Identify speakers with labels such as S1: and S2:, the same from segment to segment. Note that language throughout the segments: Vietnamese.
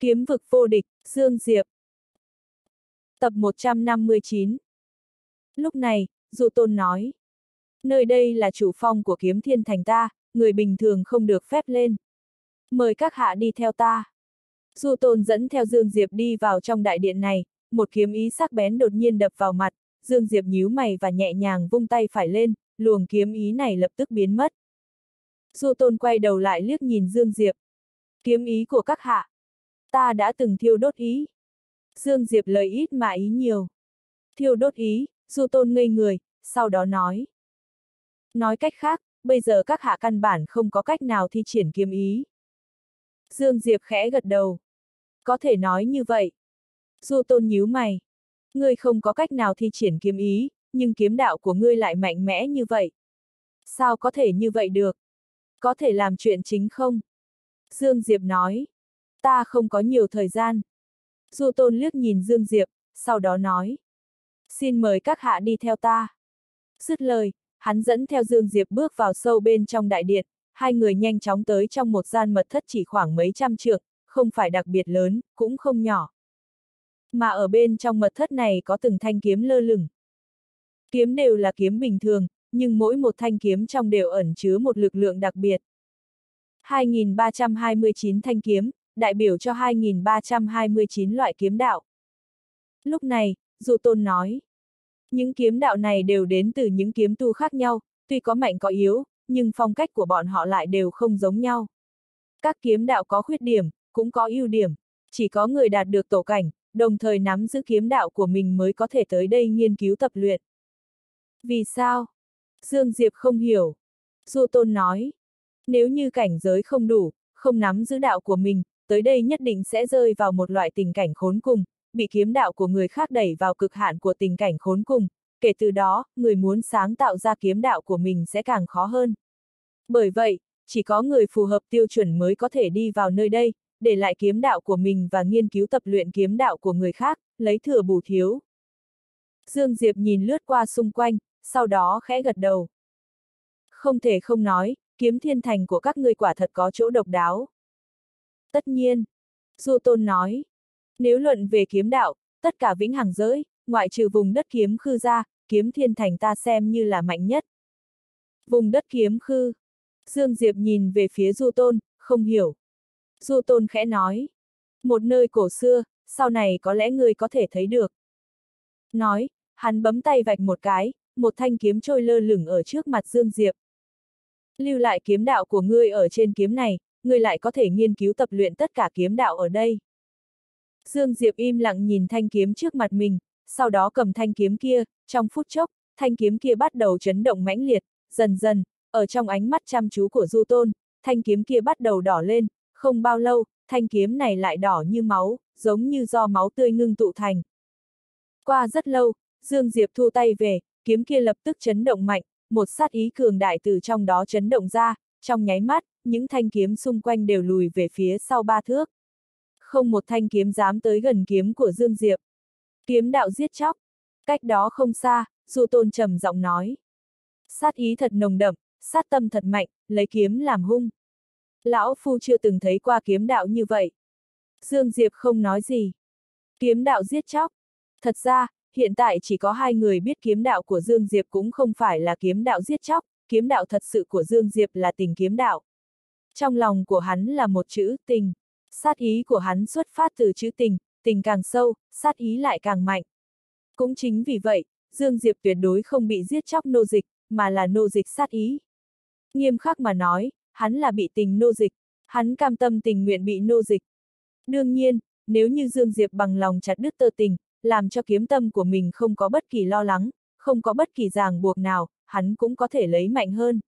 S1: Kiếm vực vô địch, Dương Diệp. Tập 159 Lúc này, dụ Tôn nói. Nơi đây là chủ phong của kiếm thiên thành ta, người bình thường không được phép lên. Mời các hạ đi theo ta. dụ Tôn dẫn theo Dương Diệp đi vào trong đại điện này, một kiếm ý sắc bén đột nhiên đập vào mặt, Dương Diệp nhíu mày và nhẹ nhàng vung tay phải lên, luồng kiếm ý này lập tức biến mất. dụ Tôn quay đầu lại liếc nhìn Dương Diệp. Kiếm ý của các hạ. Ta đã từng thiêu đốt ý. Dương Diệp lời ít mà ý nhiều. Thiêu đốt ý, Du Tôn ngây người, sau đó nói. Nói cách khác, bây giờ các hạ căn bản không có cách nào thi triển kiếm ý. Dương Diệp khẽ gật đầu. Có thể nói như vậy. Du Tôn nhíu mày. Ngươi không có cách nào thi triển kiếm ý, nhưng kiếm đạo của ngươi lại mạnh mẽ như vậy. Sao có thể như vậy được? Có thể làm chuyện chính không? Dương Diệp nói. Ta không có nhiều thời gian. Du Tôn liếc nhìn Dương Diệp, sau đó nói. Xin mời các hạ đi theo ta. Dứt lời, hắn dẫn theo Dương Diệp bước vào sâu bên trong đại điện, hai người nhanh chóng tới trong một gian mật thất chỉ khoảng mấy trăm trượng, không phải đặc biệt lớn, cũng không nhỏ. Mà ở bên trong mật thất này có từng thanh kiếm lơ lửng. Kiếm đều là kiếm bình thường, nhưng mỗi một thanh kiếm trong đều ẩn chứa một lực lượng đặc biệt. 2329 thanh kiếm, đại biểu cho 2329 loại kiếm đạo. Lúc này, Dụ Tôn nói, những kiếm đạo này đều đến từ những kiếm tu khác nhau, tuy có mạnh có yếu, nhưng phong cách của bọn họ lại đều không giống nhau. Các kiếm đạo có khuyết điểm, cũng có ưu điểm, chỉ có người đạt được tổ cảnh, đồng thời nắm giữ kiếm đạo của mình mới có thể tới đây nghiên cứu tập luyện. Vì sao? Dương Diệp không hiểu. Du Tôn nói, nếu như cảnh giới không đủ, không nắm giữ đạo của mình, tới đây nhất định sẽ rơi vào một loại tình cảnh khốn cùng, bị kiếm đạo của người khác đẩy vào cực hạn của tình cảnh khốn cùng, kể từ đó, người muốn sáng tạo ra kiếm đạo của mình sẽ càng khó hơn. Bởi vậy, chỉ có người phù hợp tiêu chuẩn mới có thể đi vào nơi đây, để lại kiếm đạo của mình và nghiên cứu tập luyện kiếm đạo của người khác, lấy thừa bù thiếu. Dương Diệp nhìn lướt qua xung quanh, sau đó khẽ gật đầu. Không thể không nói, kiếm thiên thành của các ngươi quả thật có chỗ độc đáo. Tất nhiên, Du Tôn nói, nếu luận về kiếm đạo, tất cả vĩnh hằng giới, ngoại trừ vùng đất kiếm khư ra, kiếm thiên thành ta xem như là mạnh nhất. Vùng đất kiếm khư. Dương Diệp nhìn về phía Du Tôn, không hiểu. Du Tôn khẽ nói. Một nơi cổ xưa, sau này có lẽ ngươi có thể thấy được. Nói, hắn bấm tay vạch một cái, một thanh kiếm trôi lơ lửng ở trước mặt Dương Diệp. Lưu lại kiếm đạo của ngươi ở trên kiếm này, ngươi lại có thể nghiên cứu tập luyện tất cả kiếm đạo ở đây. Dương Diệp im lặng nhìn thanh kiếm trước mặt mình, sau đó cầm thanh kiếm kia, trong phút chốc, thanh kiếm kia bắt đầu chấn động mãnh liệt, dần dần, ở trong ánh mắt chăm chú của Du Tôn, thanh kiếm kia bắt đầu đỏ lên, không bao lâu, thanh kiếm này lại đỏ như máu, giống như do máu tươi ngưng tụ thành. Qua rất lâu, Dương Diệp thu tay về, kiếm kia lập tức chấn động mạnh, một sát ý cường đại từ trong đó chấn động ra, trong nháy mắt, những thanh kiếm xung quanh đều lùi về phía sau ba thước. Không một thanh kiếm dám tới gần kiếm của Dương Diệp. Kiếm đạo giết chóc. Cách đó không xa, Du Tôn trầm giọng nói. Sát ý thật nồng đậm, sát tâm thật mạnh, lấy kiếm làm hung. Lão Phu chưa từng thấy qua kiếm đạo như vậy. Dương Diệp không nói gì. Kiếm đạo giết chóc. Thật ra, hiện tại chỉ có hai người biết kiếm đạo của Dương Diệp cũng không phải là kiếm đạo giết chóc, kiếm đạo thật sự của Dương Diệp là tình kiếm đạo. Trong lòng của hắn là một chữ tình. Sát ý của hắn xuất phát từ chữ tình, tình càng sâu, sát ý lại càng mạnh. Cũng chính vì vậy, Dương Diệp tuyệt đối không bị giết chóc nô dịch, mà là nô dịch sát ý. Nghiêm khắc mà nói, hắn là bị tình nô dịch, hắn cam tâm tình nguyện bị nô dịch. Đương nhiên, nếu như Dương Diệp bằng lòng chặt đứt tơ tình, làm cho kiếm tâm của mình không có bất kỳ lo lắng, không có bất kỳ ràng buộc nào, hắn cũng có thể lấy mạnh hơn.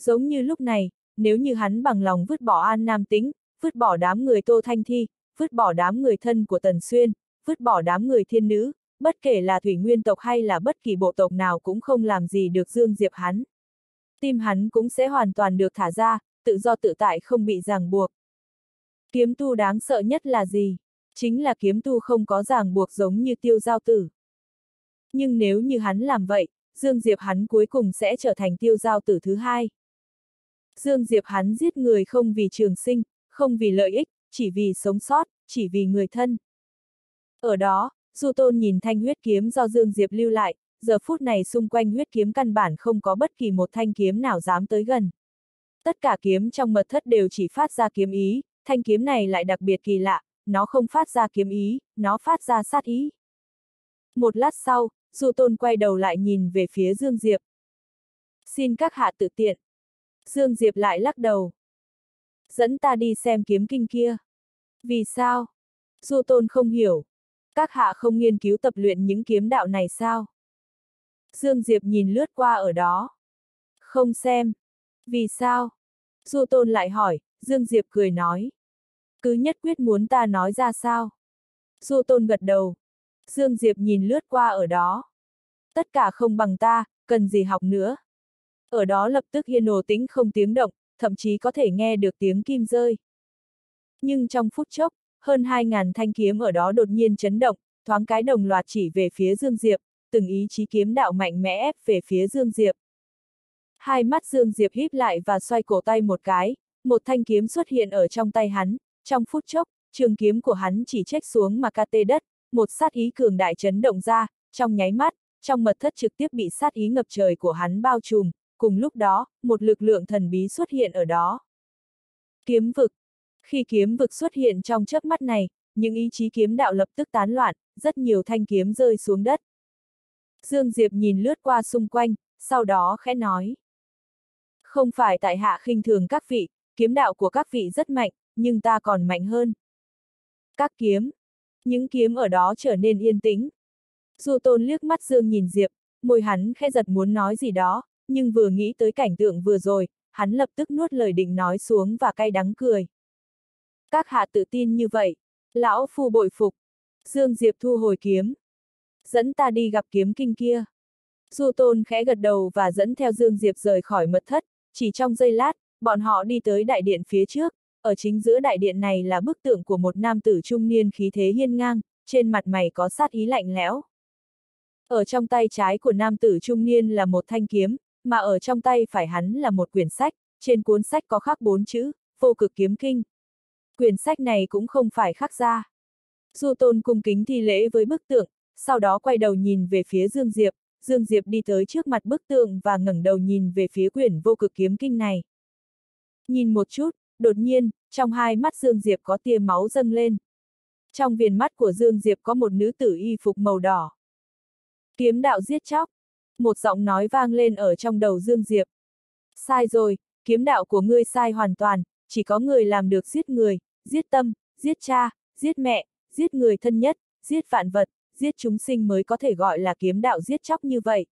S1: Giống như lúc này, nếu như hắn bằng lòng vứt bỏ An Nam Tĩnh, vứt bỏ đám người Tô Thanh Thi, vứt bỏ đám người thân của Tần Xuyên, vứt bỏ đám người thiên nữ, bất kể là thủy nguyên tộc hay là bất kỳ bộ tộc nào cũng không làm gì được Dương Diệp hắn. Tim hắn cũng sẽ hoàn toàn được thả ra, tự do tự tại không bị ràng buộc. Kiếm tu đáng sợ nhất là gì? Chính là kiếm tu không có ràng buộc giống như tiêu giao tử. Nhưng nếu như hắn làm vậy, Dương Diệp hắn cuối cùng sẽ trở thành tiêu giao tử thứ hai. Dương Diệp hắn giết người không vì trường sinh, không vì lợi ích, chỉ vì sống sót, chỉ vì người thân. Ở đó, Du Tôn nhìn thanh huyết kiếm do Dương Diệp lưu lại, giờ phút này xung quanh huyết kiếm căn bản không có bất kỳ một thanh kiếm nào dám tới gần. Tất cả kiếm trong mật thất đều chỉ phát ra kiếm ý, thanh kiếm này lại đặc biệt kỳ lạ, nó không phát ra kiếm ý, nó phát ra sát ý. Một lát sau, Du Tôn quay đầu lại nhìn về phía Dương Diệp. Xin các hạ tự tiện. Dương Diệp lại lắc đầu. Dẫn ta đi xem kiếm kinh kia. Vì sao? Du Tôn không hiểu. Các hạ không nghiên cứu tập luyện những kiếm đạo này sao? Dương Diệp nhìn lướt qua ở đó. Không xem. Vì sao? Du Tôn lại hỏi, Dương Diệp cười nói. Cứ nhất quyết muốn ta nói ra sao? Du Tôn gật đầu. Dương Diệp nhìn lướt qua ở đó. Tất cả không bằng ta, cần gì học nữa. Ở đó lập tức yên ồ tĩnh không tiếng động, thậm chí có thể nghe được tiếng kim rơi. Nhưng trong phút chốc, hơn 2.000 thanh kiếm ở đó đột nhiên chấn động, thoáng cái đồng loạt chỉ về phía Dương Diệp, từng ý chí kiếm đạo mạnh mẽ ép về phía Dương Diệp. Hai mắt Dương Diệp híp lại và xoay cổ tay một cái, một thanh kiếm xuất hiện ở trong tay hắn, trong phút chốc, trường kiếm của hắn chỉ trách xuống mà ca tê đất, một sát ý cường đại chấn động ra, trong nháy mắt, trong mật thất trực tiếp bị sát ý ngập trời của hắn bao trùm, cùng lúc đó, một lực lượng thần bí xuất hiện ở đó. Kiếm vực. Khi kiếm vực xuất hiện trong chớp mắt này, những ý chí kiếm đạo lập tức tán loạn, rất nhiều thanh kiếm rơi xuống đất. Dương Diệp nhìn lướt qua xung quanh, sau đó khẽ nói. Không phải tại hạ khinh thường các vị, kiếm đạo của các vị rất mạnh, nhưng ta còn mạnh hơn. Các kiếm. Những kiếm ở đó trở nên yên tĩnh. Du tôn liếc mắt Dương nhìn Diệp, môi hắn khẽ giật muốn nói gì đó, nhưng vừa nghĩ tới cảnh tượng vừa rồi, hắn lập tức nuốt lời định nói xuống và cay đắng cười. Các hạ tự tin như vậy, lão phu bội phục. Dương Diệp thu hồi kiếm. Dẫn ta đi gặp kiếm kinh kia. Du Tôn khẽ gật đầu và dẫn theo Dương Diệp rời khỏi mật thất, chỉ trong giây lát, bọn họ đi tới đại điện phía trước, ở chính giữa đại điện này là bức tượng của một nam tử trung niên khí thế hiên ngang, trên mặt mày có sát ý lạnh lẽo. Ở trong tay trái của nam tử trung niên là một thanh kiếm, mà ở trong tay phải hắn là một quyển sách, trên cuốn sách có khắc bốn chữ, vô cực kiếm kinh. Quyển sách này cũng không phải khắc ra. Du Tôn cung kính thi lễ với bức tượng, sau đó quay đầu nhìn về phía Dương Diệp, Dương Diệp đi tới trước mặt bức tượng và ngẩng đầu nhìn về phía quyển vô cực kiếm kinh này. Nhìn một chút, đột nhiên, trong hai mắt Dương Diệp có tia máu dâng lên. Trong viền mắt của Dương Diệp có một nữ tử y phục màu đỏ. Kiếm đạo giết chóc. Một giọng nói vang lên ở trong đầu Dương Diệp. Sai rồi, kiếm đạo của ngươi sai hoàn toàn, chỉ có người làm được giết người, giết tâm, giết cha, giết mẹ, giết người thân nhất, giết vạn vật, giết chúng sinh mới có thể gọi là kiếm đạo giết chóc như vậy.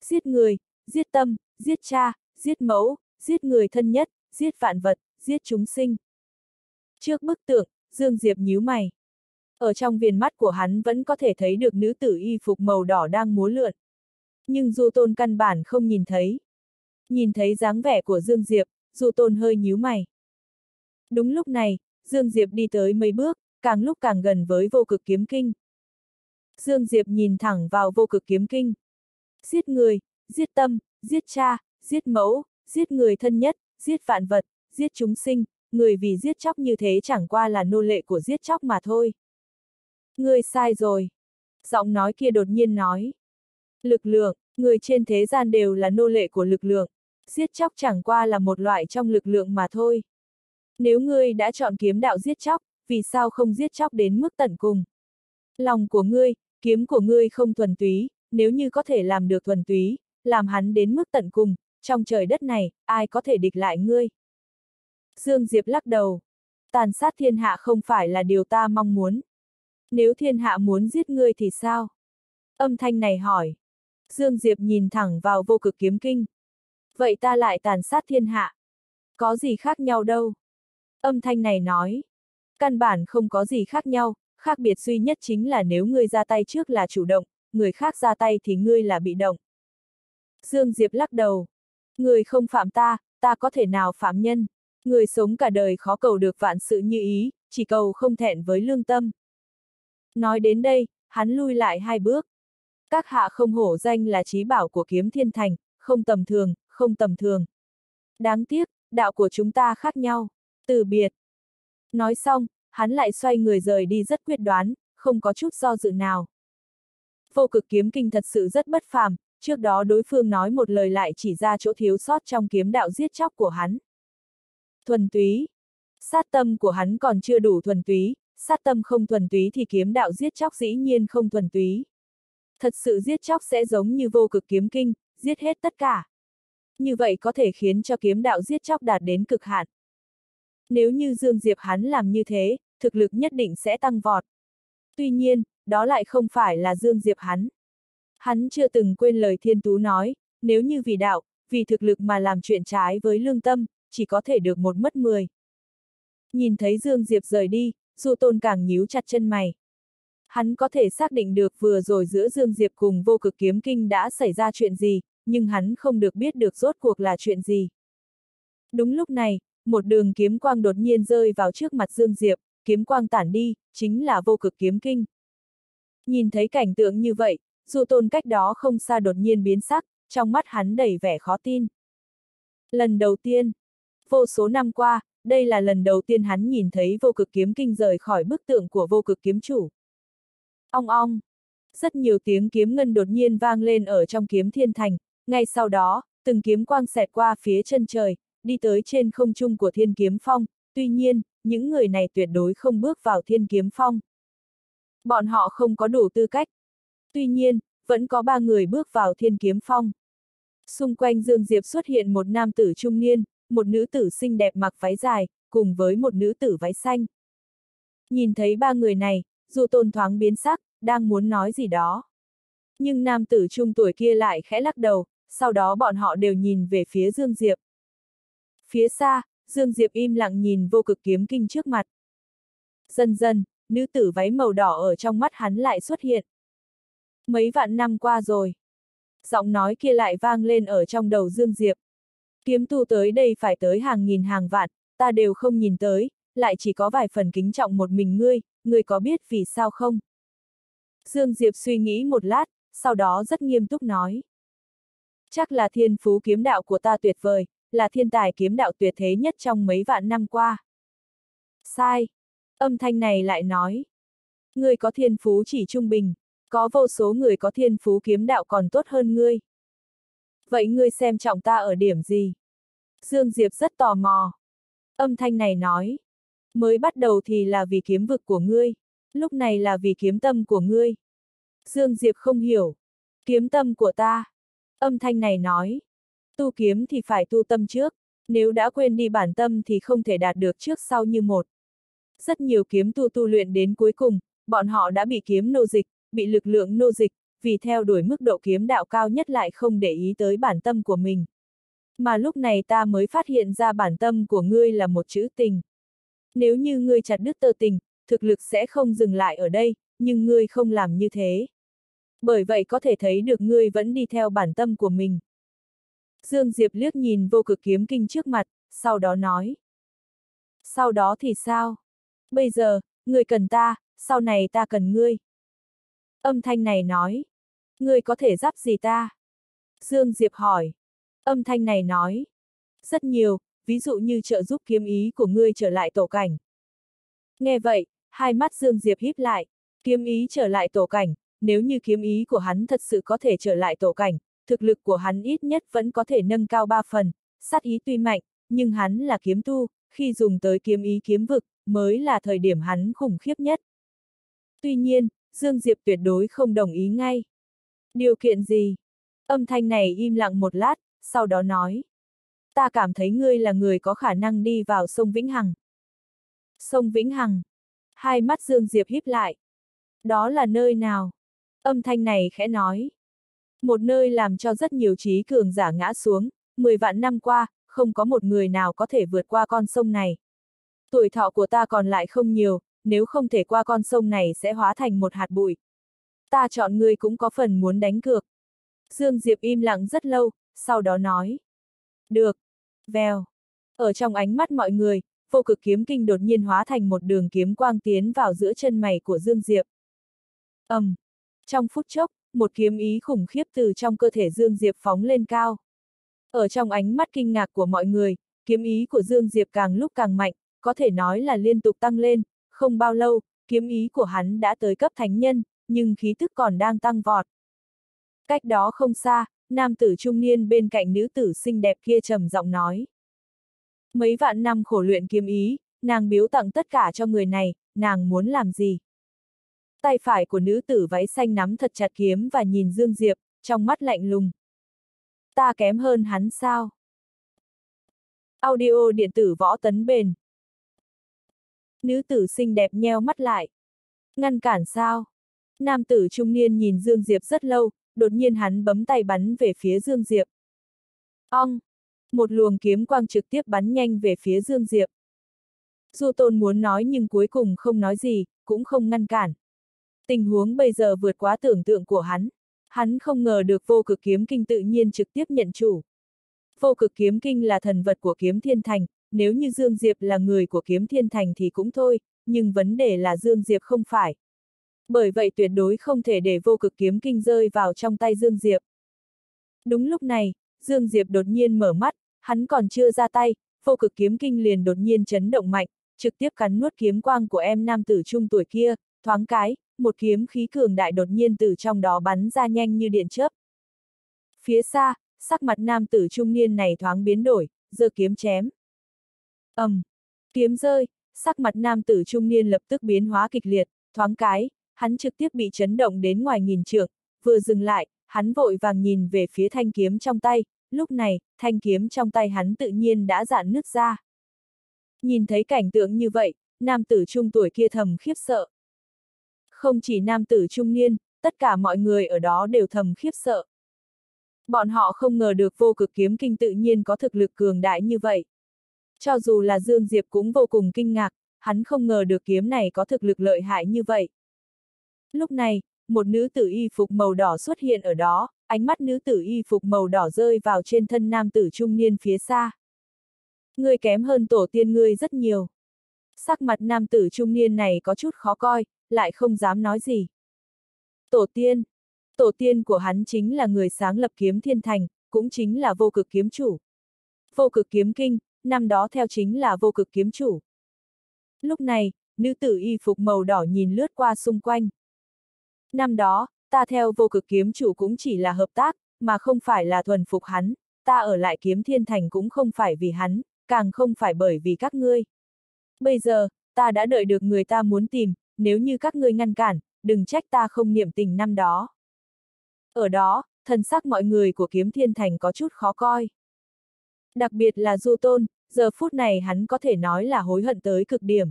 S1: Giết người, giết tâm, giết cha, giết mẫu, giết người thân nhất, giết vạn vật, giết chúng sinh. Trước bức tượng, Dương Diệp nhíu mày. Ở trong viền mắt của hắn vẫn có thể thấy được nữ tử y phục màu đỏ đang múa lượn. Nhưng Du Tôn căn bản không nhìn thấy. Nhìn thấy dáng vẻ của Dương Diệp, Du Tôn hơi nhíu mày. Đúng lúc này, Dương Diệp đi tới mấy bước, càng lúc càng gần với vô cực kiếm kinh. Dương Diệp nhìn thẳng vào vô cực kiếm kinh. Giết người, giết tâm, giết cha, giết mẫu, giết người thân nhất, giết vạn vật, giết chúng sinh, người vì giết chóc như thế chẳng qua là nô lệ của giết chóc mà thôi. Người sai rồi. Giọng nói kia đột nhiên nói. Lực lượng, người trên thế gian đều là nô lệ của lực lượng. Giết chóc chẳng qua là một loại trong lực lượng mà thôi. Nếu ngươi đã chọn kiếm đạo giết chóc, vì sao không giết chóc đến mức tận cùng? Lòng của ngươi, kiếm của ngươi không thuần túy, nếu như có thể làm được thuần túy, làm hắn đến mức tận cùng, trong trời đất này, ai có thể địch lại ngươi? Dương Diệp lắc đầu. Tàn sát thiên hạ không phải là điều ta mong muốn. Nếu thiên hạ muốn giết ngươi thì sao? Âm thanh này hỏi. Dương Diệp nhìn thẳng vào vô cực kiếm kinh. Vậy ta lại tàn sát thiên hạ. Có gì khác nhau đâu? Âm thanh này nói. Căn bản không có gì khác nhau, khác biệt duy nhất chính là nếu ngươi ra tay trước là chủ động, người khác ra tay thì ngươi là bị động. Dương Diệp lắc đầu. Người không phạm ta, ta có thể nào phạm nhân. Người sống cả đời khó cầu được vạn sự như ý, chỉ cầu không thẹn với lương tâm. Nói đến đây, hắn lui lại hai bước. Các hạ không hổ danh là trí bảo của kiếm thiên thành, không tầm thường, không tầm thường. Đáng tiếc, đạo của chúng ta khác nhau. Từ biệt. Nói xong, hắn lại xoay người rời đi rất quyết đoán, không có chút do dự nào. Vô cực kiếm kinh thật sự rất bất phàm, trước đó đối phương nói một lời lại chỉ ra chỗ thiếu sót trong kiếm đạo giết chóc của hắn. Thuần túy. Sát tâm của hắn còn chưa đủ thuần túy, sát tâm không thuần túy thì kiếm đạo giết chóc dĩ nhiên không thuần túy. Thật sự giết chóc sẽ giống như vô cực kiếm kinh, giết hết tất cả. Như vậy có thể khiến cho kiếm đạo giết chóc đạt đến cực hạn. Nếu như Dương Diệp hắn làm như thế, thực lực nhất định sẽ tăng vọt. Tuy nhiên, đó lại không phải là Dương Diệp hắn. Hắn chưa từng quên lời Thiên Tú nói, nếu như vì đạo, vì thực lực mà làm chuyện trái với lương tâm, chỉ có thể được một mất mười. Nhìn thấy Dương Diệp rời đi, Du Tôn càng nhíu chặt chân mày. Hắn có thể xác định được vừa rồi giữa Dương Diệp cùng vô cực kiếm kinh đã xảy ra chuyện gì, nhưng hắn không được biết được rốt cuộc là chuyện gì. Đúng lúc này, một đường kiếm quang đột nhiên rơi vào trước mặt Dương Diệp, kiếm quang tản đi, chính là vô cực kiếm kinh. Nhìn thấy cảnh tượng như vậy, dù tôn cách đó không xa đột nhiên biến sắc, trong mắt hắn đầy vẻ khó tin. Lần đầu tiên, vô số năm qua, đây là lần đầu tiên hắn nhìn thấy vô cực kiếm kinh rời khỏi bức tượng của vô cực kiếm chủ. Ong ong, rất nhiều tiếng kiếm ngân đột nhiên vang lên ở trong kiếm thiên thành, ngay sau đó, từng kiếm quang xẹt qua phía chân trời, đi tới trên không trung của thiên kiếm phong, tuy nhiên, những người này tuyệt đối không bước vào thiên kiếm phong. Bọn họ không có đủ tư cách. Tuy nhiên, vẫn có ba người bước vào thiên kiếm phong. Xung quanh Dương Diệp xuất hiện một nam tử trung niên, một nữ tử xinh đẹp mặc váy dài, cùng với một nữ tử váy xanh. Nhìn thấy ba người này, dù tôn thoáng biến sắc, đang muốn nói gì đó. Nhưng nam tử trung tuổi kia lại khẽ lắc đầu, sau đó bọn họ đều nhìn về phía Dương Diệp. Phía xa, Dương Diệp im lặng nhìn vô cực kiếm kinh trước mặt. Dần dần, nữ tử váy màu đỏ ở trong mắt hắn lại xuất hiện. Mấy vạn năm qua rồi. Giọng nói kia lại vang lên ở trong đầu Dương Diệp. Kiếm tu tới đây phải tới hàng nghìn hàng vạn, ta đều không nhìn tới, lại chỉ có vài phần kính trọng một mình ngươi, người có biết vì sao không? Dương Diệp suy nghĩ một lát, sau đó rất nghiêm túc nói. Chắc là thiên phú kiếm đạo của ta tuyệt vời, là thiên tài kiếm đạo tuyệt thế nhất trong mấy vạn năm qua. Sai. Âm thanh này lại nói. Ngươi có thiên phú chỉ trung bình, có vô số người có thiên phú kiếm đạo còn tốt hơn ngươi. Vậy ngươi xem trọng ta ở điểm gì? Dương Diệp rất tò mò. Âm thanh này nói. Mới bắt đầu thì là vì kiếm vực của ngươi, lúc này là vì kiếm tâm của ngươi. Dương Diệp không hiểu. Kiếm tâm của ta. Âm thanh này nói. Tu kiếm thì phải tu tâm trước, nếu đã quên đi bản tâm thì không thể đạt được trước sau như một. Rất nhiều kiếm tu tu luyện đến cuối cùng, bọn họ đã bị kiếm nô dịch, bị lực lượng nô dịch, vì theo đuổi mức độ kiếm đạo cao nhất lại không để ý tới bản tâm của mình. Mà lúc này ta mới phát hiện ra bản tâm của ngươi là một chữ tình. Nếu như ngươi chặt đứt tơ tình, thực lực sẽ không dừng lại ở đây, nhưng ngươi không làm như thế. Bởi vậy có thể thấy được ngươi vẫn đi theo bản tâm của mình. Dương Diệp liếc nhìn vô cực kiếm kinh trước mặt, sau đó nói. Sau đó thì sao? Bây giờ, ngươi cần ta, sau này ta cần ngươi. Âm thanh này nói. Ngươi có thể giáp gì ta? Dương Diệp hỏi. Âm thanh này nói. Rất nhiều, ví dụ như trợ giúp kiếm ý của ngươi trở lại tổ cảnh. Nghe vậy, hai mắt Dương Diệp híp lại, kiếm ý trở lại tổ cảnh, nếu như kiếm ý của hắn thật sự có thể trở lại tổ cảnh, thực lực của hắn ít nhất vẫn có thể nâng cao ba phần, sát ý tuy mạnh, nhưng hắn là kiếm tu, khi dùng tới kiếm ý kiếm vực, mới là thời điểm hắn khủng khiếp nhất. Tuy nhiên, Dương Diệp tuyệt đối không đồng ý ngay. Điều kiện gì? Âm thanh này im lặng một lát, sau đó nói. Ta cảm thấy ngươi là người có khả năng đi vào sông Vĩnh Hằng. Sông Vĩnh Hằng. Hai mắt Dương Diệp híp lại. Đó là nơi nào? Âm thanh này khẽ nói. Một nơi làm cho rất nhiều trí cường giả ngã xuống, 10 vạn năm qua, không có một người nào có thể vượt qua con sông này. Tuổi thọ của ta còn lại không nhiều, nếu không thể qua con sông này sẽ hóa thành một hạt bụi. Ta chọn ngươi cũng có phần muốn đánh cược. Dương Diệp im lặng rất lâu, sau đó nói. Được. Vèo. Ở trong ánh mắt mọi người, vô cực kiếm kinh đột nhiên hóa thành một đường kiếm quang tiến vào giữa chân mày của Dương Diệp. ầm, um. Trong phút chốc, một kiếm ý khủng khiếp từ trong cơ thể Dương Diệp phóng lên cao. Ở trong ánh mắt kinh ngạc của mọi người, kiếm ý của Dương Diệp càng lúc càng mạnh, có thể nói là liên tục tăng lên, Không bao lâu, kiếm ý của hắn đã tới cấp thánh nhân, nhưng khí tức còn đang tăng vọt. Cách đó không xa, nam tử trung niên bên cạnh nữ tử xinh đẹp kia trầm giọng nói. Mấy vạn năm khổ luyện kiếm ý, nàng biếu tặng tất cả cho người này, nàng muốn làm gì? Tay phải của nữ tử váy xanh nắm thật chặt kiếm và nhìn Dương Diệp, trong mắt lạnh lùng. Ta kém hơn hắn sao? Audio điện tử võ tấn bền. Nữ tử xinh đẹp nheo mắt lại. Ngăn cản sao? Nam tử trung niên nhìn Dương Diệp rất lâu, đột nhiên hắn bấm tay bắn về phía Dương Diệp. Ong! Một luồng kiếm quang trực tiếp bắn nhanh về phía Dương Diệp. Du Tôn muốn nói nhưng cuối cùng không nói gì, cũng không ngăn cản. Tình huống bây giờ vượt quá tưởng tượng của hắn. Hắn không ngờ được vô cực kiếm kinh tự nhiên trực tiếp nhận chủ. Vô cực kiếm kinh là thần vật của kiếm thiên thành, nếu như Dương Diệp là người của kiếm thiên thành thì cũng thôi, nhưng vấn đề là Dương Diệp không phải. Bởi vậy tuyệt đối không thể để vô cực kiếm kinh rơi vào trong tay Dương Diệp. Đúng lúc này, Dương Diệp đột nhiên mở mắt, hắn còn chưa ra tay, vô cực kiếm kinh liền đột nhiên chấn động mạnh, trực tiếp cắn nuốt kiếm quang của em nam tử trung tuổi kia, thoáng cái, một kiếm khí cường đại đột nhiên từ trong đó bắn ra nhanh như điện chớp. Phía xa, sắc mặt nam tử trung niên này thoáng biến đổi, giơ kiếm chém. ầm, um, kiếm rơi, sắc mặt nam tử trung niên lập tức biến hóa kịch liệt, thoáng cái, hắn trực tiếp bị chấn động đến ngoài nghìn trượng, vừa dừng lại, hắn vội vàng nhìn về phía thanh kiếm trong tay, lúc này, thanh kiếm trong tay hắn tự nhiên đã dạn nứt ra. Nhìn thấy cảnh tượng như vậy, nam tử trung tuổi kia thầm khiếp sợ. Không chỉ nam tử trung niên, tất cả mọi người ở đó đều thầm khiếp sợ. Bọn họ không ngờ được vô cực kiếm kinh tự nhiên có thực lực cường đại như vậy. Cho dù là Dương Diệp cũng vô cùng kinh ngạc, hắn không ngờ được kiếm này có thực lực lợi hại như vậy. Lúc này, một nữ tử y phục màu đỏ xuất hiện ở đó, ánh mắt nữ tử y phục màu đỏ rơi vào trên thân nam tử trung niên phía xa. Ngươi kém hơn tổ tiên ngươi rất nhiều. Sắc mặt nam tử trung niên này có chút khó coi, lại không dám nói gì. Tổ tiên. Tổ tiên của hắn chính là người sáng lập kiếm thiên thành, cũng chính là vô cực kiếm chủ. Vô cực kiếm kinh, năm đó theo chính là vô cực kiếm chủ. Lúc này, nữ tử y phục màu đỏ nhìn lướt qua xung quanh. Năm đó, ta theo vô cực kiếm chủ cũng chỉ là hợp tác, mà không phải là thuần phục hắn, ta ở lại kiếm thiên thành cũng không phải vì hắn, càng không phải bởi vì các ngươi. Bây giờ, ta đã đợi được người ta muốn tìm, nếu như các ngươi ngăn cản, đừng trách ta không niệm tình năm đó. Ở đó, thân sắc mọi người của kiếm thiên thành có chút khó coi. Đặc biệt là Du Tôn, giờ phút này hắn có thể nói là hối hận tới cực điểm.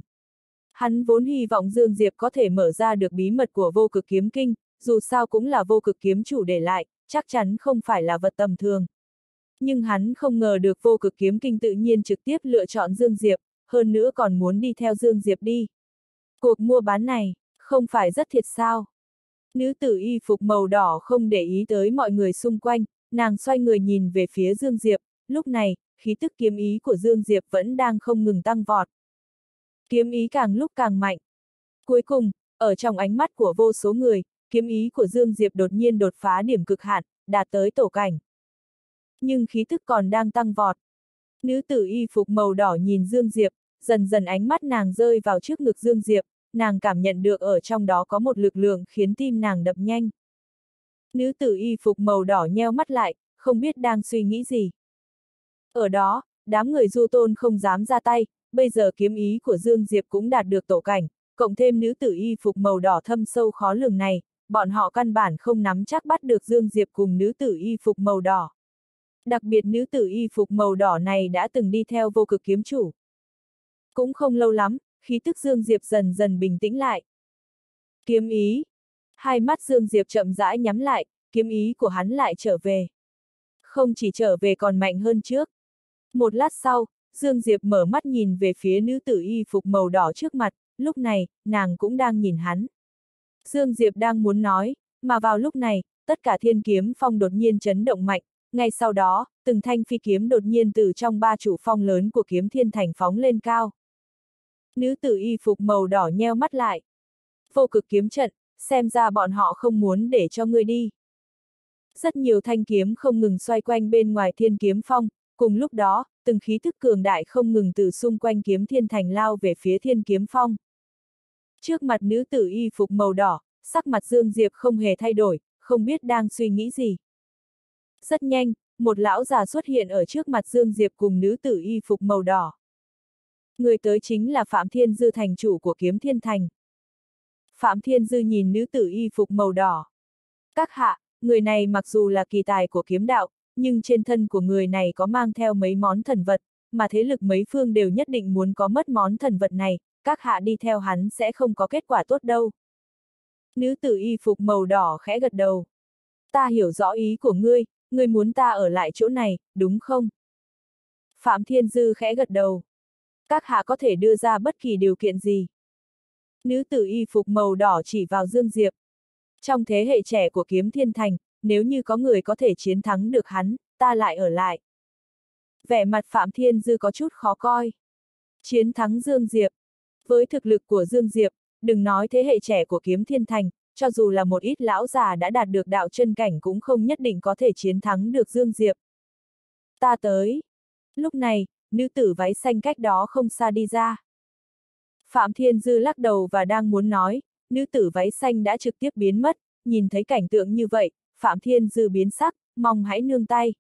S1: Hắn vốn hy vọng Dương Diệp có thể mở ra được bí mật của vô cực kiếm kinh, dù sao cũng là vô cực kiếm chủ để lại, chắc chắn không phải là vật tầm thường. Nhưng hắn không ngờ được vô cực kiếm kinh tự nhiên trực tiếp lựa chọn Dương Diệp, hơn nữa còn muốn đi theo Dương Diệp đi. Cuộc mua bán này, không phải rất thiệt sao? Nữ tử y phục màu đỏ không để ý tới mọi người xung quanh, nàng xoay người nhìn về phía Dương Diệp, lúc này, khí tức kiếm ý của Dương Diệp vẫn đang không ngừng tăng vọt. Kiếm ý càng lúc càng mạnh. Cuối cùng, ở trong ánh mắt của vô số người, kiếm ý của Dương Diệp đột nhiên đột phá điểm cực hạn, đạt tới tổ cảnh. Nhưng khí thức còn đang tăng vọt. Nữ tử y phục màu đỏ nhìn Dương Diệp, dần dần ánh mắt nàng rơi vào trước ngực Dương Diệp, nàng cảm nhận được ở trong đó có một lực lượng khiến tim nàng đập nhanh. Nữ tử y phục màu đỏ nheo mắt lại, không biết đang suy nghĩ gì. Ở đó, đám người du tôn không dám ra tay, bây giờ kiếm ý của Dương Diệp cũng đạt được tổ cảnh, cộng thêm nữ tử y phục màu đỏ thâm sâu khó lường này, bọn họ căn bản không nắm chắc bắt được Dương Diệp cùng nữ tử y phục màu đỏ. Đặc biệt nữ tử y phục màu đỏ này đã từng đi theo vô cực kiếm chủ. Cũng không lâu lắm, khí tức Dương Diệp dần dần bình tĩnh lại. Kiếm ý. Hai mắt Dương Diệp chậm rãi nhắm lại, kiếm ý của hắn lại trở về. Không chỉ trở về còn mạnh hơn trước. Một lát sau, Dương Diệp mở mắt nhìn về phía nữ tử y phục màu đỏ trước mặt, lúc này, nàng cũng đang nhìn hắn. Dương Diệp đang muốn nói, mà vào lúc này, tất cả thiên kiếm phong đột nhiên chấn động mạnh, ngay sau đó, từng thanh phi kiếm đột nhiên từ trong ba trụ phong lớn của kiếm thiên thành phóng lên cao. Nữ tử y phục màu đỏ nheo mắt lại. Vô cực kiếm trận, xem ra bọn họ không muốn để cho ngươi đi. Rất nhiều thanh kiếm không ngừng xoay quanh bên ngoài thiên kiếm phong, cùng lúc đó, từng khí thức cường đại không ngừng từ xung quanh kiếm thiên thành lao về phía thiên kiếm phong. Trước mặt nữ tử y phục màu đỏ, sắc mặt Dương Diệp không hề thay đổi, không biết đang suy nghĩ gì. Rất nhanh, một lão già xuất hiện ở trước mặt Dương Diệp cùng nữ tử y phục màu đỏ. Người tới chính là Phạm Thiên Dư thành chủ của kiếm thiên thành. Phạm Thiên Dư nhìn nữ tử y phục màu đỏ. Các hạ, người này mặc dù là kỳ tài của kiếm đạo, nhưng trên thân của người này có mang theo mấy món thần vật, mà thế lực mấy phương đều nhất định muốn có mất món thần vật này, các hạ đi theo hắn sẽ không có kết quả tốt đâu. Nữ tử y phục màu đỏ khẽ gật đầu. Ta hiểu rõ ý của ngươi, ngươi muốn ta ở lại chỗ này, đúng không? Phạm Thiên Dư khẽ gật đầu. Các hạ có thể đưa ra bất kỳ điều kiện gì. Nữ tử y phục màu đỏ chỉ vào Dương Diệp. Trong thế hệ trẻ của kiếm thiên thành, nếu như có người có thể chiến thắng được hắn, ta lại ở lại. Vẻ mặt Phạm Thiên Dư có chút khó coi. Chiến thắng Dương Diệp. Với thực lực của Dương Diệp, đừng nói thế hệ trẻ của kiếm thiên thành, cho dù là một ít lão già đã đạt được đạo chân cảnh cũng không nhất định có thể chiến thắng được Dương Diệp. Ta tới. Lúc này, nữ tử váy xanh cách đó không xa đi ra. Phạm Thiên Dư lắc đầu và đang muốn nói, nữ tử váy xanh đã trực tiếp biến mất, nhìn thấy cảnh tượng như vậy, Phạm Thiên Dư biến sắc, mong hãy nương tay.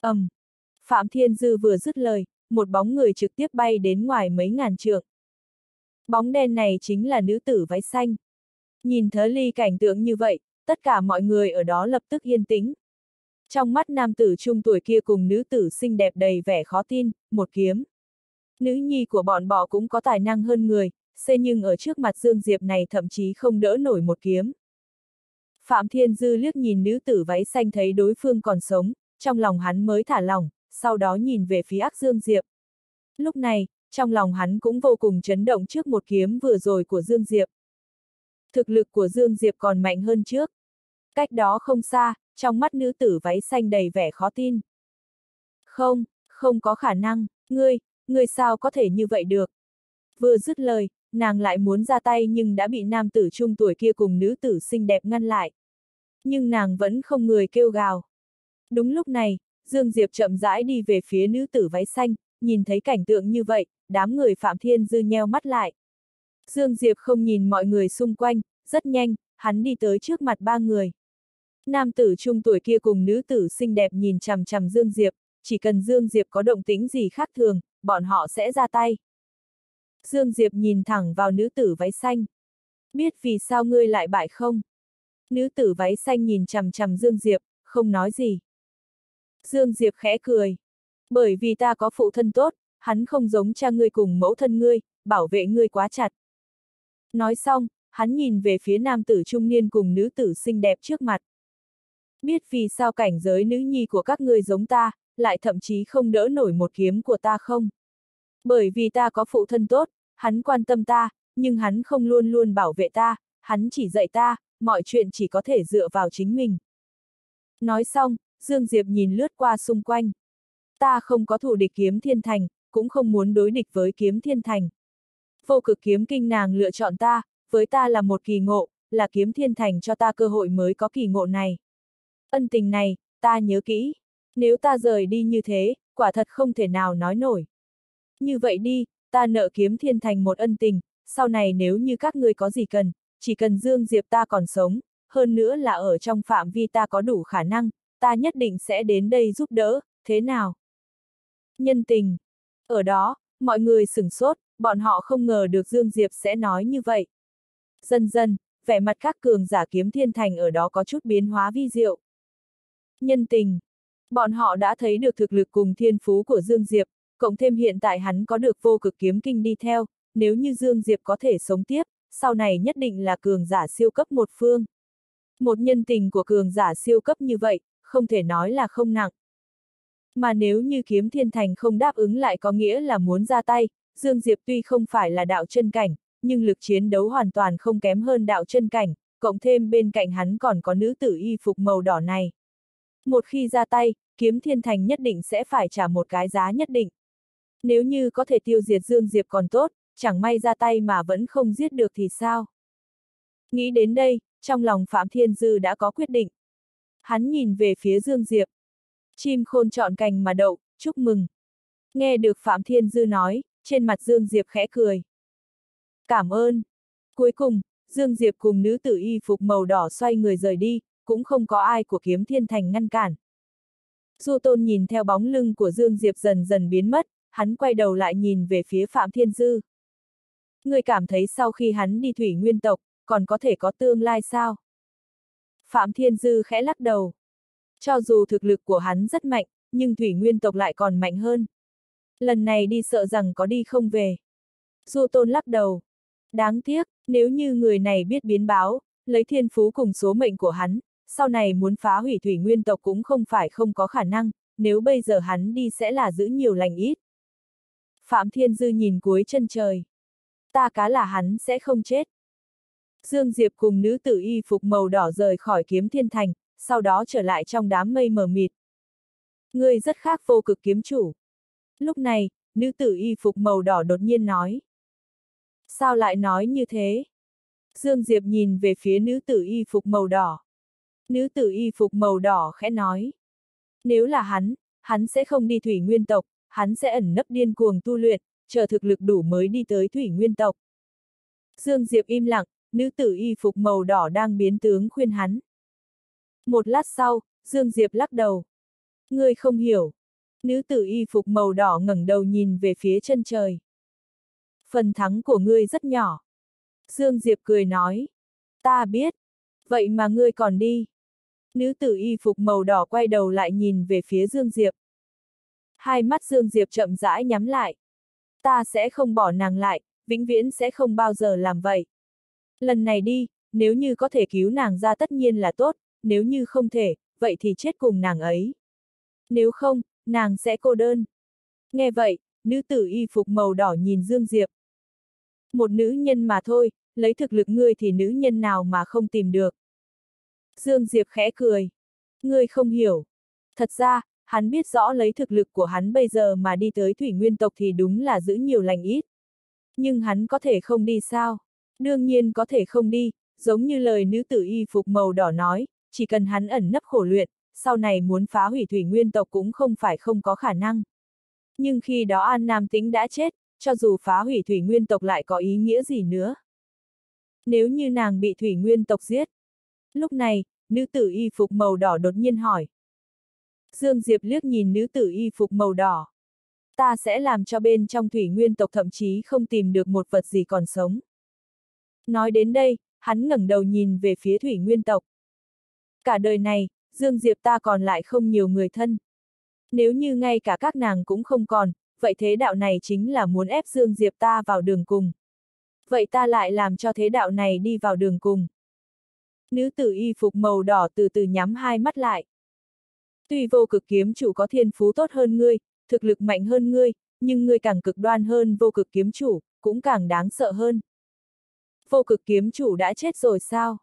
S1: ầm, um, Phạm Thiên Dư vừa dứt lời, một bóng người trực tiếp bay đến ngoài mấy ngàn trượng. Bóng đen này chính là nữ tử váy xanh. Nhìn thớ ly cảnh tượng như vậy, tất cả mọi người ở đó lập tức yên tĩnh. Trong mắt nam tử trung tuổi kia cùng nữ tử xinh đẹp đầy vẻ khó tin, một kiếm. Nữ nhi của bọn bọ cũng có tài năng hơn người, xê nhưng ở trước mặt Dương Diệp này thậm chí không đỡ nổi một kiếm. Phạm Thiên Dư liếc nhìn nữ tử váy xanh thấy đối phương còn sống, trong lòng hắn mới thả lỏng. sau đó nhìn về phía ác Dương Diệp. Lúc này, trong lòng hắn cũng vô cùng chấn động trước một kiếm vừa rồi của Dương Diệp. Thực lực của Dương Diệp còn mạnh hơn trước. Cách đó không xa, trong mắt nữ tử váy xanh đầy vẻ khó tin. Không, không có khả năng, ngươi, ngươi sao có thể như vậy được. Vừa dứt lời, nàng lại muốn ra tay nhưng đã bị nam tử trung tuổi kia cùng nữ tử xinh đẹp ngăn lại. Nhưng nàng vẫn không người kêu gào. Đúng lúc này, Dương Diệp chậm rãi đi về phía nữ tử váy xanh, nhìn thấy cảnh tượng như vậy, đám người Phạm Thiên Dư nheo mắt lại. Dương Diệp không nhìn mọi người xung quanh, rất nhanh, hắn đi tới trước mặt ba người. Nam tử trung tuổi kia cùng nữ tử xinh đẹp nhìn chằm chằm Dương Diệp, chỉ cần Dương Diệp có động tính gì khác thường, bọn họ sẽ ra tay. Dương Diệp nhìn thẳng vào nữ tử váy xanh. Biết vì sao ngươi lại bại không? Nữ tử váy xanh nhìn chằm chằm Dương Diệp, không nói gì. Dương Diệp khẽ cười. Bởi vì ta có phụ thân tốt, hắn không giống cha ngươi cùng mẫu thân ngươi, bảo vệ ngươi quá chặt. Nói xong, hắn nhìn về phía nam tử trung niên cùng nữ tử xinh đẹp trước mặt. Biết vì sao cảnh giới nữ nhi của các ngươi giống ta, lại thậm chí không đỡ nổi một kiếm của ta không? Bởi vì ta có phụ thân tốt, hắn quan tâm ta, nhưng hắn không luôn luôn bảo vệ ta, hắn chỉ dạy ta, mọi chuyện chỉ có thể dựa vào chính mình. Nói xong, Dương Diệp nhìn lướt qua xung quanh. Ta không có thủ địch kiếm thiên thành, cũng không muốn đối địch với kiếm thiên thành. Vô cực kiếm kinh nàng lựa chọn ta, với ta là một kỳ ngộ, là kiếm thiên thành cho ta cơ hội mới có kỳ ngộ này. Ân tình này, ta nhớ kỹ. Nếu ta rời đi như thế, quả thật không thể nào nói nổi. Như vậy đi, ta nợ kiếm thiên thành một ân tình, sau này nếu như các ngươi có gì cần, chỉ cần Dương Diệp ta còn sống, hơn nữa là ở trong phạm vi ta có đủ khả năng, ta nhất định sẽ đến đây giúp đỡ, thế nào? Nhân tình. Ở đó, mọi người sửng sốt, bọn họ không ngờ được Dương Diệp sẽ nói như vậy. Dần dần, vẻ mặt các cường giả kiếm thiên thành ở đó có chút biến hóa vi diệu. Nhân tình. Bọn họ đã thấy được thực lực cùng thiên phú của Dương Diệp, cộng thêm hiện tại hắn có được vô cực kiếm kinh đi theo, nếu như Dương Diệp có thể sống tiếp, sau này nhất định là cường giả siêu cấp một phương. Một nhân tình của cường giả siêu cấp như vậy, không thể nói là không nặng. Mà nếu như kiếm thiên thành không đáp ứng lại có nghĩa là muốn ra tay, Dương Diệp tuy không phải là đạo chân cảnh, nhưng lực chiến đấu hoàn toàn không kém hơn đạo chân cảnh, cộng thêm bên cạnh hắn còn có nữ tử y phục màu đỏ này. Một khi ra tay, kiếm thiên thành nhất định sẽ phải trả một cái giá nhất định. Nếu như có thể tiêu diệt Dương Diệp còn tốt, chẳng may ra tay mà vẫn không giết được thì sao? Nghĩ đến đây, trong lòng Phạm Thiên Dư đã có quyết định. Hắn nhìn về phía Dương Diệp. Chim khôn chọn cành mà đậu, chúc mừng. Nghe được Phạm Thiên Dư nói, trên mặt Dương Diệp khẽ cười. Cảm ơn. Cuối cùng, Dương Diệp cùng nữ tử y phục màu đỏ xoay người rời đi, cũng không có ai của kiếm thiên thành ngăn cản. Du Tôn nhìn theo bóng lưng của Dương Diệp dần dần biến mất, hắn quay đầu lại nhìn về phía Phạm Thiên Dư. Người cảm thấy sau khi hắn đi thủy nguyên tộc, còn có thể có tương lai sao? Phạm Thiên Dư khẽ lắc đầu. Cho dù thực lực của hắn rất mạnh, nhưng thủy nguyên tộc lại còn mạnh hơn. Lần này đi sợ rằng có đi không về. Du Tôn lắc đầu. Đáng tiếc, nếu như người này biết biến báo, lấy thiên phú cùng số mệnh của hắn, sau này muốn phá hủy thủy nguyên tộc cũng không phải không có khả năng, nếu bây giờ hắn đi sẽ là giữ nhiều lành ít. Phạm Thiên Dư nhìn cuối chân trời. Ta cá là hắn sẽ không chết. Dương Diệp cùng nữ tử y phục màu đỏ rời khỏi kiếm thiên thành, sau đó trở lại trong đám mây mờ mịt. Người rất khác vô cực kiếm chủ. Lúc này, nữ tử y phục màu đỏ đột nhiên nói. Sao lại nói như thế? Dương Diệp nhìn về phía nữ tử y phục màu đỏ. Nữ tử y phục màu đỏ khẽ nói. Nếu là hắn, hắn sẽ không đi thủy nguyên tộc, hắn sẽ ẩn nấp điên cuồng tu luyện, chờ thực lực đủ mới đi tới thủy nguyên tộc. Dương Diệp im lặng, nữ tử y phục màu đỏ đang biến tướng khuyên hắn. Một lát sau, Dương Diệp lắc đầu. Ngươi không hiểu. Nữ tử y phục màu đỏ ngẩng đầu nhìn về phía chân trời. Phần thắng của ngươi rất nhỏ. Dương Diệp cười nói. Ta biết. Vậy mà ngươi còn đi. Nữ tử y phục màu đỏ quay đầu lại nhìn về phía Dương Diệp. Hai mắt Dương Diệp chậm rãi nhắm lại. Ta sẽ không bỏ nàng lại, vĩnh viễn sẽ không bao giờ làm vậy. Lần này đi, nếu như có thể cứu nàng ra tất nhiên là tốt, nếu như không thể, vậy thì chết cùng nàng ấy. Nếu không, nàng sẽ cô đơn. Nghe vậy, nữ tử y phục màu đỏ nhìn Dương Diệp. Một nữ nhân mà thôi, lấy thực lực ngươi thì nữ nhân nào mà không tìm được. Dương Diệp khẽ cười. Ngươi không hiểu. Thật ra, hắn biết rõ lấy thực lực của hắn bây giờ mà đi tới thủy nguyên tộc thì đúng là giữ nhiều lành ít. Nhưng hắn có thể không đi sao? Đương nhiên có thể không đi, giống như lời nữ tử y phục màu đỏ nói, chỉ cần hắn ẩn nấp khổ luyện, sau này muốn phá hủy thủy nguyên tộc cũng không phải không có khả năng. Nhưng khi đó An Nam Tĩnh đã chết, cho dù phá hủy thủy nguyên tộc lại có ý nghĩa gì nữa. Nếu như nàng bị thủy nguyên tộc giết. Lúc này, nữ tử y phục màu đỏ đột nhiên hỏi. Dương Diệp liếc nhìn nữ tử y phục màu đỏ. Ta sẽ làm cho bên trong thủy nguyên tộc thậm chí không tìm được một vật gì còn sống. Nói đến đây, hắn ngẩng đầu nhìn về phía thủy nguyên tộc. Cả đời này, Dương Diệp ta còn lại không nhiều người thân. Nếu như ngay cả các nàng cũng không còn, vậy thế đạo này chính là muốn ép Dương Diệp ta vào đường cùng. Vậy ta lại làm cho thế đạo này đi vào đường cùng. Nữ tử y phục màu đỏ từ từ nhắm hai mắt lại. Tuy vô cực kiếm chủ có thiên phú tốt hơn ngươi, thực lực mạnh hơn ngươi, nhưng ngươi càng cực đoan hơn vô cực kiếm chủ, cũng càng đáng sợ hơn. Vô cực kiếm chủ đã chết rồi sao?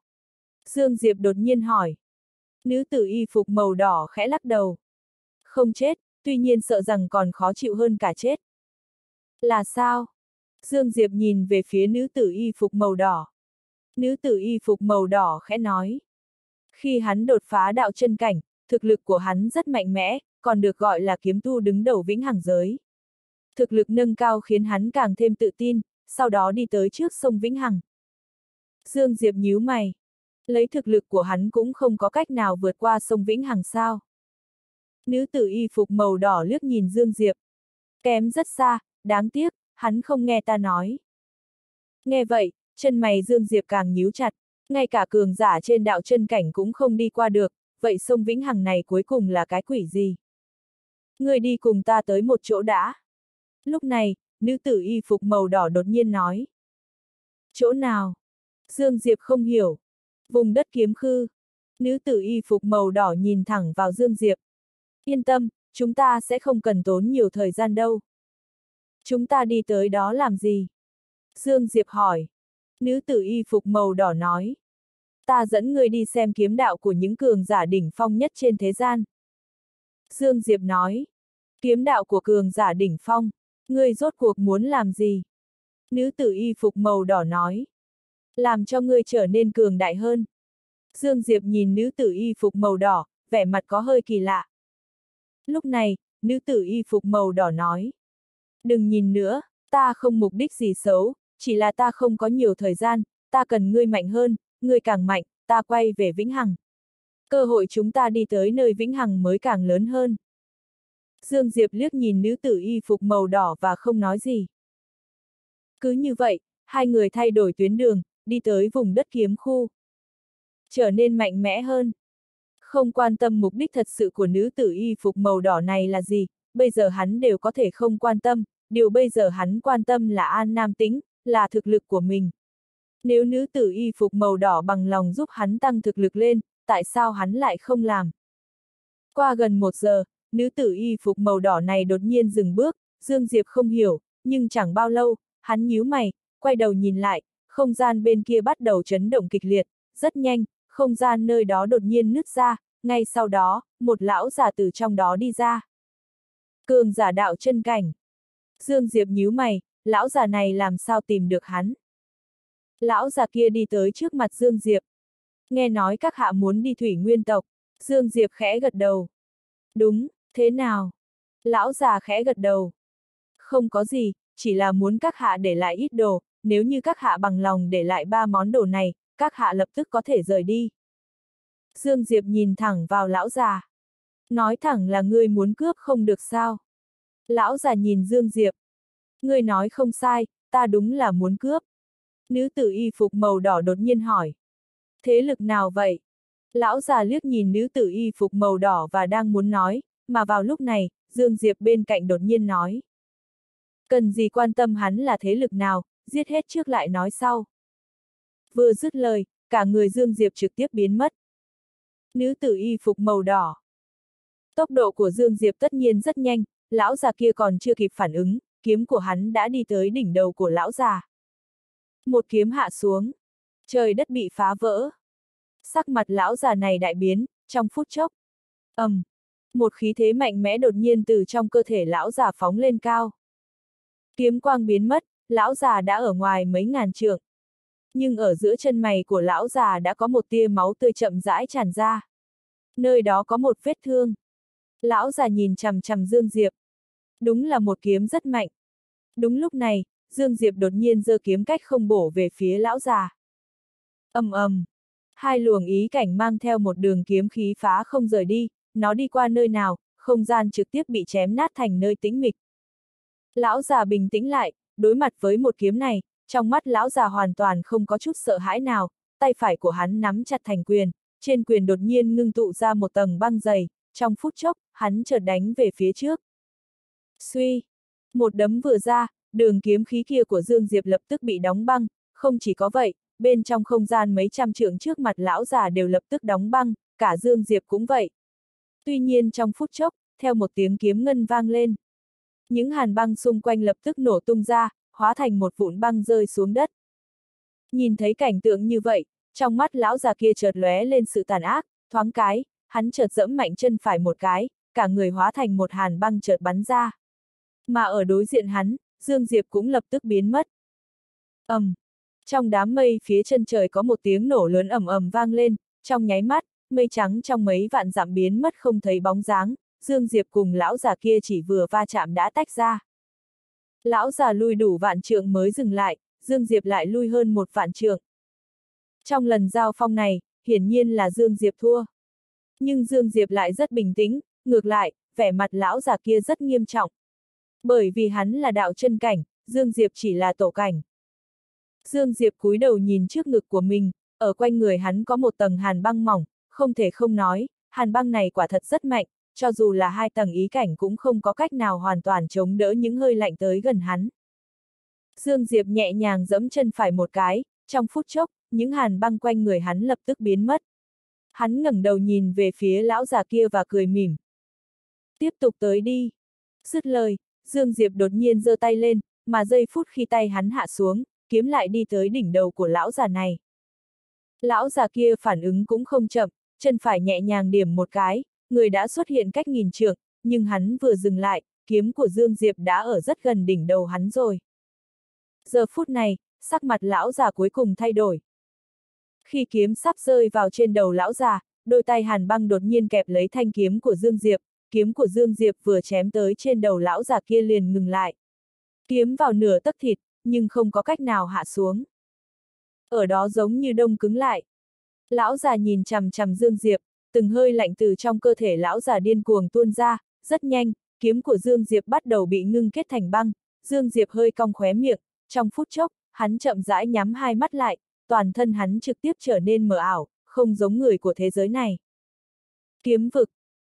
S1: Dương Diệp đột nhiên hỏi. Nữ tử y phục màu đỏ khẽ lắc đầu. Không chết, tuy nhiên sợ rằng còn khó chịu hơn cả chết. Là sao? Dương Diệp nhìn về phía nữ tử y phục màu đỏ. Nữ tử y phục màu đỏ khẽ nói. Khi hắn đột phá đạo chân cảnh, thực lực của hắn rất mạnh mẽ, còn được gọi là kiếm tu đứng đầu vĩnh hằng giới. Thực lực nâng cao khiến hắn càng thêm tự tin, sau đó đi tới trước sông Vĩnh Hằng. Dương Diệp nhíu mày. Lấy thực lực của hắn cũng không có cách nào vượt qua sông Vĩnh Hằng sao. Nữ tử y phục màu đỏ liếc nhìn Dương Diệp. Kém rất xa, đáng tiếc, hắn không nghe ta nói. Nghe vậy, chân mày Dương Diệp càng nhíu chặt, ngay cả cường giả trên đạo chân cảnh cũng không đi qua được, vậy sông Vĩnh Hằng này cuối cùng là cái quỷ gì? Người đi cùng ta tới một chỗ đã. Lúc này, nữ tử y phục màu đỏ đột nhiên nói. Chỗ nào? Dương Diệp không hiểu. Vùng đất kiếm khư. Nữ tử y phục màu đỏ nhìn thẳng vào Dương Diệp. Yên tâm, chúng ta sẽ không cần tốn nhiều thời gian đâu. Chúng ta đi tới đó làm gì? Dương Diệp hỏi. Nữ tử y phục màu đỏ nói. Ta dẫn ngươi đi xem kiếm đạo của những cường giả đỉnh phong nhất trên thế gian. Dương Diệp nói. Kiếm đạo của cường giả đỉnh phong. Ngươi rốt cuộc muốn làm gì? Nữ tử y phục màu đỏ nói. Làm cho ngươi trở nên cường đại hơn. Dương Diệp nhìn nữ tử y phục màu đỏ, vẻ mặt có hơi kỳ lạ. Lúc này, nữ tử y phục màu đỏ nói. Đừng nhìn nữa, ta không mục đích gì xấu, chỉ là ta không có nhiều thời gian, ta cần ngươi mạnh hơn, ngươi càng mạnh, ta quay về Vĩnh Hằng. Cơ hội chúng ta đi tới nơi Vĩnh Hằng mới càng lớn hơn. Dương Diệp liếc nhìn nữ tử y phục màu đỏ và không nói gì. Cứ như vậy, hai người thay đổi tuyến đường, đi tới vùng đất kiếm khu. Trở nên mạnh mẽ hơn. Không quan tâm mục đích thật sự của nữ tử y phục màu đỏ này là gì, bây giờ hắn đều có thể không quan tâm, điều bây giờ hắn quan tâm là an nam tính, là thực lực của mình. Nếu nữ tử y phục màu đỏ bằng lòng giúp hắn tăng thực lực lên, tại sao hắn lại không làm? Qua gần một giờ, nữ tử y phục màu đỏ này đột nhiên dừng bước, Dương Diệp không hiểu, nhưng chẳng bao lâu, hắn nhíu mày, quay đầu nhìn lại, không gian bên kia bắt đầu chấn động kịch liệt, rất nhanh, không gian nơi đó đột nhiên nứt ra, ngay sau đó, một lão già từ trong đó đi ra. Cường giả đạo chân cảnh. Dương Diệp nhíu mày, lão già này làm sao tìm được hắn? Lão già kia đi tới trước mặt Dương Diệp. Nghe nói các hạ muốn đi thủy nguyên tộc, Dương Diệp khẽ gật đầu. Đúng, thế nào? Lão già khẽ gật đầu. Không có gì, chỉ là muốn các hạ để lại ít đồ, nếu như các hạ bằng lòng để lại ba món đồ này, các hạ lập tức có thể rời đi. Dương Diệp nhìn thẳng vào lão già. Nói thẳng là ngươi muốn cướp không được sao. Lão già nhìn Dương Diệp. Ngươi nói không sai, ta đúng là muốn cướp. Nữ tử y phục màu đỏ đột nhiên hỏi. Thế lực nào vậy? Lão già liếc nhìn nữ tử y phục màu đỏ và đang muốn nói, mà vào lúc này, Dương Diệp bên cạnh đột nhiên nói. Cần gì quan tâm hắn là thế lực nào, giết hết trước lại nói sau. Vừa dứt lời, cả người Dương Diệp trực tiếp biến mất. Nữ tử y phục màu đỏ. Tốc độ của Dương Diệp tất nhiên rất nhanh, lão già kia còn chưa kịp phản ứng, kiếm của hắn đã đi tới đỉnh đầu của lão già. Một kiếm hạ xuống. Trời đất bị phá vỡ. Sắc mặt lão già này đại biến, trong phút chốc. ầm, um, Một khí thế mạnh mẽ đột nhiên từ trong cơ thể lão già phóng lên cao. Kiếm quang biến mất, lão già đã ở ngoài mấy ngàn trượng. Nhưng ở giữa chân mày của lão già đã có một tia máu tươi chậm rãi tràn ra. Nơi đó có một vết thương. Lão già nhìn chằm chằm Dương Diệp. Đúng là một kiếm rất mạnh. Đúng lúc này, Dương Diệp đột nhiên giơ kiếm cách không bổ về phía lão già. ầm ầm, hai luồng ý cảnh mang theo một đường kiếm khí phá không rời đi, nó đi qua nơi nào, không gian trực tiếp bị chém nát thành nơi tĩnh mịch. Lão già bình tĩnh lại, đối mặt với một kiếm này, trong mắt lão già hoàn toàn không có chút sợ hãi nào, tay phải của hắn nắm chặt thành quyền, trên quyền đột nhiên ngưng tụ ra một tầng băng dày, trong phút chốc, hắn chợt đánh về phía trước. Suy! Một đấm vừa ra, đường kiếm khí kia của Dương Diệp lập tức bị đóng băng, không chỉ có vậy, bên trong không gian mấy trăm trượng trước mặt lão già đều lập tức đóng băng, cả Dương Diệp cũng vậy. Tuy nhiên trong phút chốc, theo một tiếng kiếm ngân vang lên. Những hàn băng xung quanh lập tức nổ tung ra, hóa thành một vụn băng rơi xuống đất. Nhìn thấy cảnh tượng như vậy, trong mắt lão già kia chợt lóe lên sự tàn ác, thoáng cái, hắn chợt dẫm mạnh chân phải một cái, cả người hóa thành một hàn băng chợt bắn ra. Mà ở đối diện hắn, Dương Diệp cũng lập tức biến mất. ầm, um, trong đám mây phía chân trời có một tiếng nổ lớn ầm ầm vang lên, trong nháy mắt, mây trắng trong mấy vạn dặm biến mất không thấy bóng dáng, Dương Diệp cùng lão già kia chỉ vừa va chạm đã tách ra. Lão già lui đủ vạn trượng mới dừng lại, Dương Diệp lại lui hơn một vạn trượng. Trong lần giao phong này, hiển nhiên là Dương Diệp thua. Nhưng Dương Diệp lại rất bình tĩnh, ngược lại, vẻ mặt lão già kia rất nghiêm trọng. Bởi vì hắn là đạo chân cảnh, Dương Diệp chỉ là tổ cảnh. Dương Diệp cúi đầu nhìn trước ngực của mình, ở quanh người hắn có một tầng hàn băng mỏng, không thể không nói, hàn băng này quả thật rất mạnh, cho dù là hai tầng ý cảnh cũng không có cách nào hoàn toàn chống đỡ những hơi lạnh tới gần hắn. Dương Diệp nhẹ nhàng giẫm chân phải một cái, trong phút chốc, những hàn băng quanh người hắn lập tức biến mất. Hắn ngẩng đầu nhìn về phía lão già kia và cười mỉm. Tiếp tục tới đi. Dứt lời, Dương Diệp đột nhiên giơ tay lên, mà giây phút khi tay hắn hạ xuống, kiếm lại đi tới đỉnh đầu của lão già này. Lão già kia phản ứng cũng không chậm, chân phải nhẹ nhàng điểm một cái, người đã xuất hiện cách nghìn trượng, nhưng hắn vừa dừng lại, kiếm của Dương Diệp đã ở rất gần đỉnh đầu hắn rồi. Giờ phút này, sắc mặt lão già cuối cùng thay đổi. Khi kiếm sắp rơi vào trên đầu lão già, đôi tay hàn băng đột nhiên kẹp lấy thanh kiếm của Dương Diệp, kiếm của Dương Diệp vừa chém tới trên đầu lão già kia liền ngừng lại. Kiếm vào nửa tấc thịt, nhưng không có cách nào hạ xuống. ở đó giống như đông cứng lại. Lão già nhìn chằm chằm Dương Diệp, từng hơi lạnh từ trong cơ thể lão già điên cuồng tuôn ra, rất nhanh, kiếm của Dương Diệp bắt đầu bị ngưng kết thành băng, Dương Diệp hơi cong khóe miệng, trong phút chốc, hắn chậm rãi nhắm hai mắt lại, toàn thân hắn trực tiếp trở nên mờ ảo, không giống người của thế giới này. Kiếm vực.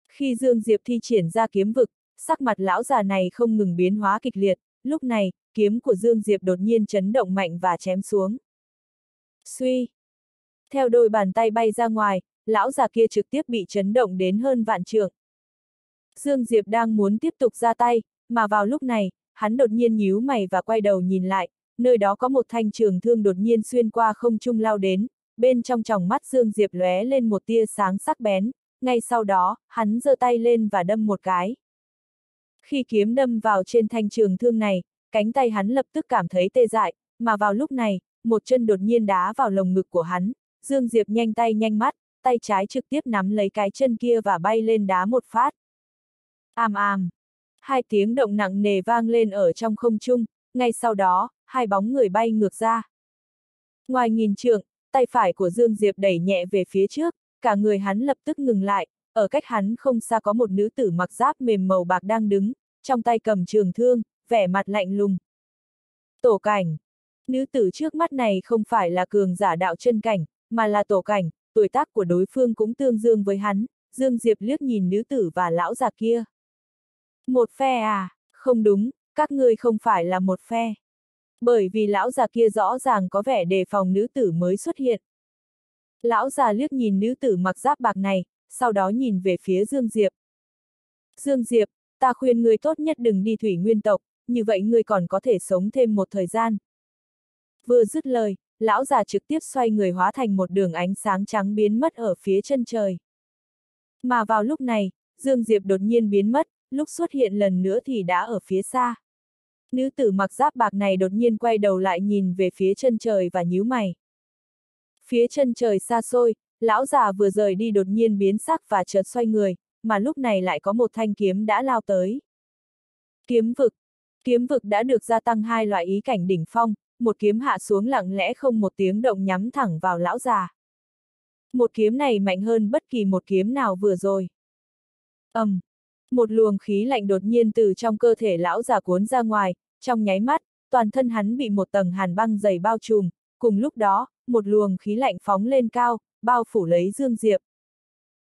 S1: Khi Dương Diệp thi triển ra kiếm vực, sắc mặt lão già này không ngừng biến hóa kịch liệt, lúc này, kiếm của Dương Diệp đột nhiên chấn động mạnh và chém xuống. Suy. Theo đôi bàn tay bay ra ngoài, lão già kia trực tiếp bị chấn động đến hơn vạn trượng. Dương Diệp đang muốn tiếp tục ra tay, mà vào lúc này, hắn đột nhiên nhíu mày và quay đầu nhìn lại, nơi đó có một thanh trường thương đột nhiên xuyên qua không trung lao đến, bên trong tròng mắt Dương Diệp lóe lên một tia sáng sắc bén, ngay sau đó, hắn giơ tay lên và đâm một cái. Khi kiếm đâm vào trên thanh trường thương này, cánh tay hắn lập tức cảm thấy tê dại, mà vào lúc này, một chân đột nhiên đá vào lồng ngực của hắn, Dương Diệp nhanh tay nhanh mắt, tay trái trực tiếp nắm lấy cái chân kia và bay lên đá một phát. Am am. Hai tiếng động nặng nề vang lên ở trong không trung, ngay sau đó, hai bóng người bay ngược ra. Ngoài nghìn trượng, tay phải của Dương Diệp đẩy nhẹ về phía trước, cả người hắn lập tức ngừng lại, ở cách hắn không xa có một nữ tử mặc giáp mềm màu bạc đang đứng, trong tay cầm trường thương, vẻ mặt lạnh lùng. Tổ cảnh. Nữ tử trước mắt này không phải là cường giả đạo chân cảnh, mà là tổ cảnh, tuổi tác của đối phương cũng tương dương với hắn, Dương Diệp liếc nhìn nữ tử và lão già kia. Một phe à, không đúng, các ngươi không phải là một phe. Bởi vì lão già kia rõ ràng có vẻ đề phòng nữ tử mới xuất hiện. Lão già liếc nhìn nữ tử mặc giáp bạc này, sau đó nhìn về phía Dương Diệp. Dương Diệp, ta khuyên ngươi tốt nhất đừng đi thủy nguyên tộc, như vậy ngươi còn có thể sống thêm một thời gian. Vừa dứt lời, lão già trực tiếp xoay người hóa thành một đường ánh sáng trắng biến mất ở phía chân trời. Mà vào lúc này, Dương Diệp đột nhiên biến mất, lúc xuất hiện lần nữa thì đã ở phía xa. Nữ tử mặc giáp bạc này đột nhiên quay đầu lại nhìn về phía chân trời và nhíu mày. Phía chân trời xa xôi, lão già vừa rời đi đột nhiên biến sắc và chợt xoay người, mà lúc này lại có một thanh kiếm đã lao tới. Kiếm vực. Kiếm vực đã được gia tăng hai loại ý cảnh đỉnh phong, một kiếm hạ xuống lặng lẽ không một tiếng động nhắm thẳng vào lão già. Một kiếm này mạnh hơn bất kỳ một kiếm nào vừa rồi. ầm, um, một luồng khí lạnh đột nhiên từ trong cơ thể lão già cuốn ra ngoài, trong nháy mắt, toàn thân hắn bị một tầng hàn băng dày bao trùm, cùng lúc đó, một luồng khí lạnh phóng lên cao, bao phủ lấy Dương Diệp.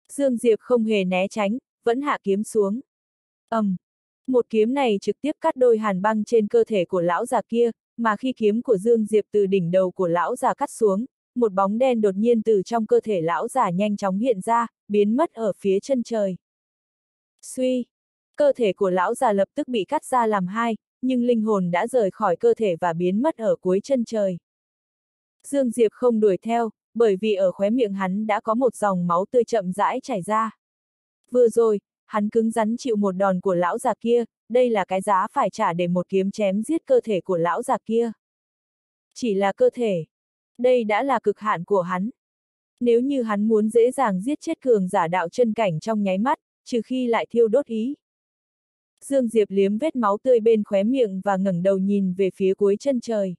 S1: Dương Diệp không hề né tránh, vẫn hạ kiếm xuống. ầm, um, một kiếm này trực tiếp cắt đôi hàn băng trên cơ thể của lão già kia, mà khi kiếm của Dương Diệp từ đỉnh đầu của lão già cắt xuống, một bóng đen đột nhiên từ trong cơ thể lão già nhanh chóng hiện ra, biến mất ở phía chân trời. Suy, cơ thể của lão già lập tức bị cắt ra làm hai, nhưng linh hồn đã rời khỏi cơ thể và biến mất ở cuối chân trời. Dương Diệp không đuổi theo, bởi vì ở khóe miệng hắn đã có một dòng máu tươi chậm rãi chảy ra. Vừa rồi, hắn cứng rắn chịu một đòn của lão già kia, đây là cái giá phải trả để một kiếm chém giết cơ thể của lão già kia. Chỉ là cơ thể. Đây đã là cực hạn của hắn. Nếu như hắn muốn dễ dàng giết chết cường giả đạo chân cảnh trong nháy mắt, trừ khi lại thiêu đốt ý. Dương Diệp liếm vết máu tươi bên khóe miệng và ngẩng đầu nhìn về phía cuối chân trời.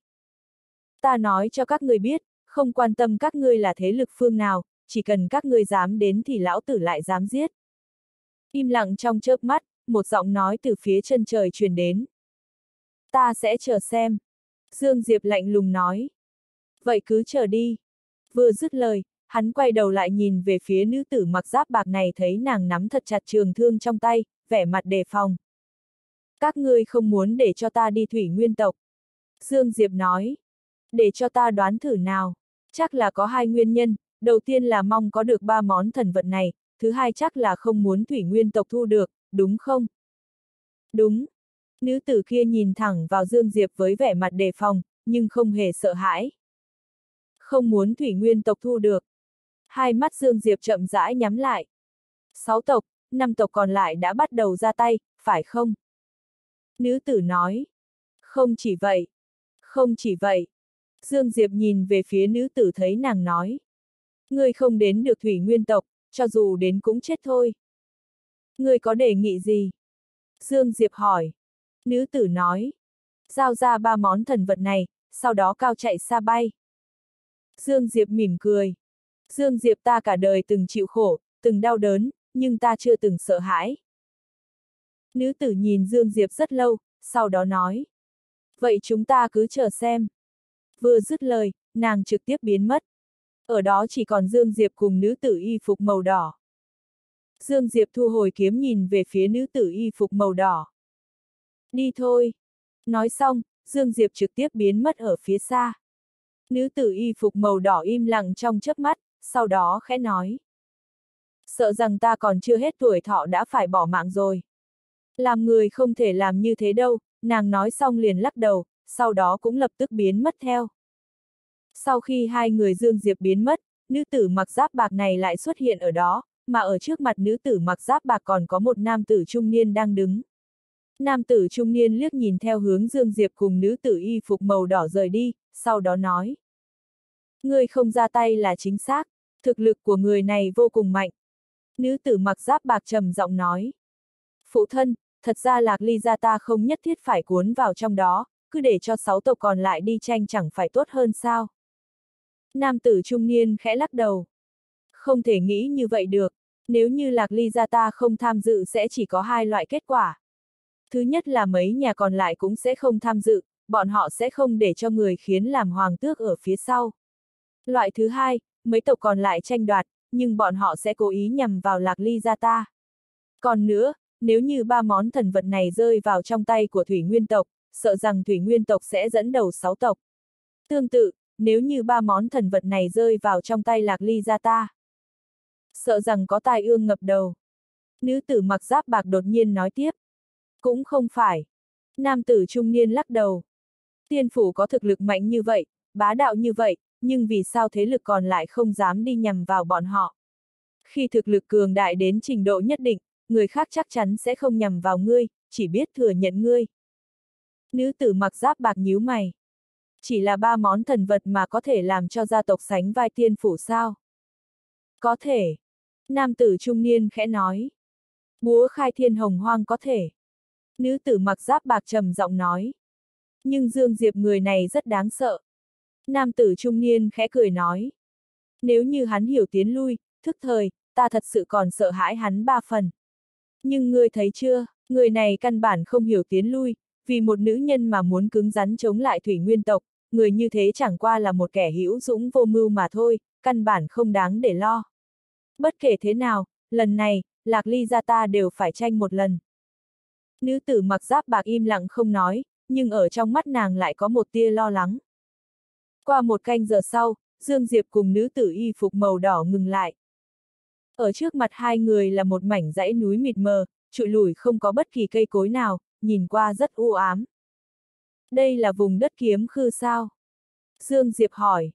S1: Ta nói cho các người biết, không quan tâm các ngươi là thế lực phương nào, chỉ cần các ngươi dám đến thì lão tử lại dám giết. Im lặng trong chớp mắt, một giọng nói từ phía chân trời truyền đến. Ta sẽ chờ xem. Dương Diệp lạnh lùng nói. Vậy cứ chờ đi. Vừa dứt lời, hắn quay đầu lại nhìn về phía nữ tử mặc giáp bạc này thấy nàng nắm thật chặt trường thương trong tay, vẻ mặt đề phòng. Các ngươi không muốn để cho ta đi thủy nguyên tộc. Dương Diệp nói. Để cho ta đoán thử nào. Chắc là có hai nguyên nhân, đầu tiên là mong có được ba món thần vật này, thứ hai chắc là không muốn thủy nguyên tộc thu được, đúng không? Đúng. Nữ tử kia nhìn thẳng vào Dương Diệp với vẻ mặt đề phòng, nhưng không hề sợ hãi. Không muốn thủy nguyên tộc thu được. Hai mắt Dương Diệp chậm rãi nhắm lại. Sáu tộc, năm tộc còn lại đã bắt đầu ra tay, phải không? Nữ tử nói. Không chỉ vậy. Không chỉ vậy. Dương Diệp nhìn về phía nữ tử thấy nàng nói. Ngươi không đến được thủy nguyên tộc, cho dù đến cũng chết thôi. Ngươi có đề nghị gì? Dương Diệp hỏi. Nữ tử nói. Giao ra ba món thần vật này, sau đó cao chạy xa bay. Dương Diệp mỉm cười. Dương Diệp ta cả đời từng chịu khổ, từng đau đớn, nhưng ta chưa từng sợ hãi. Nữ tử nhìn Dương Diệp rất lâu, sau đó nói. Vậy chúng ta cứ chờ xem. Vừa dứt lời, nàng trực tiếp biến mất. Ở đó chỉ còn Dương Diệp cùng nữ tử y phục màu đỏ. Dương Diệp thu hồi kiếm nhìn về phía nữ tử y phục màu đỏ. Đi thôi. Nói xong, Dương Diệp trực tiếp biến mất ở phía xa. Nữ tử y phục màu đỏ im lặng trong chớp mắt, sau đó khẽ nói. Sợ rằng ta còn chưa hết tuổi thọ đã phải bỏ mạng rồi. Làm người không thể làm như thế đâu, nàng nói xong liền lắc đầu, sau đó cũng lập tức biến mất theo. Sau khi hai người Dương Diệp biến mất, nữ tử mặc giáp bạc này lại xuất hiện ở đó, mà ở trước mặt nữ tử mặc giáp bạc còn có một nam tử trung niên đang đứng. Nam tử trung niên liếc nhìn theo hướng Dương Diệp cùng nữ tử y phục màu đỏ rời đi, sau đó nói. Người không ra tay là chính xác, thực lực của người này vô cùng mạnh. Nữ tử mặc giáp bạc trầm giọng nói. Phụ thân, thật ra lạc ly gia ta không nhất thiết phải cuốn vào trong đó, cứ để cho sáu tộc còn lại đi tranh chẳng phải tốt hơn sao. Nam tử trung niên khẽ lắc đầu. Không thể nghĩ như vậy được, nếu như lạc ly gia ta không tham dự sẽ chỉ có hai loại kết quả. Thứ nhất là mấy nhà còn lại cũng sẽ không tham dự, bọn họ sẽ không để cho người khiến làm hoàng tước ở phía sau. Loại thứ hai, mấy tộc còn lại tranh đoạt, nhưng bọn họ sẽ cố ý nhằm vào lạc ly gia ta. Còn nữa, nếu như ba món thần vật này rơi vào trong tay của thủy nguyên tộc, sợ rằng thủy nguyên tộc sẽ dẫn đầu sáu tộc. Tương tự, nếu như ba món thần vật này rơi vào trong tay lạc ly gia ta, sợ rằng có tai ương ngập đầu. Nữ tử mặc giáp bạc đột nhiên nói tiếp. Cũng không phải. Nam tử trung niên lắc đầu. Tiên phủ có thực lực mạnh như vậy, bá đạo như vậy, nhưng vì sao thế lực còn lại không dám đi nhằm vào bọn họ? Khi thực lực cường đại đến trình độ nhất định, người khác chắc chắn sẽ không nhằm vào ngươi, chỉ biết thừa nhận ngươi. Nữ tử mặc giáp bạc nhíu mày. Chỉ là ba món thần vật mà có thể làm cho gia tộc sánh vai tiên phủ sao? Có thể. Nam tử trung niên khẽ nói. Búa khai thiên hồng hoang có thể. Nữ tử mặc giáp bạc trầm giọng nói. Nhưng Dương Diệp người này rất đáng sợ. Nam tử trung niên khẽ cười nói. Nếu như hắn hiểu tiến lui, thức thời, ta thật sự còn sợ hãi hắn ba phần. Nhưng ngươi thấy chưa, người này căn bản không hiểu tiến lui, vì một nữ nhân mà muốn cứng rắn chống lại thủy nguyên tộc, người như thế chẳng qua là một kẻ hữu dũng vô mưu mà thôi, căn bản không đáng để lo. Bất kể thế nào, lần này, Lạc Ly gia ta đều phải tranh một lần. Nữ tử mặc giáp bạc im lặng không nói, nhưng ở trong mắt nàng lại có một tia lo lắng. Qua một canh giờ sau, Dương Diệp cùng nữ tử y phục màu đỏ ngừng lại. Ở trước mặt hai người là một mảnh dãy núi mịt mờ, trụi lùi không có bất kỳ cây cối nào, nhìn qua rất u ám. Đây là vùng đất kiếm khư sao? Dương Diệp hỏi.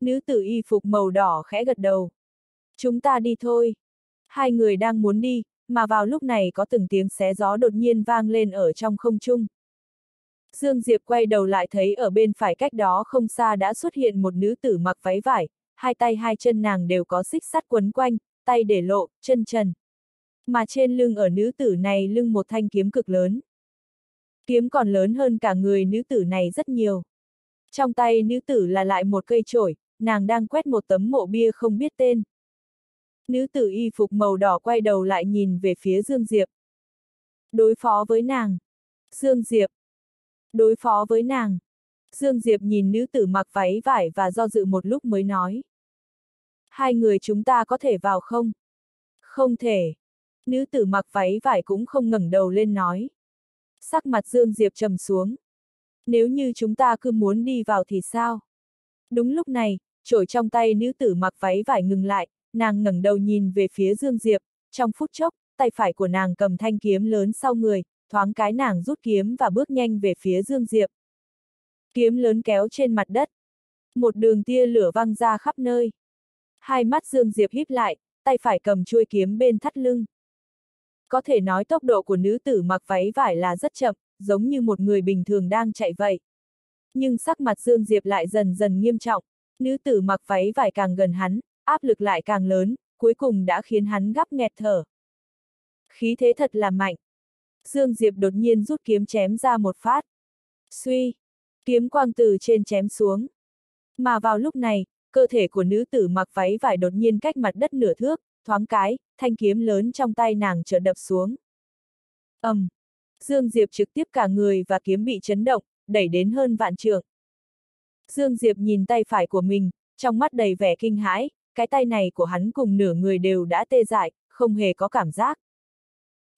S1: Nữ tử y phục màu đỏ khẽ gật đầu. Chúng ta đi thôi. Hai người đang muốn đi, mà vào lúc này có từng tiếng xé gió đột nhiên vang lên ở trong không trung. Dương Diệp quay đầu lại thấy ở bên phải cách đó không xa đã xuất hiện một nữ tử mặc váy vải, hai tay hai chân nàng đều có xích sắt quấn quanh, tay để lộ, chân trần. Mà trên lưng ở nữ tử này lưng một thanh kiếm cực lớn. Kiếm còn lớn hơn cả người nữ tử này rất nhiều. Trong tay nữ tử là lại một cây chổi, nàng đang quét một tấm mộ bia không biết tên. Nữ tử y phục màu đỏ quay đầu lại nhìn về phía Dương Diệp. Đối phó với nàng. Dương Diệp. Đối phó với nàng. Dương Diệp nhìn nữ tử mặc váy vải và do dự một lúc mới nói. Hai người chúng ta có thể vào không? Không thể. Nữ tử mặc váy vải cũng không ngẩng đầu lên nói. Sắc mặt Dương Diệp trầm xuống. Nếu như chúng ta cứ muốn đi vào thì sao? Đúng lúc này, trổi trong tay nữ tử mặc váy vải ngừng lại, nàng ngẩng đầu nhìn về phía Dương Diệp, trong phút chốc, tay phải của nàng cầm thanh kiếm lớn sau người, thoáng cái nàng rút kiếm và bước nhanh về phía Dương Diệp. Kiếm lớn kéo trên mặt đất. Một đường tia lửa văng ra khắp nơi. Hai mắt Dương Diệp híp lại, tay phải cầm chuôi kiếm bên thắt lưng. Có thể nói tốc độ của nữ tử mặc váy vải là rất chậm, giống như một người bình thường đang chạy vậy. Nhưng sắc mặt Dương Diệp lại dần dần nghiêm trọng, nữ tử mặc váy vải càng gần hắn, áp lực lại càng lớn, cuối cùng đã khiến hắn gắp nghẹt thở. Khí thế thật là mạnh. Dương Diệp đột nhiên rút kiếm chém ra một phát. Suy! Kiếm quang từ trên chém xuống. Mà vào lúc này, cơ thể của nữ tử mặc váy vải đột nhiên cách mặt đất nửa thước, thoáng cái, thanh kiếm lớn trong tay nàng chợt đập xuống. ầm, um, Dương Diệp trực tiếp cả người và kiếm bị chấn động, đẩy đến hơn vạn trượng. Dương Diệp nhìn tay phải của mình, trong mắt đầy vẻ kinh hãi, cái tay này của hắn cùng nửa người đều đã tê dại, không hề có cảm giác.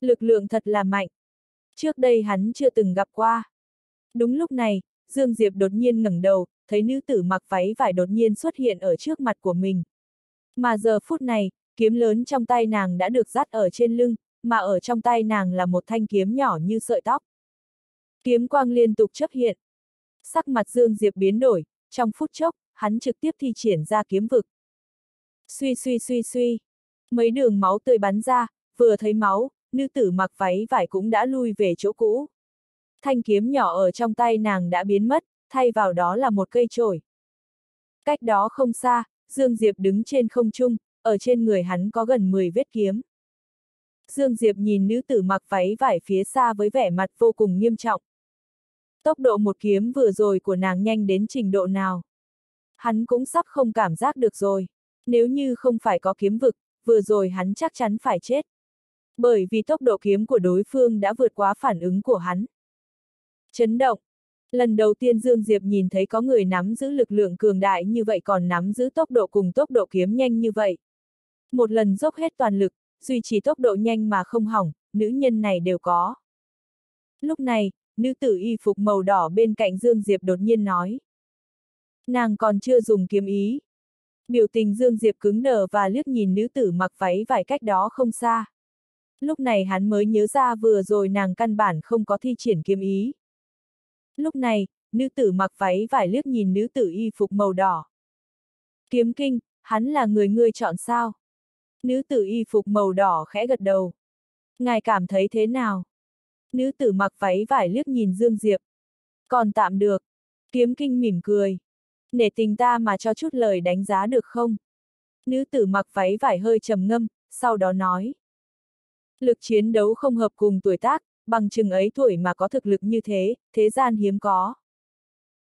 S1: Lực lượng thật là mạnh. Trước đây hắn chưa từng gặp qua. Đúng lúc này, Dương Diệp đột nhiên ngẩng đầu, thấy nữ tử mặc váy vải đột nhiên xuất hiện ở trước mặt của mình. Mà giờ phút này, kiếm lớn trong tay nàng đã được dắt ở trên lưng, mà ở trong tay nàng là một thanh kiếm nhỏ như sợi tóc. Kiếm quang liên tục chấp hiện. Sắc mặt Dương Diệp biến đổi, trong phút chốc, hắn trực tiếp thi triển ra kiếm vực. Suy suy suy suy. Mấy đường máu tươi bắn ra, vừa thấy máu, nữ tử mặc váy vải cũng đã lui về chỗ cũ. Thanh kiếm nhỏ ở trong tay nàng đã biến mất, thay vào đó là một cây chổi. Cách đó không xa, Dương Diệp đứng trên không trung, ở trên người hắn có gần 10 vết kiếm. Dương Diệp nhìn nữ tử mặc váy vải phía xa với vẻ mặt vô cùng nghiêm trọng. Tốc độ một kiếm vừa rồi của nàng nhanh đến trình độ nào? Hắn cũng sắp không cảm giác được rồi. Nếu như không phải có kiếm vực, vừa rồi hắn chắc chắn phải chết. Bởi vì tốc độ kiếm của đối phương đã vượt quá phản ứng của hắn. Chấn động. Lần đầu tiên Dương Diệp nhìn thấy có người nắm giữ lực lượng cường đại như vậy còn nắm giữ tốc độ cùng tốc độ kiếm nhanh như vậy. Một lần dốc hết toàn lực, duy trì tốc độ nhanh mà không hỏng, nữ nhân này đều có. Lúc này, nữ tử y phục màu đỏ bên cạnh Dương Diệp đột nhiên nói. Nàng còn chưa dùng kiếm ý. Biểu tình Dương Diệp cứng đờ và liếc nhìn nữ tử mặc váy vài cách đó không xa. Lúc này hắn mới nhớ ra vừa rồi nàng căn bản không có thi triển kiếm ý. Lúc này, nữ tử mặc váy vải liếc nhìn nữ tử y phục màu đỏ. Kiếm kinh, hắn là người ngươi chọn sao? Nữ tử y phục màu đỏ khẽ gật đầu. Ngài cảm thấy thế nào? Nữ tử mặc váy vải liếc nhìn Dương Diệp. Còn tạm được. Kiếm kinh mỉm cười. Nể tình ta mà cho chút lời đánh giá được không? Nữ tử mặc váy vải hơi trầm ngâm, sau đó nói. Lực chiến đấu không hợp cùng tuổi tác, bằng chừng ấy tuổi mà có thực lực như thế, thế gian hiếm có.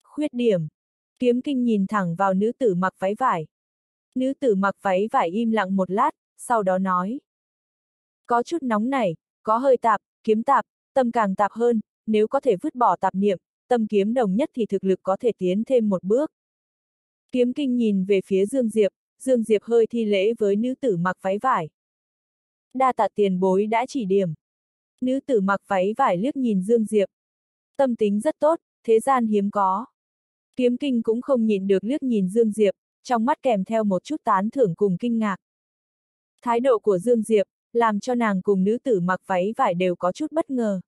S1: Khuyết điểm. Kiếm kinh nhìn thẳng vào nữ tử mặc váy vải. Nữ tử mặc váy vải im lặng một lát, sau đó nói. Có chút nóng này, có hơi tạp, kiếm tạp, tâm càng tạp hơn, nếu có thể vứt bỏ tạp niệm, tâm kiếm đồng nhất thì thực lực có thể tiến thêm một bước. Kiếm kinh nhìn về phía Dương Diệp, Dương Diệp hơi thi lễ với nữ tử mặc váy vải. Đa tạ tiền bối đã chỉ điểm. Nữ tử mặc váy vải liếc nhìn Dương Diệp. Tâm tính rất tốt, thế gian hiếm có. Kiếm kinh cũng không nhìn được liếc nhìn Dương Diệp, trong mắt kèm theo một chút tán thưởng cùng kinh ngạc. Thái độ của Dương Diệp, làm cho nàng cùng nữ tử mặc váy vải đều có chút bất ngờ.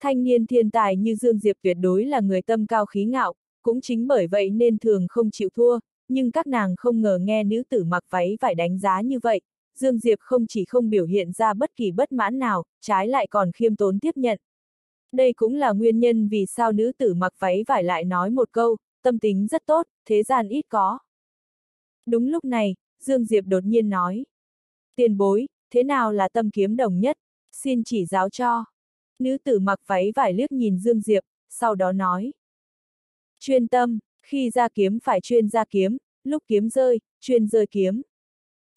S1: Thanh niên thiên tài như Dương Diệp tuyệt đối là người tâm cao khí ngạo, cũng chính bởi vậy nên thường không chịu thua, nhưng các nàng không ngờ nghe nữ tử mặc váy vải đánh giá như vậy, Dương Diệp không chỉ không biểu hiện ra bất kỳ bất mãn nào, trái lại còn khiêm tốn tiếp nhận. Đây cũng là nguyên nhân vì sao nữ tử mặc váy vải lại nói một câu, tâm tính rất tốt, thế gian ít có. Đúng lúc này, Dương Diệp đột nhiên nói. Tiền bối, thế nào là tâm kiếm đồng nhất, xin chỉ giáo cho. Nữ tử mặc váy vải liếc nhìn Dương Diệp, sau đó nói. Chuyên tâm, khi ra kiếm phải chuyên ra kiếm, lúc kiếm rơi, chuyên rơi kiếm.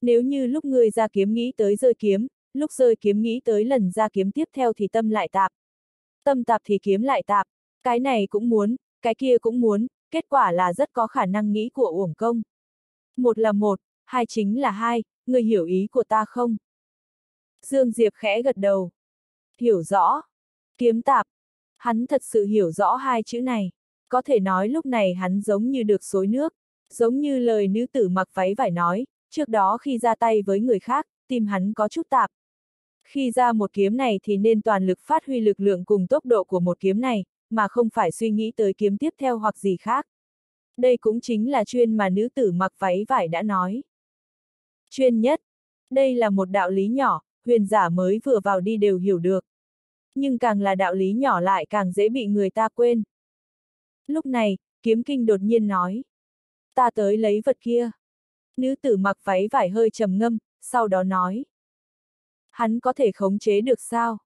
S1: Nếu như lúc người ra kiếm nghĩ tới rơi kiếm, lúc rơi kiếm nghĩ tới lần ra kiếm tiếp theo thì tâm lại tạp. Tâm tạp thì kiếm lại tạp, cái này cũng muốn, cái kia cũng muốn, kết quả là rất có khả năng nghĩ của uổng công. Một là một, hai chính là hai, người hiểu ý của ta không? Dương Diệp khẽ gật đầu. Hiểu rõ. Kiếm tạp. Hắn thật sự hiểu rõ hai chữ này. Có thể nói lúc này hắn giống như được xối nước. Giống như lời nữ tử mặc váy vải nói, trước đó khi ra tay với người khác, tim hắn có chút tạp. Khi ra một kiếm này thì nên toàn lực phát huy lực lượng cùng tốc độ của một kiếm này, mà không phải suy nghĩ tới kiếm tiếp theo hoặc gì khác. Đây cũng chính là chuyên mà nữ tử mặc váy vải đã nói. Chuyên nhất. Đây là một đạo lý nhỏ, huyền giả mới vừa vào đi đều hiểu được. Nhưng càng là đạo lý nhỏ lại càng dễ bị người ta quên. Lúc này, kiếm kinh đột nhiên nói. Ta tới lấy vật kia. Nữ tử mặc váy vải hơi trầm ngâm, sau đó nói. Hắn có thể khống chế được sao?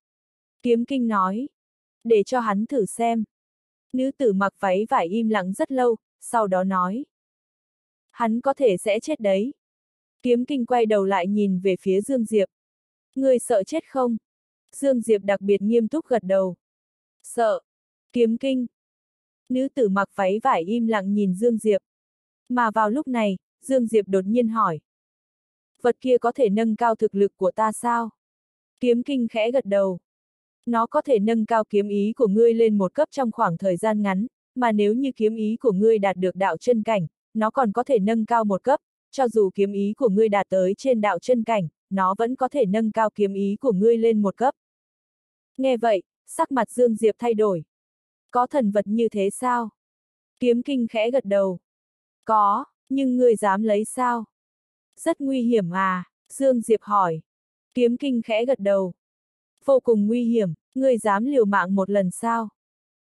S1: Kiếm kinh nói. Để cho hắn thử xem. Nữ tử mặc váy vải im lặng rất lâu, sau đó nói. Hắn có thể sẽ chết đấy. Kiếm kinh quay đầu lại nhìn về phía Dương Diệp. Ngươi sợ chết không? Dương Diệp đặc biệt nghiêm túc gật đầu. Sợ. Kiếm kinh. Nữ tử mặc váy vải im lặng nhìn Dương Diệp. Mà vào lúc này, Dương Diệp đột nhiên hỏi. Vật kia có thể nâng cao thực lực của ta sao? Kiếm kinh khẽ gật đầu. Nó có thể nâng cao kiếm ý của ngươi lên một cấp trong khoảng thời gian ngắn, mà nếu như kiếm ý của ngươi đạt được đạo chân cảnh, nó còn có thể nâng cao một cấp, cho dù kiếm ý của ngươi đạt tới trên đạo chân cảnh, nó vẫn có thể nâng cao kiếm ý của ngươi lên một cấp. Nghe vậy, sắc mặt Dương Diệp thay đổi. Có thần vật như thế sao? Kiếm kinh khẽ gật đầu. Có, nhưng ngươi dám lấy sao? Rất nguy hiểm à? Dương Diệp hỏi. Kiếm kinh khẽ gật đầu. Vô cùng nguy hiểm, ngươi dám liều mạng một lần sao?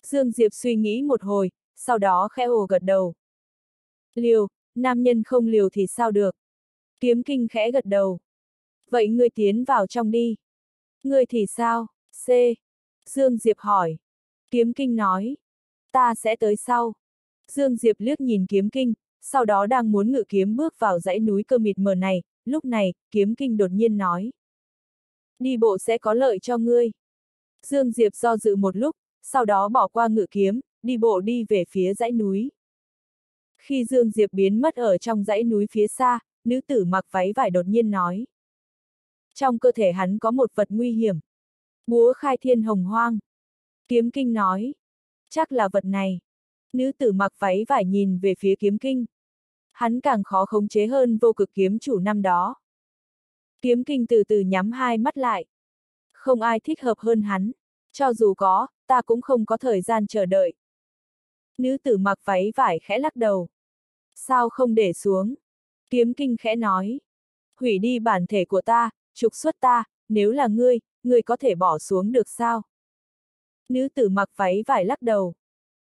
S1: Dương Diệp suy nghĩ một hồi, sau đó khẽ ồ gật đầu. Liều, nam nhân không liều thì sao được? Kiếm kinh khẽ gật đầu. Vậy ngươi tiến vào trong đi. Ngươi thì sao? C. Dương Diệp hỏi. Kiếm kinh nói. Ta sẽ tới sau. Dương Diệp liếc nhìn kiếm kinh, sau đó đang muốn ngự kiếm bước vào dãy núi cơ mịt mờ này, lúc này, kiếm kinh đột nhiên nói. Đi bộ sẽ có lợi cho ngươi. Dương Diệp do dự một lúc, sau đó bỏ qua ngự kiếm, đi bộ đi về phía dãy núi. Khi Dương Diệp biến mất ở trong dãy núi phía xa, nữ tử mặc váy vải đột nhiên nói. Trong cơ thể hắn có một vật nguy hiểm. Búa khai thiên hồng hoang. Kiếm kinh nói. Chắc là vật này. Nữ tử mặc váy vải nhìn về phía kiếm kinh. Hắn càng khó khống chế hơn vô cực kiếm chủ năm đó. Kiếm kinh từ từ nhắm hai mắt lại. Không ai thích hợp hơn hắn. Cho dù có, ta cũng không có thời gian chờ đợi. Nữ tử mặc váy vải khẽ lắc đầu. Sao không để xuống? Kiếm kinh khẽ nói. Hủy đi bản thể của ta, trục xuất ta, nếu là ngươi, ngươi có thể bỏ xuống được sao? Nữ tử mặc váy vải lắc đầu.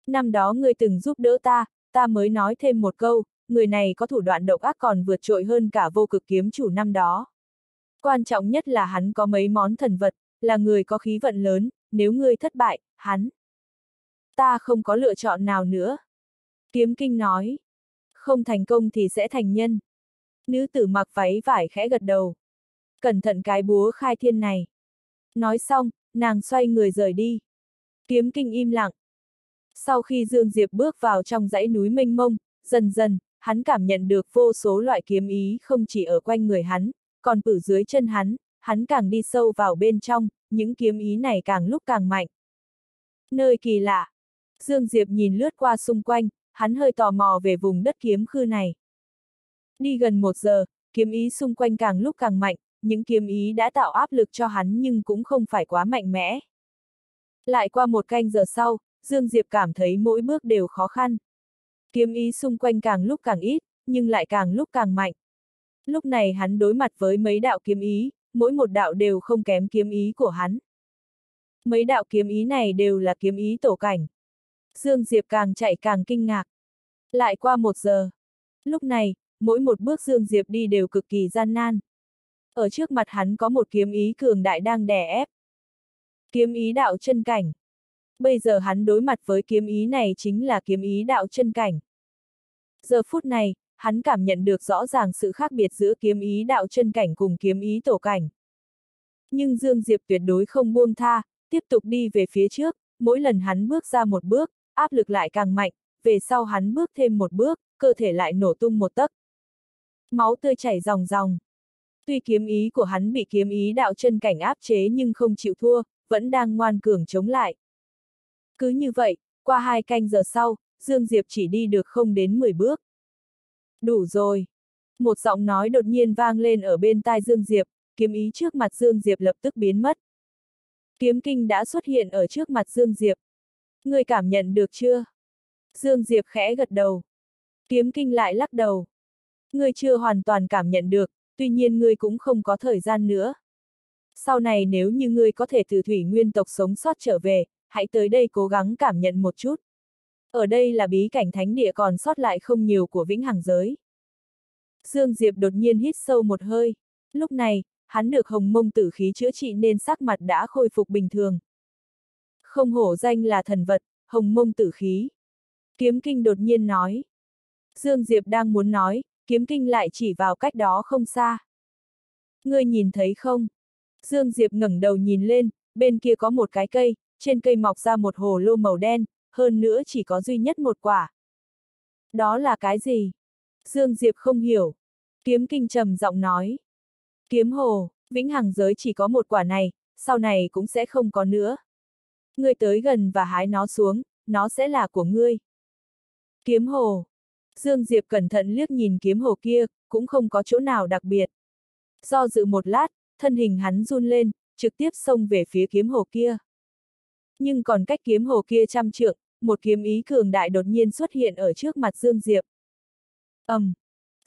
S1: Năm đó ngươi từng giúp đỡ ta, ta mới nói thêm một câu, người này có thủ đoạn độc ác còn vượt trội hơn cả vô cực kiếm chủ năm đó. Quan trọng nhất là hắn có mấy món thần vật, là người có khí vận lớn, nếu ngươi thất bại, hắn. Ta không có lựa chọn nào nữa. Kiếm kinh nói. Không thành công thì sẽ thành nhân. Nữ tử mặc váy vải khẽ gật đầu. Cẩn thận cái búa khai thiên này. Nói xong, nàng xoay người rời đi. Kiếm kinh im lặng. Sau khi Dương Diệp bước vào trong dãy núi mênh mông, dần dần, hắn cảm nhận được vô số loại kiếm ý không chỉ ở quanh người hắn, còn ở dưới chân hắn, hắn càng đi sâu vào bên trong, những kiếm ý này càng lúc càng mạnh. Nơi kỳ lạ. Dương Diệp nhìn lướt qua xung quanh, hắn hơi tò mò về vùng đất kiếm khư này. Đi gần một giờ, kiếm ý xung quanh càng lúc càng mạnh, những kiếm ý đã tạo áp lực cho hắn nhưng cũng không phải quá mạnh mẽ. Lại qua một canh giờ sau, Dương Diệp cảm thấy mỗi bước đều khó khăn. Kiếm ý xung quanh càng lúc càng ít, nhưng lại càng lúc càng mạnh. Lúc này hắn đối mặt với mấy đạo kiếm ý, mỗi một đạo đều không kém kiếm ý của hắn. Mấy đạo kiếm ý này đều là kiếm ý tổ cảnh. Dương Diệp càng chạy càng kinh ngạc. Lại qua một giờ. Lúc này, mỗi một bước Dương Diệp đi đều cực kỳ gian nan. Ở trước mặt hắn có một kiếm ý cường đại đang đè ép. Kiếm ý đạo chân cảnh. Bây giờ hắn đối mặt với kiếm ý này chính là kiếm ý đạo chân cảnh. Giờ phút này, hắn cảm nhận được rõ ràng sự khác biệt giữa kiếm ý đạo chân cảnh cùng kiếm ý tổ cảnh. Nhưng Dương Diệp tuyệt đối không buông tha, tiếp tục đi về phía trước, mỗi lần hắn bước ra một bước, áp lực lại càng mạnh, về sau hắn bước thêm một bước, cơ thể lại nổ tung một tấc. Máu tươi chảy ròng ròng. Tuy kiếm ý của hắn bị kiếm ý đạo chân cảnh áp chế nhưng không chịu thua, vẫn đang ngoan cường chống lại. Cứ như vậy, qua hai canh giờ sau, Dương Diệp chỉ đi được không đến 10 bước. Đủ rồi. Một giọng nói đột nhiên vang lên ở bên tai Dương Diệp, kiếm ý trước mặt Dương Diệp lập tức biến mất. Kiếm kinh đã xuất hiện ở trước mặt Dương Diệp. Người cảm nhận được chưa? Dương Diệp khẽ gật đầu. Kiếm kinh lại lắc đầu. Người chưa hoàn toàn cảm nhận được, tuy nhiên ngươi cũng không có thời gian nữa. Sau này nếu như ngươi có thể từ thủy nguyên tộc sống sót trở về, hãy tới đây cố gắng cảm nhận một chút. Ở đây là bí cảnh thánh địa còn sót lại không nhiều của vĩnh hằng giới. Dương Diệp đột nhiên hít sâu một hơi. Lúc này, hắn được hồng mông tử khí chữa trị nên sắc mặt đã khôi phục bình thường. Không hổ danh là thần vật, hồng mông tử khí. Kiếm kinh đột nhiên nói. Dương Diệp đang muốn nói, kiếm kinh lại chỉ vào cách đó không xa. Ngươi nhìn thấy không? Dương Diệp ngẩng đầu nhìn lên, bên kia có một cái cây, trên cây mọc ra một hồ lô màu đen, hơn nữa chỉ có duy nhất một quả. Đó là cái gì? Dương Diệp không hiểu. Kiếm kinh trầm giọng nói. Kiếm hồ, vĩnh hằng giới chỉ có một quả này, sau này cũng sẽ không có nữa. Ngươi tới gần và hái nó xuống, nó sẽ là của ngươi. Kiếm hồ. Dương Diệp cẩn thận liếc nhìn kiếm hồ kia, cũng không có chỗ nào đặc biệt. Do dự một lát, thân hình hắn run lên, trực tiếp xông về phía kiếm hồ kia. Nhưng còn cách kiếm hồ kia trăm trượng, một kiếm ý cường đại đột nhiên xuất hiện ở trước mặt Dương Diệp. ầm, um,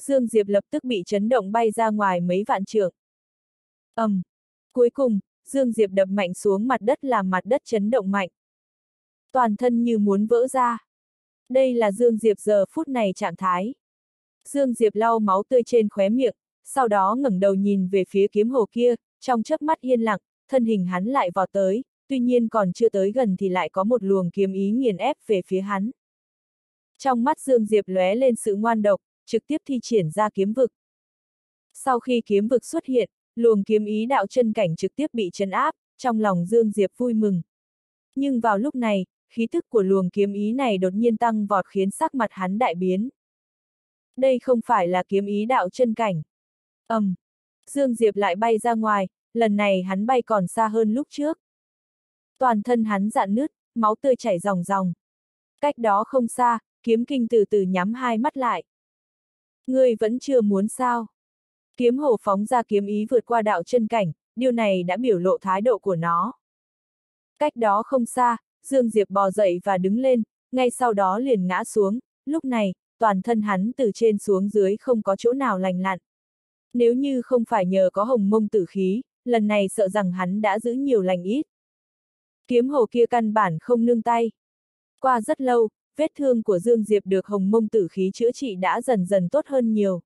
S1: Dương Diệp lập tức bị chấn động bay ra ngoài mấy vạn trượng. ầm, um, cuối cùng, Dương Diệp đập mạnh xuống mặt đất làm mặt đất chấn động mạnh. Toàn thân như muốn vỡ ra. Đây là Dương Diệp giờ phút này trạng thái. Dương Diệp lau máu tươi trên khóe miệng, sau đó ngẩng đầu nhìn về phía kiếm hồ kia, trong chớp mắt yên lặng, thân hình hắn lại vọt tới, tuy nhiên còn chưa tới gần thì lại có một luồng kiếm ý nghiền ép về phía hắn. Trong mắt Dương Diệp lóe lên sự ngoan độc, trực tiếp thi triển ra kiếm vực. Sau khi kiếm vực xuất hiện, luồng kiếm ý đạo chân cảnh trực tiếp bị chấn áp, trong lòng Dương Diệp vui mừng. Nhưng vào lúc này, khí thức của luồng kiếm ý này đột nhiên tăng vọt khiến sắc mặt hắn đại biến. Đây không phải là kiếm ý đạo chân cảnh. ầm, um, Dương Diệp lại bay ra ngoài, lần này hắn bay còn xa hơn lúc trước. Toàn thân hắn dạn nứt, máu tươi chảy ròng ròng. Cách đó không xa, kiếm kinh từ từ nhắm hai mắt lại. Ngươi vẫn chưa muốn sao? Kiếm hồ phóng ra kiếm ý vượt qua đạo chân cảnh, điều này đã biểu lộ thái độ của nó. Cách đó không xa, Dương Diệp bò dậy và đứng lên, ngay sau đó liền ngã xuống, lúc này, toàn thân hắn từ trên xuống dưới không có chỗ nào lành lặn. Nếu như không phải nhờ có hồng mông tử khí, lần này sợ rằng hắn đã giữ nhiều lành ít. Kiếm hồ kia căn bản không nương tay. Qua rất lâu, vết thương của Dương Diệp được hồng mông tử khí chữa trị đã dần dần tốt hơn nhiều.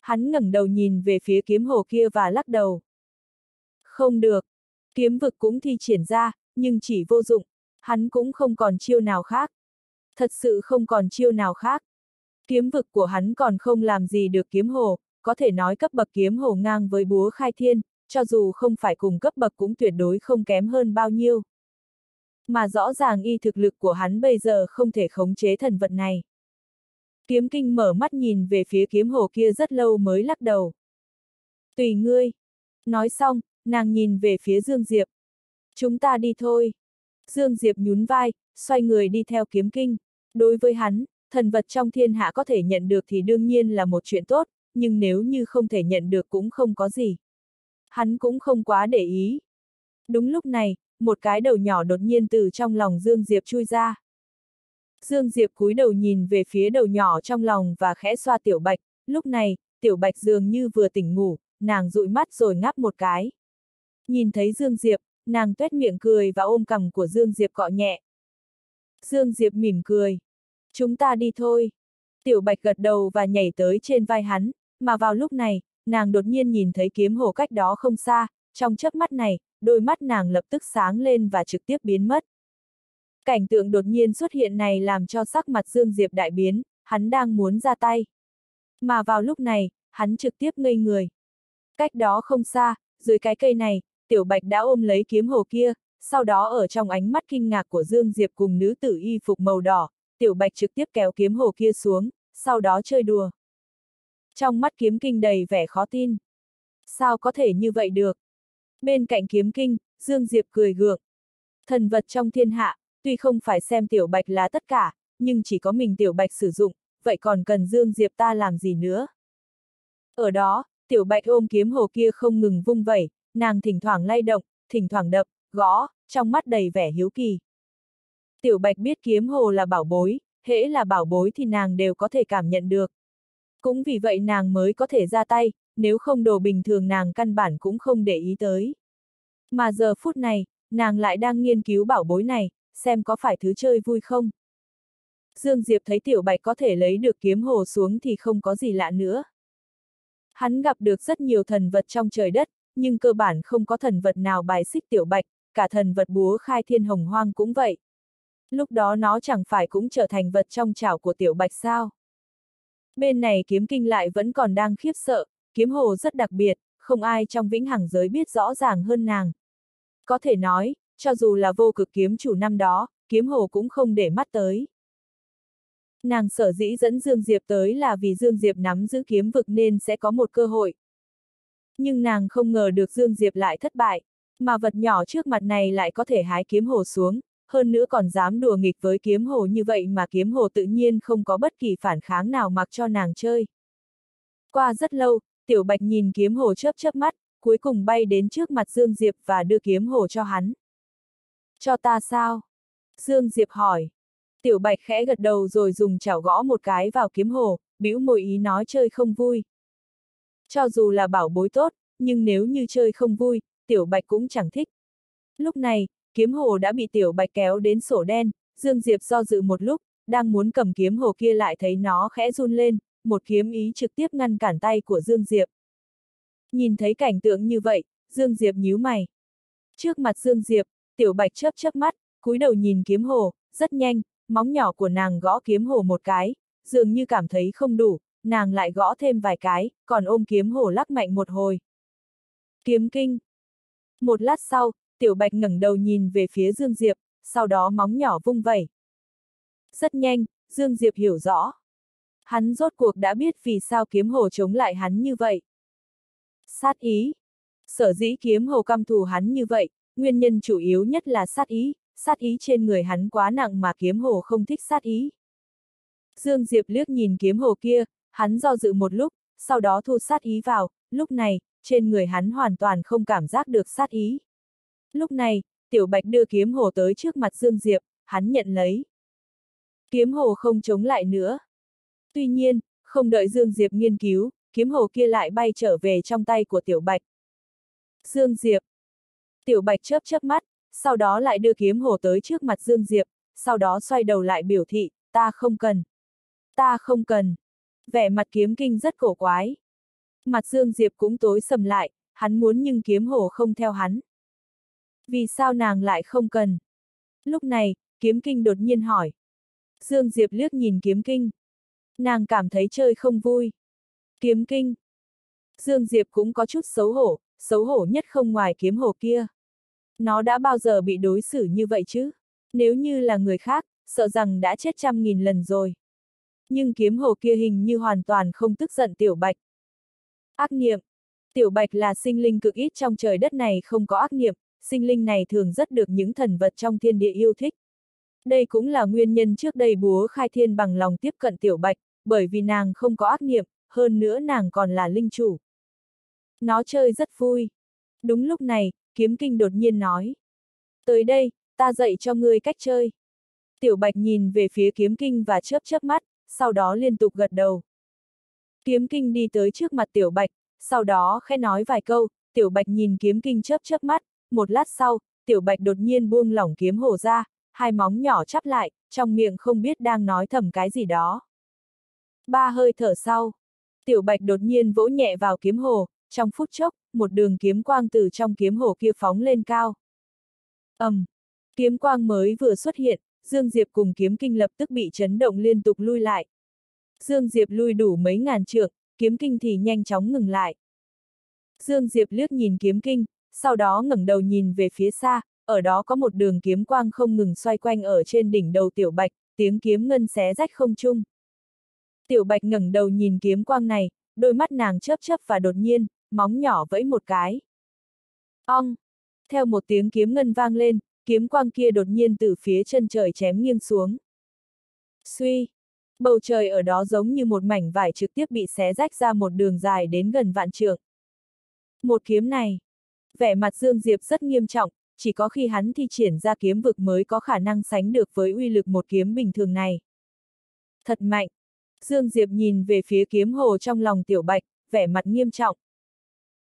S1: Hắn ngẩng đầu nhìn về phía kiếm hồ kia và lắc đầu. Không được. Kiếm vực cũng thi triển ra, nhưng chỉ vô dụng. Hắn cũng không còn chiêu nào khác. Thật sự không còn chiêu nào khác. Kiếm vực của hắn còn không làm gì được kiếm hồ, có thể nói cấp bậc kiếm hồ ngang với búa khai thiên, cho dù không phải cùng cấp bậc cũng tuyệt đối không kém hơn bao nhiêu. Mà rõ ràng y thực lực của hắn bây giờ không thể khống chế thần vật này. Kiếm kinh mở mắt nhìn về phía kiếm hồ kia rất lâu mới lắc đầu. Tùy ngươi. Nói xong, nàng nhìn về phía Dương Diệp. Chúng ta đi thôi. Dương Diệp nhún vai, xoay người đi theo kiếm kinh. Đối với hắn, thần vật trong thiên hạ có thể nhận được thì đương nhiên là một chuyện tốt, nhưng nếu như không thể nhận được cũng không có gì. Hắn cũng không quá để ý. Đúng lúc này, một cái đầu nhỏ đột nhiên từ trong lòng Dương Diệp chui ra. Dương Diệp cúi đầu nhìn về phía đầu nhỏ trong lòng và khẽ xoa tiểu bạch, lúc này, tiểu bạch dường như vừa tỉnh ngủ, nàng dụi mắt rồi ngáp một cái. Nhìn thấy Dương Diệp, nàng tuét miệng cười và ôm cằm của Dương Diệp cọ nhẹ. Dương Diệp mỉm cười. Chúng ta đi thôi. Tiểu bạch gật đầu và nhảy tới trên vai hắn, mà vào lúc này, nàng đột nhiên nhìn thấy kiếm hồ cách đó không xa, trong chớp mắt này, đôi mắt nàng lập tức sáng lên và trực tiếp biến mất. Cảnh tượng đột nhiên xuất hiện này làm cho sắc mặt Dương Diệp đại biến, hắn đang muốn ra tay. Mà vào lúc này, hắn trực tiếp ngây người. Cách đó không xa, dưới cái cây này, Tiểu Bạch đã ôm lấy kiếm hồ kia, sau đó ở trong ánh mắt kinh ngạc của Dương Diệp cùng nữ tử y phục màu đỏ, Tiểu Bạch trực tiếp kéo kiếm hồ kia xuống, sau đó chơi đùa. Trong mắt kiếm kinh đầy vẻ khó tin. Sao có thể như vậy được? Bên cạnh kiếm kinh, Dương Diệp cười gượng. Thần vật trong thiên hạ, tuy không phải xem tiểu bạch là tất cả, nhưng chỉ có mình tiểu bạch sử dụng, vậy còn cần Dương Diệp ta làm gì nữa? Ở đó, tiểu bạch ôm kiếm hồ kia không ngừng vung vẩy, nàng thỉnh thoảng lay động, thỉnh thoảng đập, gõ, trong mắt đầy vẻ hiếu kỳ. Tiểu bạch biết kiếm hồ là bảo bối, hễ là bảo bối thì nàng đều có thể cảm nhận được. Cũng vì vậy nàng mới có thể ra tay, nếu không đồ bình thường nàng căn bản cũng không để ý tới. Mà giờ phút này, nàng lại đang nghiên cứu bảo bối này, xem có phải thứ chơi vui không. Dương Diệp thấy Tiểu Bạch có thể lấy được kiếm hồ xuống thì không có gì lạ nữa. Hắn gặp được rất nhiều thần vật trong trời đất, nhưng cơ bản không có thần vật nào bài xích Tiểu Bạch, cả thần vật búa khai thiên hồng hoang cũng vậy. Lúc đó nó chẳng phải cũng trở thành vật trong chảo của Tiểu Bạch sao. Bên này kiếm kinh lại vẫn còn đang khiếp sợ, kiếm hồ rất đặc biệt, không ai trong vĩnh hằng giới biết rõ ràng hơn nàng. Có thể nói, cho dù là vô cực kiếm chủ năm đó, kiếm hồ cũng không để mắt tới. Nàng sở dĩ dẫn Dương Diệp tới là vì Dương Diệp nắm giữ kiếm vực nên sẽ có một cơ hội. Nhưng nàng không ngờ được Dương Diệp lại thất bại, mà vật nhỏ trước mặt này lại có thể hái kiếm hồ xuống, hơn nữa còn dám đùa nghịch với kiếm hồ như vậy mà kiếm hồ tự nhiên không có bất kỳ phản kháng nào mặc cho nàng chơi. Qua rất lâu, Tiểu Bạch nhìn kiếm hồ chớp chớp mắt, cuối cùng bay đến trước mặt Dương Diệp và đưa kiếm hồ cho hắn. Cho ta sao? Dương Diệp hỏi. Tiểu Bạch khẽ gật đầu rồi dùng chảo gõ một cái vào kiếm hồ, bĩu môi ý nói chơi không vui. Cho dù là bảo bối tốt, nhưng nếu như chơi không vui, Tiểu Bạch cũng chẳng thích. Lúc này, kiếm hồ đã bị Tiểu Bạch kéo đến sổ đen, Dương Diệp do dự một lúc, đang muốn cầm kiếm hồ kia lại thấy nó khẽ run lên, một kiếm ý trực tiếp ngăn cản tay của Dương Diệp. Nhìn thấy cảnh tượng như vậy, Dương Diệp nhíu mày. Trước mặt Dương Diệp, Tiểu Bạch chớp chớp mắt, cúi đầu nhìn kiếm hồ, rất nhanh, móng nhỏ của nàng gõ kiếm hồ một cái, dường như cảm thấy không đủ, nàng lại gõ thêm vài cái, còn ôm kiếm hồ lắc mạnh một hồi. Kiếm kinh. Một lát sau, Tiểu Bạch ngẩng đầu nhìn về phía Dương Diệp, sau đó móng nhỏ vung vẩy. Rất nhanh, Dương Diệp hiểu rõ. Hắn rốt cuộc đã biết vì sao kiếm hồ chống lại hắn như vậy. Sát ý. Sở dĩ kiếm hồ căm thù hắn như vậy, nguyên nhân chủ yếu nhất là sát ý, sát ý trên người hắn quá nặng mà kiếm hồ không thích sát ý. Dương Diệp liếc nhìn kiếm hồ kia, hắn do dự một lúc, sau đó thu sát ý vào, lúc này, trên người hắn hoàn toàn không cảm giác được sát ý. Lúc này, Tiểu Bạch đưa kiếm hồ tới trước mặt Dương Diệp, hắn nhận lấy. Kiếm hồ không chống lại nữa. Tuy nhiên, không đợi Dương Diệp nghiên cứu, kiếm hồ kia lại bay trở về trong tay của Tiểu Bạch. Dương Diệp. Tiểu Bạch chớp chớp mắt, sau đó lại đưa kiếm hồ tới trước mặt Dương Diệp, sau đó xoay đầu lại biểu thị, ta không cần. Ta không cần. Vẻ mặt kiếm kinh rất cổ quái. Mặt Dương Diệp cũng tối sầm lại, hắn muốn nhưng kiếm hồ không theo hắn. Vì sao nàng lại không cần? Lúc này, kiếm kinh đột nhiên hỏi. Dương Diệp liếc nhìn kiếm kinh. Nàng cảm thấy chơi không vui. Kiếm kinh. Dương Diệp cũng có chút xấu hổ, xấu hổ nhất không ngoài kiếm hồ kia. Nó đã bao giờ bị đối xử như vậy chứ? Nếu như là người khác, sợ rằng đã chết trăm nghìn lần rồi. Nhưng kiếm hồ kia hình như hoàn toàn không tức giận tiểu bạch. Ác niệm. Tiểu bạch là sinh linh cực ít trong trời đất này không có ác niệm, sinh linh này thường rất được những thần vật trong thiên địa yêu thích. Đây cũng là nguyên nhân trước đây búa khai thiên bằng lòng tiếp cận tiểu bạch, bởi vì nàng không có ác niệm, hơn nữa nàng còn là linh chủ. Nó chơi rất vui. Đúng lúc này, kiếm kinh đột nhiên nói. Tới đây, ta dạy cho ngươi cách chơi. Tiểu bạch nhìn về phía kiếm kinh và chớp chớp mắt, sau đó liên tục gật đầu. Kiếm kinh đi tới trước mặt tiểu bạch, sau đó khẽ nói vài câu, tiểu bạch nhìn kiếm kinh chớp chớp mắt, một lát sau, tiểu bạch đột nhiên buông lỏng kiếm hổ ra, hai móng nhỏ chắp lại, trong miệng không biết đang nói thầm cái gì đó. Ba hơi thở sau, tiểu bạch đột nhiên vỗ nhẹ vào kiếm hồ, trong phút chốc, một đường kiếm quang từ trong kiếm hồ kia phóng lên cao. ầm, um, kiếm quang mới vừa xuất hiện, Dương Diệp cùng kiếm kinh lập tức bị chấn động liên tục lui lại. Dương Diệp lui đủ mấy ngàn trượng, kiếm kinh thì nhanh chóng ngừng lại. Dương Diệp liếc nhìn kiếm kinh, sau đó ngẩng đầu nhìn về phía xa, ở đó có một đường kiếm quang không ngừng xoay quanh ở trên đỉnh đầu tiểu bạch, tiếng kiếm ngân xé rách không trung. Tiểu bạch ngẩng đầu nhìn kiếm quang này, đôi mắt nàng chớp chớp và đột nhiên, móng nhỏ vẫy một cái. Ong! Theo một tiếng kiếm ngân vang lên, kiếm quang kia đột nhiên từ phía chân trời chém nghiêng xuống. Suy! Bầu trời ở đó giống như một mảnh vải trực tiếp bị xé rách ra một đường dài đến gần vạn trượng. Một kiếm này, vẻ mặt Dương Diệp rất nghiêm trọng, chỉ có khi hắn thi triển ra kiếm vực mới có khả năng sánh được với uy lực một kiếm bình thường này. Thật mạnh! Dương Diệp nhìn về phía kiếm hồ trong lòng tiểu bạch, vẻ mặt nghiêm trọng.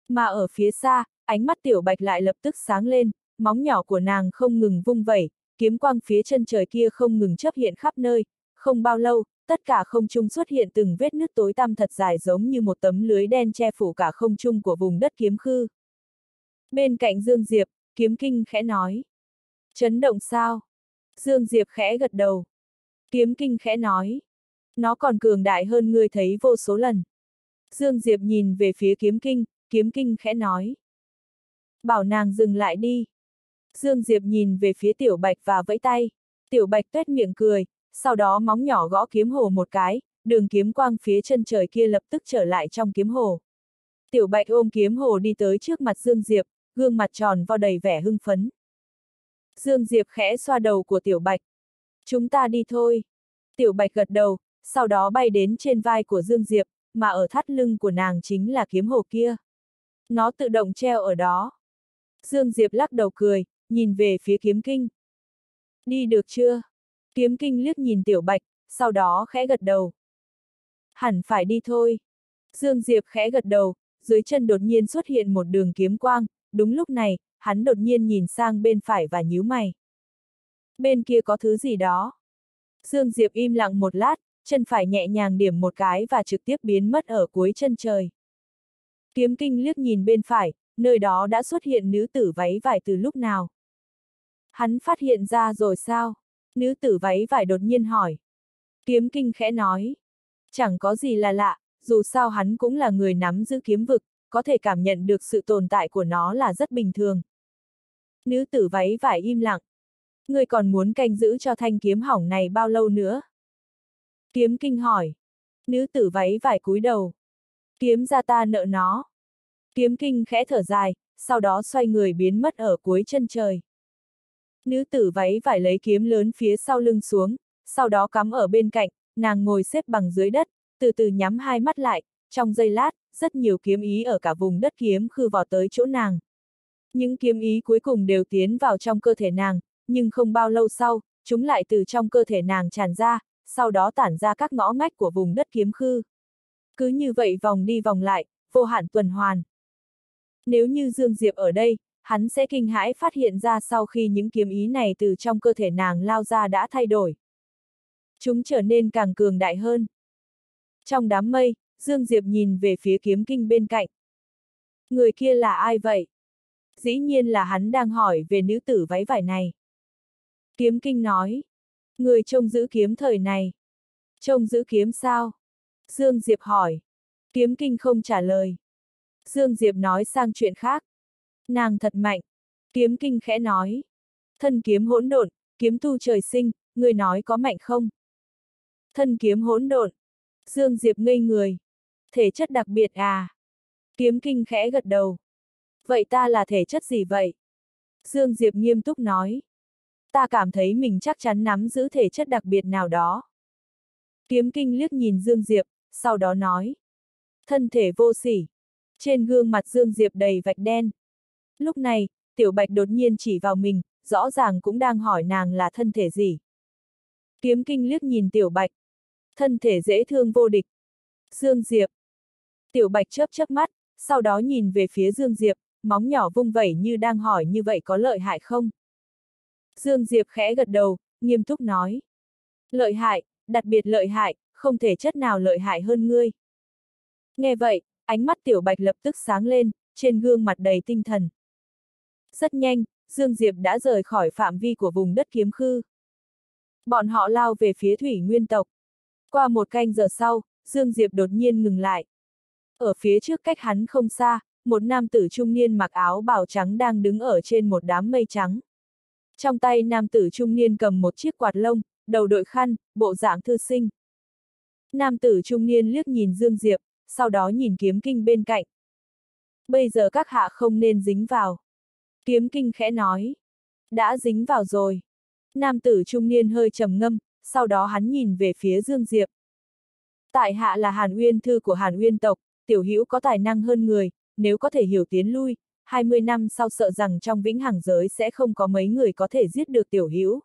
S1: Mà ở phía xa, ánh mắt tiểu bạch lại lập tức sáng lên, móng nhỏ của nàng không ngừng vung vẩy, kiếm quang phía chân trời kia không ngừng chấp hiện khắp nơi, không bao lâu, tất cả không trung xuất hiện từng vết nứt tối tăm thật dài giống như một tấm lưới đen che phủ cả không trung của vùng đất kiếm khư. Bên cạnh Dương Diệp, kiếm kinh khẽ nói. Chấn động sao? Dương Diệp khẽ gật đầu. Kiếm kinh khẽ nói. Nó còn cường đại hơn ngươi thấy vô số lần. Dương Diệp nhìn về phía kiếm kinh, kiếm kinh khẽ nói. Bảo nàng dừng lại đi. Dương Diệp nhìn về phía tiểu bạch và vẫy tay. Tiểu bạch tuét miệng cười, sau đó móng nhỏ gõ kiếm hồ một cái, đường kiếm quang phía chân trời kia lập tức trở lại trong kiếm hồ. Tiểu bạch ôm kiếm hồ đi tới trước mặt Dương Diệp, gương mặt tròn vo đầy vẻ hưng phấn. Dương Diệp khẽ xoa đầu của tiểu bạch. Chúng ta đi thôi. Tiểu bạch gật đầu, sau đó bay đến trên vai của Dương Diệp, mà ở thắt lưng của nàng chính là kiếm hồ kia. Nó tự động treo ở đó. Dương Diệp lắc đầu cười, nhìn về phía kiếm kinh. Đi được chưa? Kiếm kinh liếc nhìn tiểu bạch, sau đó khẽ gật đầu. Hẳn phải đi thôi. Dương Diệp khẽ gật đầu, dưới chân đột nhiên xuất hiện một đường kiếm quang, đúng lúc này, hắn đột nhiên nhìn sang bên phải và nhíu mày. Bên kia có thứ gì đó. Dương Diệp im lặng một lát, chân phải nhẹ nhàng điểm một cái và trực tiếp biến mất ở cuối chân trời. Kiếm kinh liếc nhìn bên phải, nơi đó đã xuất hiện nữ tử váy vải từ lúc nào. Hắn phát hiện ra rồi sao? Nữ tử váy vải đột nhiên hỏi. Kiếm kinh khẽ nói. Chẳng có gì là lạ, dù sao hắn cũng là người nắm giữ kiếm vực, có thể cảm nhận được sự tồn tại của nó là rất bình thường. Nữ tử váy vải im lặng. ngươi còn muốn canh giữ cho thanh kiếm hỏng này bao lâu nữa? Kiếm kinh hỏi. Nữ tử váy vải cúi đầu. Kiếm ra ta nợ nó. Kiếm kinh khẽ thở dài, sau đó xoay người biến mất ở cuối chân trời. Nữ tử váy vải lấy kiếm lớn phía sau lưng xuống, sau đó cắm ở bên cạnh, nàng ngồi xếp bằng dưới đất, từ từ nhắm hai mắt lại, trong giây lát, rất nhiều kiếm ý ở cả vùng đất kiếm khư vào tới chỗ nàng. Những kiếm ý cuối cùng đều tiến vào trong cơ thể nàng, nhưng không bao lâu sau, chúng lại từ trong cơ thể nàng tràn ra, sau đó tản ra các ngõ ngách của vùng đất kiếm khư. Cứ như vậy vòng đi vòng lại, vô hạn tuần hoàn. Nếu như Dương Diệp ở đây, hắn sẽ kinh hãi phát hiện ra sau khi những kiếm ý này từ trong cơ thể nàng lao ra đã thay đổi. Chúng trở nên càng cường đại hơn. Trong đám mây, Dương Diệp nhìn về phía kiếm kinh bên cạnh. Người kia là ai vậy? Dĩ nhiên là hắn đang hỏi về nữ tử váy vải này. Kiếm kinh nói. Người trông giữ kiếm thời này. Trông giữ kiếm sao? Dương Diệp hỏi. Kiếm kinh không trả lời. Dương Diệp nói sang chuyện khác. Nàng thật mạnh. Kiếm kinh khẽ nói. Thân kiếm hỗn độn, kiếm tu trời sinh, người nói có mạnh không? Thân kiếm hỗn độn. Dương Diệp ngây người. Thể chất đặc biệt à? Kiếm kinh khẽ gật đầu. Vậy ta là thể chất gì vậy? Dương Diệp nghiêm túc nói. Ta cảm thấy mình chắc chắn nắm giữ thể chất đặc biệt nào đó. Kiếm kinh liếc nhìn Dương Diệp, sau đó nói. Thân thể vô sỉ. Trên gương mặt Dương Diệp đầy vạch đen. Lúc này, Tiểu Bạch đột nhiên chỉ vào mình, rõ ràng cũng đang hỏi nàng là thân thể gì. Kiếm kinh liếc nhìn Tiểu Bạch. Thân thể dễ thương vô địch. Dương Diệp. Tiểu Bạch chớp chớp mắt, sau đó nhìn về phía Dương Diệp, móng nhỏ vung vẩy như đang hỏi như vậy có lợi hại không? Dương Diệp khẽ gật đầu, nghiêm túc nói. Lợi hại, đặc biệt lợi hại, không thể chất nào lợi hại hơn ngươi. Nghe vậy, ánh mắt Tiểu Bạch lập tức sáng lên, trên gương mặt đầy tinh thần. Rất nhanh, Dương Diệp đã rời khỏi phạm vi của vùng đất kiếm khư. Bọn họ lao về phía thủy nguyên tộc. Qua một canh giờ sau, Dương Diệp đột nhiên ngừng lại. Ở phía trước cách hắn không xa, một nam tử trung niên mặc áo bào trắng đang đứng ở trên một đám mây trắng. Trong tay nam tử trung niên cầm một chiếc quạt lông, đầu đội khăn, bộ dạng thư sinh. Nam tử trung niên liếc nhìn Dương Diệp, sau đó nhìn kiếm kinh bên cạnh. Bây giờ các hạ không nên dính vào. Kiếm kinh khẽ nói. Đã dính vào rồi. Nam tử trung niên hơi trầm ngâm, sau đó hắn nhìn về phía Dương Diệp. Tại hạ là Hàn Uyên Thư của Hàn Uyên tộc, tiểu hữu có tài năng hơn người, nếu có thể hiểu tiến lui, 20 năm sau sợ rằng trong vĩnh hằng giới sẽ không có mấy người có thể giết được tiểu hữu.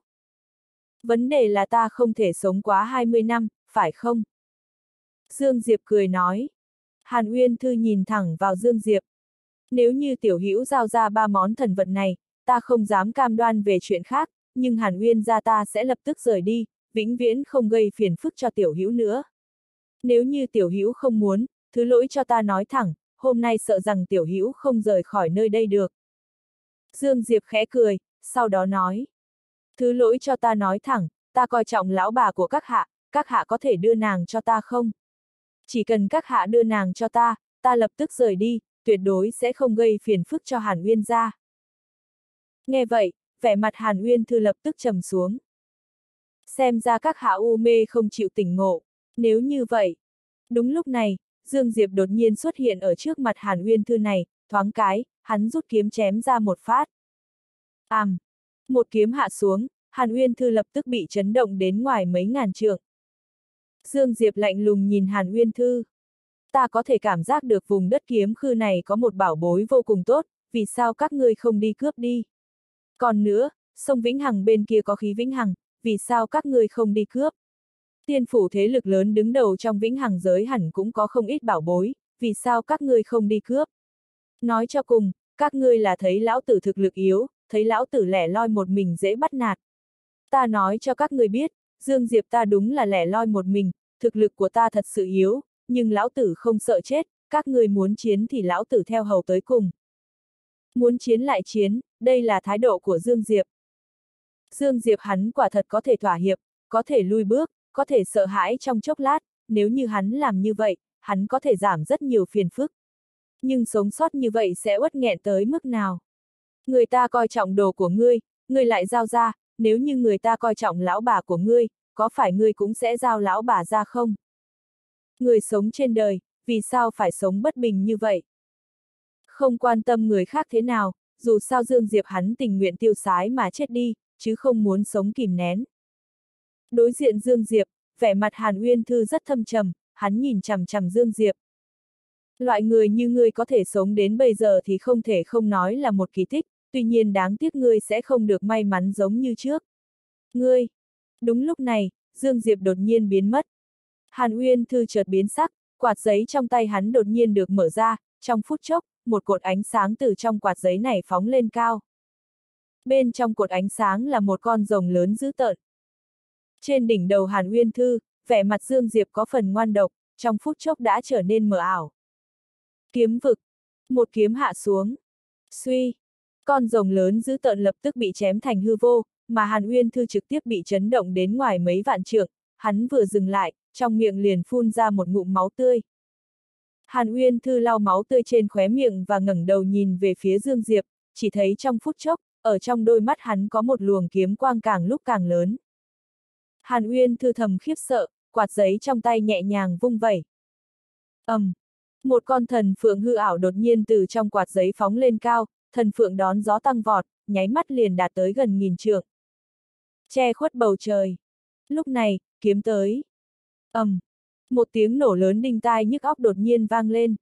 S1: Vấn đề là ta không thể sống quá 20 năm, phải không? Dương Diệp cười nói. Hàn Uyên Thư nhìn thẳng vào Dương Diệp. Nếu như tiểu hữu giao ra ba món thần vật này, ta không dám cam đoan về chuyện khác, nhưng Hàn Uyên gia ta sẽ lập tức rời đi, vĩnh viễn không gây phiền phức cho tiểu hữu nữa. Nếu như tiểu hữu không muốn, thứ lỗi cho ta nói thẳng, hôm nay sợ rằng tiểu hữu không rời khỏi nơi đây được. Dương Diệp khẽ cười, sau đó nói. Thứ lỗi cho ta nói thẳng, ta coi trọng lão bà của các hạ, các hạ có thể đưa nàng cho ta không? Chỉ cần các hạ đưa nàng cho ta, ta lập tức rời đi, tuyệt đối sẽ không gây phiền phức cho Hàn Uyên ra. Nghe vậy, vẻ mặt Hàn Uyên Thư lập tức trầm xuống. Xem ra các hạ u mê không chịu tỉnh ngộ, nếu như vậy. Đúng lúc này, Dương Diệp đột nhiên xuất hiện ở trước mặt Hàn Uyên Thư này, thoáng cái, hắn rút kiếm chém ra một phát. Àm! Um, một kiếm hạ xuống, Hàn Uyên Thư lập tức bị chấn động đến ngoài mấy ngàn trượng. Dương Diệp lạnh lùng nhìn Hàn Uyên Thư. Ta có thể cảm giác được vùng đất kiếm khư này có một bảo bối vô cùng tốt, vì sao các ngươi không đi cướp đi? Còn nữa, sông Vĩnh Hằng bên kia có khí Vĩnh Hằng, vì sao các ngươi không đi cướp? Tiên phủ thế lực lớn đứng đầu trong Vĩnh Hằng giới hẳn cũng có không ít bảo bối, vì sao các ngươi không đi cướp? Nói cho cùng, các ngươi là thấy lão tử thực lực yếu, thấy lão tử lẻ loi một mình dễ bắt nạt. Ta nói cho các ngươi biết, Dương Diệp ta đúng là lẻ loi một mình, thực lực của ta thật sự yếu, nhưng lão tử không sợ chết, các ngươi muốn chiến thì lão tử theo hầu tới cùng. Muốn chiến lại chiến, đây là thái độ của Dương Diệp. Dương Diệp hắn quả thật có thể thỏa hiệp, có thể lui bước, có thể sợ hãi trong chốc lát, nếu như hắn làm như vậy, hắn có thể giảm rất nhiều phiền phức. Nhưng sống sót như vậy sẽ uất nghẹn tới mức nào? Người ta coi trọng đồ của ngươi, ngươi lại giao ra, nếu như người ta coi trọng lão bà của ngươi, có phải ngươi cũng sẽ giao lão bà ra không? Người sống trên đời, vì sao phải sống bất bình như vậy? Không quan tâm người khác thế nào, dù sao Dương Diệp hắn tình nguyện tiêu sái mà chết đi, chứ không muốn sống kìm nén. Đối diện Dương Diệp, vẻ mặt Hàn Uyên Thư rất thâm trầm, hắn nhìn chằm chằm Dương Diệp. Loại người như ngươi có thể sống đến bây giờ thì không thể không nói là một kỳ tích, tuy nhiên đáng tiếc ngươi sẽ không được may mắn giống như trước. Ngươi! Đúng lúc này, Dương Diệp đột nhiên biến mất. Hàn Uyên Thư chợt biến sắc, quạt giấy trong tay hắn đột nhiên được mở ra, trong phút chốc, một cột ánh sáng từ trong quạt giấy này phóng lên cao. Bên trong cột ánh sáng là một con rồng lớn dữ tợn. Trên đỉnh đầu Hàn Uyên Thư, vẻ mặt Dương Diệp có phần ngoan độc, trong phút chốc đã trở nên mờ ảo. Kiếm vực. Một kiếm hạ xuống. Suy. Con rồng lớn dữ tợn lập tức bị chém thành hư vô, mà Hàn Uyên Thư trực tiếp bị chấn động đến ngoài mấy vạn trượng, hắn vừa dừng lại, trong miệng liền phun ra một ngụm máu tươi. Hàn Uyên Thư lau máu tươi trên khóe miệng và ngẩng đầu nhìn về phía Dương Diệp, chỉ thấy trong phút chốc, ở trong đôi mắt hắn có một luồng kiếm quang càng lúc càng lớn. Hàn Uyên Thư thầm khiếp sợ, quạt giấy trong tay nhẹ nhàng vung vẩy. ầm, um, một con thần phượng hư ảo đột nhiên từ trong quạt giấy phóng lên cao, thần phượng đón gió tăng vọt, nháy mắt liền đạt tới gần nghìn trượng. Che khuất bầu trời. Lúc này, kiếm tới. ầm, um, một tiếng nổ lớn đinh tai nhức óc đột nhiên vang lên.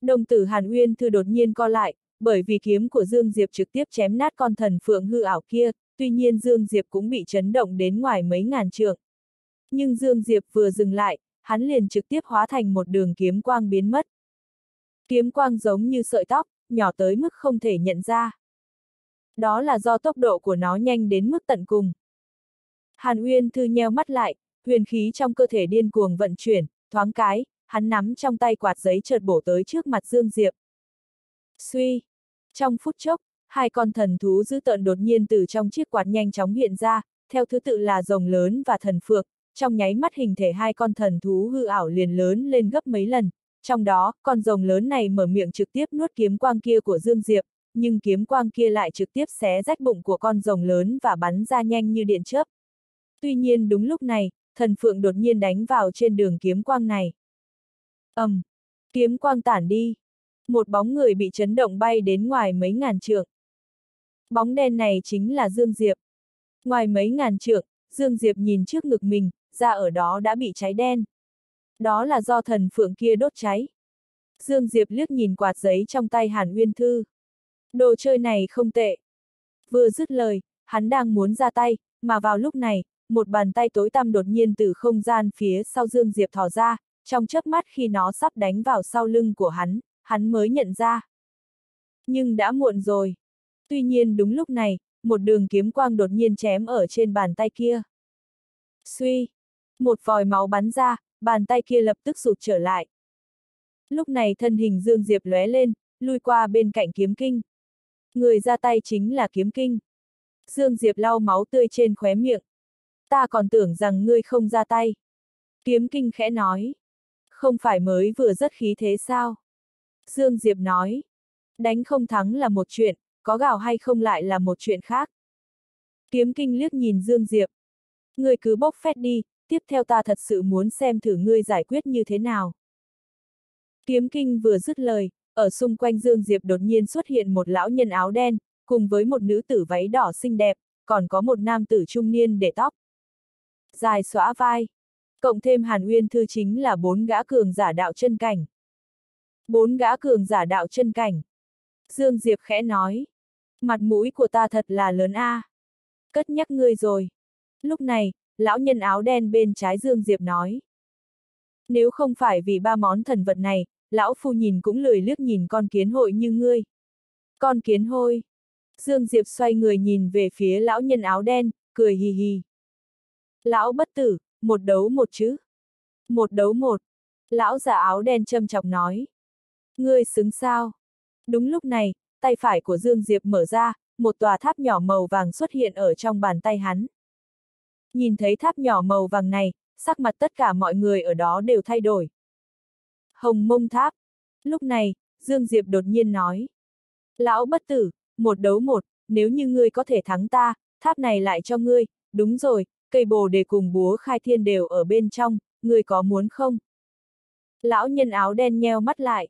S1: Đồng tử Hàn Uyên thư đột nhiên co lại, bởi vì kiếm của Dương Diệp trực tiếp chém nát con thần phượng hư ảo kia, tuy nhiên Dương Diệp cũng bị chấn động đến ngoài mấy ngàn trượng. Nhưng Dương Diệp vừa dừng lại, hắn liền trực tiếp hóa thành một đường kiếm quang biến mất. Kiếm quang giống như sợi tóc, nhỏ tới mức không thể nhận ra. Đó là do tốc độ của nó nhanh đến mức tận cùng. Hàn Uyên Thư nheo mắt lại, huyền khí trong cơ thể điên cuồng vận chuyển, thoáng cái, hắn nắm trong tay quạt giấy chợt bổ tới trước mặt Dương Diệp. Suy! Trong phút chốc, hai con thần thú dữ tợn đột nhiên từ trong chiếc quạt nhanh chóng hiện ra, theo thứ tự là rồng lớn và thần phượng, trong nháy mắt hình thể hai con thần thú hư ảo liền lớn lên gấp mấy lần, trong đó, con rồng lớn này mở miệng trực tiếp nuốt kiếm quang kia của Dương Diệp, nhưng kiếm quang kia lại trực tiếp xé rách bụng của con rồng lớn và bắn ra nhanh như điện chớp. Tuy nhiên đúng lúc này, thần phượng đột nhiên đánh vào trên đường kiếm quang này. ầm, um, kiếm quang tản đi. Một bóng người bị chấn động bay đến ngoài mấy ngàn trượng. Bóng đen này chính là Dương Diệp. Ngoài mấy ngàn trượng, Dương Diệp nhìn trước ngực mình, da ở đó đã bị cháy đen. Đó là do thần phượng kia đốt cháy. Dương Diệp liếc nhìn quạt giấy trong tay Hàn Uyên Thư. Đồ chơi này không tệ. Vừa dứt lời, hắn đang muốn ra tay, mà vào lúc này, một bàn tay tối tăm đột nhiên từ không gian phía sau Dương Diệp thò ra, trong chớp mắt khi nó sắp đánh vào sau lưng của hắn, hắn mới nhận ra. Nhưng đã muộn rồi. Tuy nhiên đúng lúc này, một đường kiếm quang đột nhiên chém ở trên bàn tay kia. Suy! Một vòi máu bắn ra, bàn tay kia lập tức sụt trở lại. Lúc này thân hình Dương Diệp lóe lên, lui qua bên cạnh kiếm kinh. Người ra tay chính là kiếm kinh. Dương Diệp lau máu tươi trên khóe miệng. Ta còn tưởng rằng ngươi không ra tay. Kiếm kinh khẽ nói. Không phải mới vừa rất khí thế sao? Dương Diệp nói. Đánh không thắng là một chuyện, có gào hay không lại là một chuyện khác. Kiếm kinh liếc nhìn Dương Diệp. Ngươi cứ bốc phét đi, tiếp theo ta thật sự muốn xem thử ngươi giải quyết như thế nào. Kiếm kinh vừa dứt lời, ở xung quanh Dương Diệp đột nhiên xuất hiện một lão nhân áo đen, cùng với một nữ tử váy đỏ xinh đẹp, còn có một nam tử trung niên để tóc. Dài xóa vai. Cộng thêm Hàn Uyên Thư chính là bốn gã cường giả đạo chân cảnh. Bốn gã cường giả đạo chân cảnh. Dương Diệp khẽ nói. Mặt mũi của ta thật là lớn a. À. Cất nhắc ngươi rồi. Lúc này, lão nhân áo đen bên trái Dương Diệp nói. Nếu không phải vì ba món thần vật này, lão phu nhìn cũng lười liếc nhìn con kiến hội như ngươi. Con kiến hôi. Dương Diệp xoay người nhìn về phía lão nhân áo đen, cười hì hì. Lão bất tử, một đấu một chứ. Một đấu một. Lão già áo đen châm chọc nói. Ngươi xứng sao? Đúng lúc này, tay phải của Dương Diệp mở ra, một tòa tháp nhỏ màu vàng xuất hiện ở trong bàn tay hắn. Nhìn thấy tháp nhỏ màu vàng này, sắc mặt tất cả mọi người ở đó đều thay đổi. Hồng mông tháp. Lúc này, Dương Diệp đột nhiên nói. Lão bất tử, một đấu một, nếu như ngươi có thể thắng ta, tháp này lại cho ngươi, đúng rồi, cây bồ đề cùng búa khai thiên đều ở bên trong, ngươi có muốn không? Lão nhân áo đen nheo mắt lại.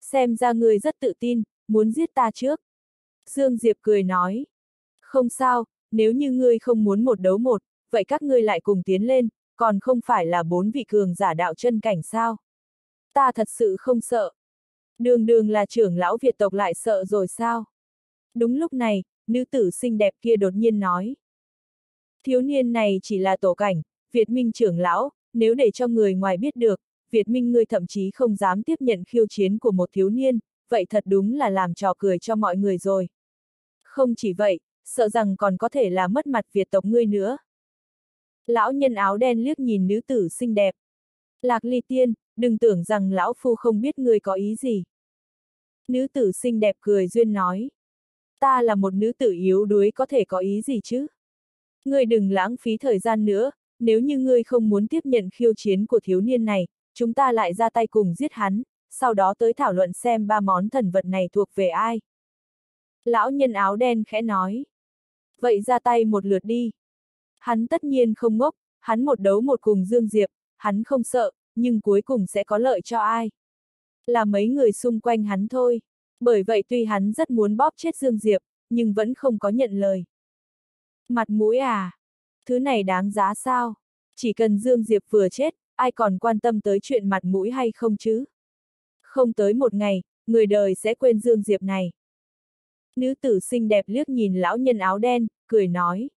S1: Xem ra ngươi rất tự tin, muốn giết ta trước. Dương Diệp cười nói. Không sao, nếu như ngươi không muốn một đấu một, vậy các ngươi lại cùng tiến lên, còn không phải là bốn vị cường giả đạo chân cảnh sao? Ta thật sự không sợ. Đường đường là trưởng lão Việt tộc lại sợ rồi sao? Đúng lúc này, nữ tử xinh đẹp kia đột nhiên nói. Thiếu niên này chỉ là tổ cảnh, Việt Minh trưởng lão, nếu để cho người ngoài biết được, Việt Minh ngươi thậm chí không dám tiếp nhận khiêu chiến của một thiếu niên, vậy thật đúng là làm trò cười cho mọi người rồi. Không chỉ vậy, sợ rằng còn có thể là mất mặt Việt tộc ngươi nữa. Lão nhân áo đen liếc nhìn nữ tử xinh đẹp. Lạc ly tiên, đừng tưởng rằng lão phu không biết ngươi có ý gì. Nữ tử xinh đẹp cười duyên nói. Ta là một nữ tử yếu đuối có thể có ý gì chứ? Ngươi đừng lãng phí thời gian nữa, nếu như ngươi không muốn tiếp nhận khiêu chiến của thiếu niên này, chúng ta lại ra tay cùng giết hắn, sau đó tới thảo luận xem ba món thần vật này thuộc về ai. Lão nhân áo đen khẽ nói. Vậy ra tay một lượt đi. Hắn tất nhiên không ngốc, hắn một đấu một cùng Dương Diệp, hắn không sợ, nhưng cuối cùng sẽ có lợi cho ai? Là mấy người xung quanh hắn thôi. Bởi vậy tuy hắn rất muốn bóp chết Dương Diệp, nhưng vẫn không có nhận lời. Mặt mũi à? Thứ này đáng giá sao? Chỉ cần Dương Diệp vừa chết, ai còn quan tâm tới chuyện mặt mũi hay không chứ? Không tới một ngày, người đời sẽ quên Dương Diệp này. Nữ tử xinh đẹp liếc nhìn lão nhân áo đen, cười nói.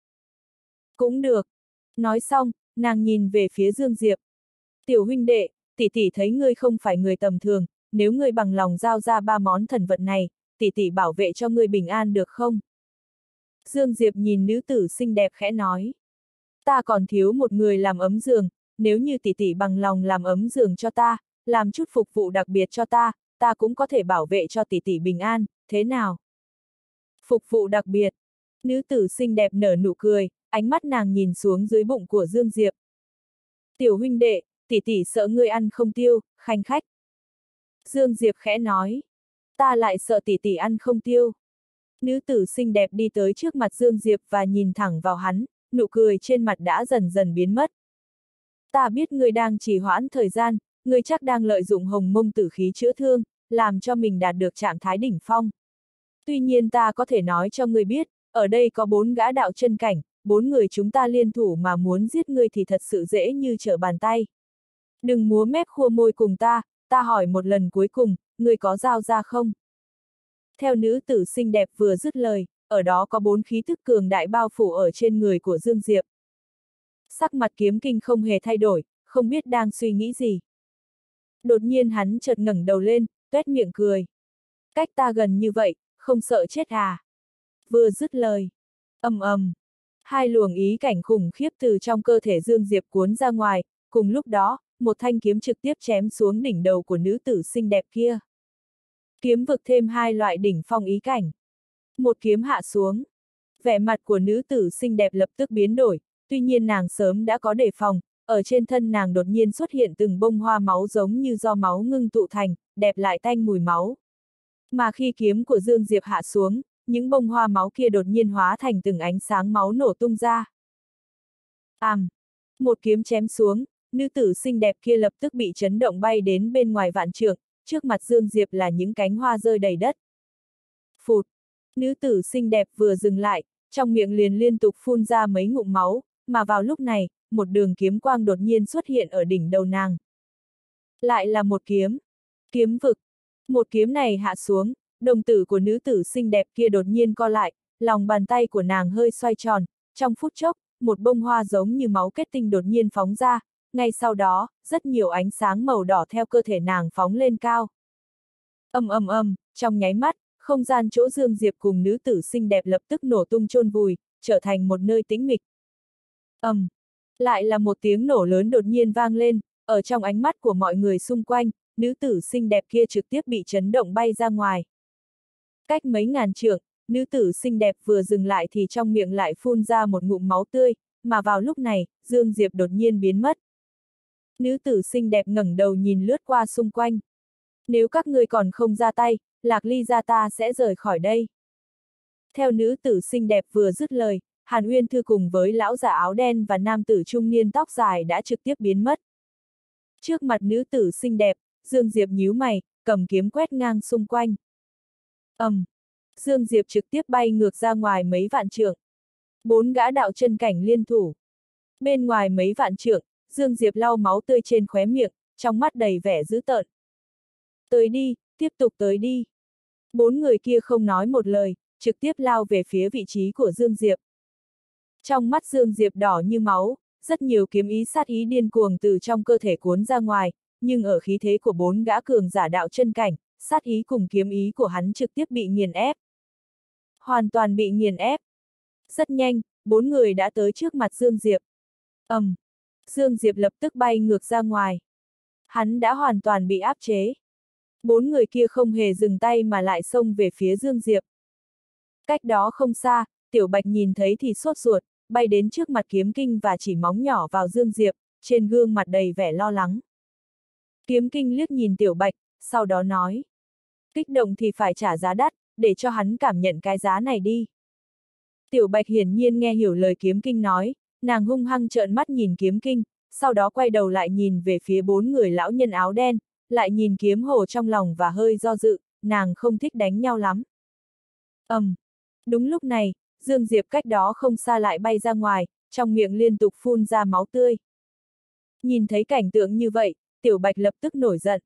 S1: Cũng được. Nói xong, nàng nhìn về phía Dương Diệp. Tiểu huynh đệ, tỷ tỷ thấy ngươi không phải người tầm thường, nếu ngươi bằng lòng giao ra ba món thần vật này, tỷ tỷ bảo vệ cho ngươi bình an được không? Dương Diệp nhìn nữ tử xinh đẹp khẽ nói. Ta còn thiếu một người làm ấm giường, nếu như tỷ tỷ bằng lòng làm ấm giường cho ta, làm chút phục vụ đặc biệt cho ta, ta cũng có thể bảo vệ cho tỷ tỷ bình an, thế nào? Phục vụ đặc biệt. Nữ tử xinh đẹp nở nụ cười, ánh mắt nàng nhìn xuống dưới bụng của Dương Diệp. Tiểu huynh đệ, tỷ tỷ sợ ngươi ăn không tiêu, khanh khách. Dương Diệp khẽ nói. Ta lại sợ tỷ tỷ ăn không tiêu. Nữ tử xinh đẹp đi tới trước mặt Dương Diệp và nhìn thẳng vào hắn, nụ cười trên mặt đã dần dần biến mất. Ta biết ngươi đang trì hoãn thời gian, ngươi chắc đang lợi dụng hồng mông tử khí chữa thương, làm cho mình đạt được trạng thái đỉnh phong. Tuy nhiên ta có thể nói cho ngươi biết, ở đây có bốn gã đạo chân cảnh, bốn người chúng ta liên thủ mà muốn giết ngươi thì thật sự dễ như trở bàn tay. Đừng múa mép khua môi cùng ta, ta hỏi một lần cuối cùng, ngươi có giao ra không? Theo nữ tử xinh đẹp vừa dứt lời, ở đó có bốn khí thức cường đại bao phủ ở trên người của Dương Diệp. Sắc mặt kiếm kinh không hề thay đổi, không biết đang suy nghĩ gì. Đột nhiên hắn chợt ngẩng đầu lên, tuét miệng cười. Cách ta gần như vậy, không sợ chết à? Vừa dứt lời. ầm ầm, Hai luồng ý cảnh khủng khiếp từ trong cơ thể Dương Diệp cuốn ra ngoài, cùng lúc đó, một thanh kiếm trực tiếp chém xuống đỉnh đầu của nữ tử xinh đẹp kia. Kiếm vực thêm hai loại đỉnh phong ý cảnh. Một kiếm hạ xuống. Vẻ mặt của nữ tử xinh đẹp lập tức biến đổi, tuy nhiên nàng sớm đã có đề phòng, ở trên thân nàng đột nhiên xuất hiện từng bông hoa máu giống như do máu ngưng tụ thành, đẹp lại tanh mùi máu. Mà khi kiếm của Dương Diệp hạ xuống, những bông hoa máu kia đột nhiên hóa thành từng ánh sáng máu nổ tung ra. Àm! Um, một kiếm chém xuống, nữ tử xinh đẹp kia lập tức bị chấn động bay đến bên ngoài vạn trượng, trước mặt Dương Diệp là những cánh hoa rơi đầy đất. Phụt! Nữ tử xinh đẹp vừa dừng lại, trong miệng liền liên tục phun ra mấy ngụm máu, mà vào lúc này, một đường kiếm quang đột nhiên xuất hiện ở đỉnh đầu nàng. Lại là một kiếm. Kiếm vực. Một kiếm này hạ xuống, đồng tử của nữ tử xinh đẹp kia đột nhiên co lại, lòng bàn tay của nàng hơi xoay tròn, trong phút chốc, một bông hoa giống như máu kết tinh đột nhiên phóng ra, ngay sau đó, rất nhiều ánh sáng màu đỏ theo cơ thể nàng phóng lên cao. Âm âm âm, trong nháy mắt, không gian chỗ Dương Diệp cùng nữ tử xinh đẹp lập tức nổ tung chôn vùi, trở thành một nơi tĩnh mịch ầm, um, lại là một tiếng nổ lớn đột nhiên vang lên, ở trong ánh mắt của mọi người xung quanh, nữ tử xinh đẹp kia trực tiếp bị chấn động bay ra ngoài. Cách mấy ngàn trượng, nữ tử xinh đẹp vừa dừng lại thì trong miệng lại phun ra một ngụm máu tươi, mà vào lúc này, Dương Diệp đột nhiên biến mất. Nữ tử xinh đẹp ngẩng đầu nhìn lướt qua xung quanh. Nếu các ngươi còn không ra tay, Lạc Ly ra ta sẽ rời khỏi đây. Theo nữ tử xinh đẹp vừa dứt lời, Hàn Uyên Thư cùng với lão già áo đen và nam tử trung niên tóc dài đã trực tiếp biến mất. Trước mặt nữ tử xinh đẹp, Dương Diệp nhíu mày, cầm kiếm quét ngang xung quanh. ầm, um, Dương Diệp trực tiếp bay ngược ra ngoài mấy vạn trượng. Bốn gã đạo chân cảnh liên thủ. Bên ngoài mấy vạn trượng, Dương Diệp lau máu tươi trên khóe miệng, trong mắt đầy vẻ dữ tợn. Tới đi, tiếp tục tới đi. Bốn người kia không nói một lời, trực tiếp lao về phía vị trí của Dương Diệp. Trong mắt Dương Diệp đỏ như máu, rất nhiều kiếm ý sát ý điên cuồng từ trong cơ thể cuốn ra ngoài, nhưng ở khí thế của bốn gã cường giả đạo chân cảnh, sát ý cùng kiếm ý của hắn trực tiếp bị nghiền ép. Hoàn toàn bị nghiền ép. Rất nhanh, bốn người đã tới trước mặt Dương Diệp. ầm, um, Dương Diệp lập tức bay ngược ra ngoài. Hắn đã hoàn toàn bị áp chế. Bốn người kia không hề dừng tay mà lại xông về phía Dương Diệp. Cách đó không xa, Tiểu Bạch nhìn thấy thì sốt ruột, bay đến trước mặt kiếm kinh và chỉ móng nhỏ vào Dương Diệp, trên gương mặt đầy vẻ lo lắng. Kiếm kinh liếc nhìn Tiểu Bạch, sau đó nói. Kích động thì phải trả giá đắt, để cho hắn cảm nhận cái giá này đi. Tiểu Bạch hiển nhiên nghe hiểu lời kiếm kinh nói, nàng hung hăng trợn mắt nhìn kiếm kinh, sau đó quay đầu lại nhìn về phía bốn người lão nhân áo đen, lại nhìn kiếm hồ trong lòng và hơi do dự, nàng không thích đánh nhau lắm. ầm, um, Đúng lúc này, Dương Diệp cách đó không xa lại bay ra ngoài, trong miệng liên tục phun ra máu tươi. Nhìn thấy cảnh tượng như vậy, Tiểu Bạch lập tức nổi giận.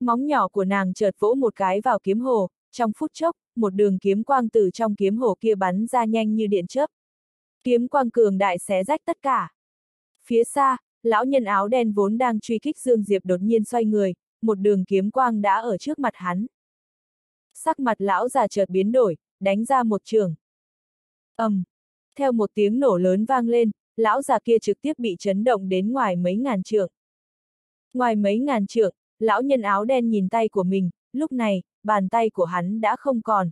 S1: Móng nhỏ của nàng chợt vỗ một cái vào kiếm hồ, trong phút chốc, một đường kiếm quang từ trong kiếm hồ kia bắn ra nhanh như điện chớp. Kiếm quang cường đại xé rách tất cả. Phía xa, lão nhân áo đen vốn đang truy kích Dương Diệp đột nhiên xoay người, một đường kiếm quang đã ở trước mặt hắn. Sắc mặt lão già chợt biến đổi, đánh ra một trường ầm, um, theo một tiếng nổ lớn vang lên, lão già kia trực tiếp bị chấn động đến ngoài mấy ngàn trượng. Ngoài mấy ngàn trượng, lão nhân áo đen nhìn tay của mình, lúc này, bàn tay của hắn đã không còn.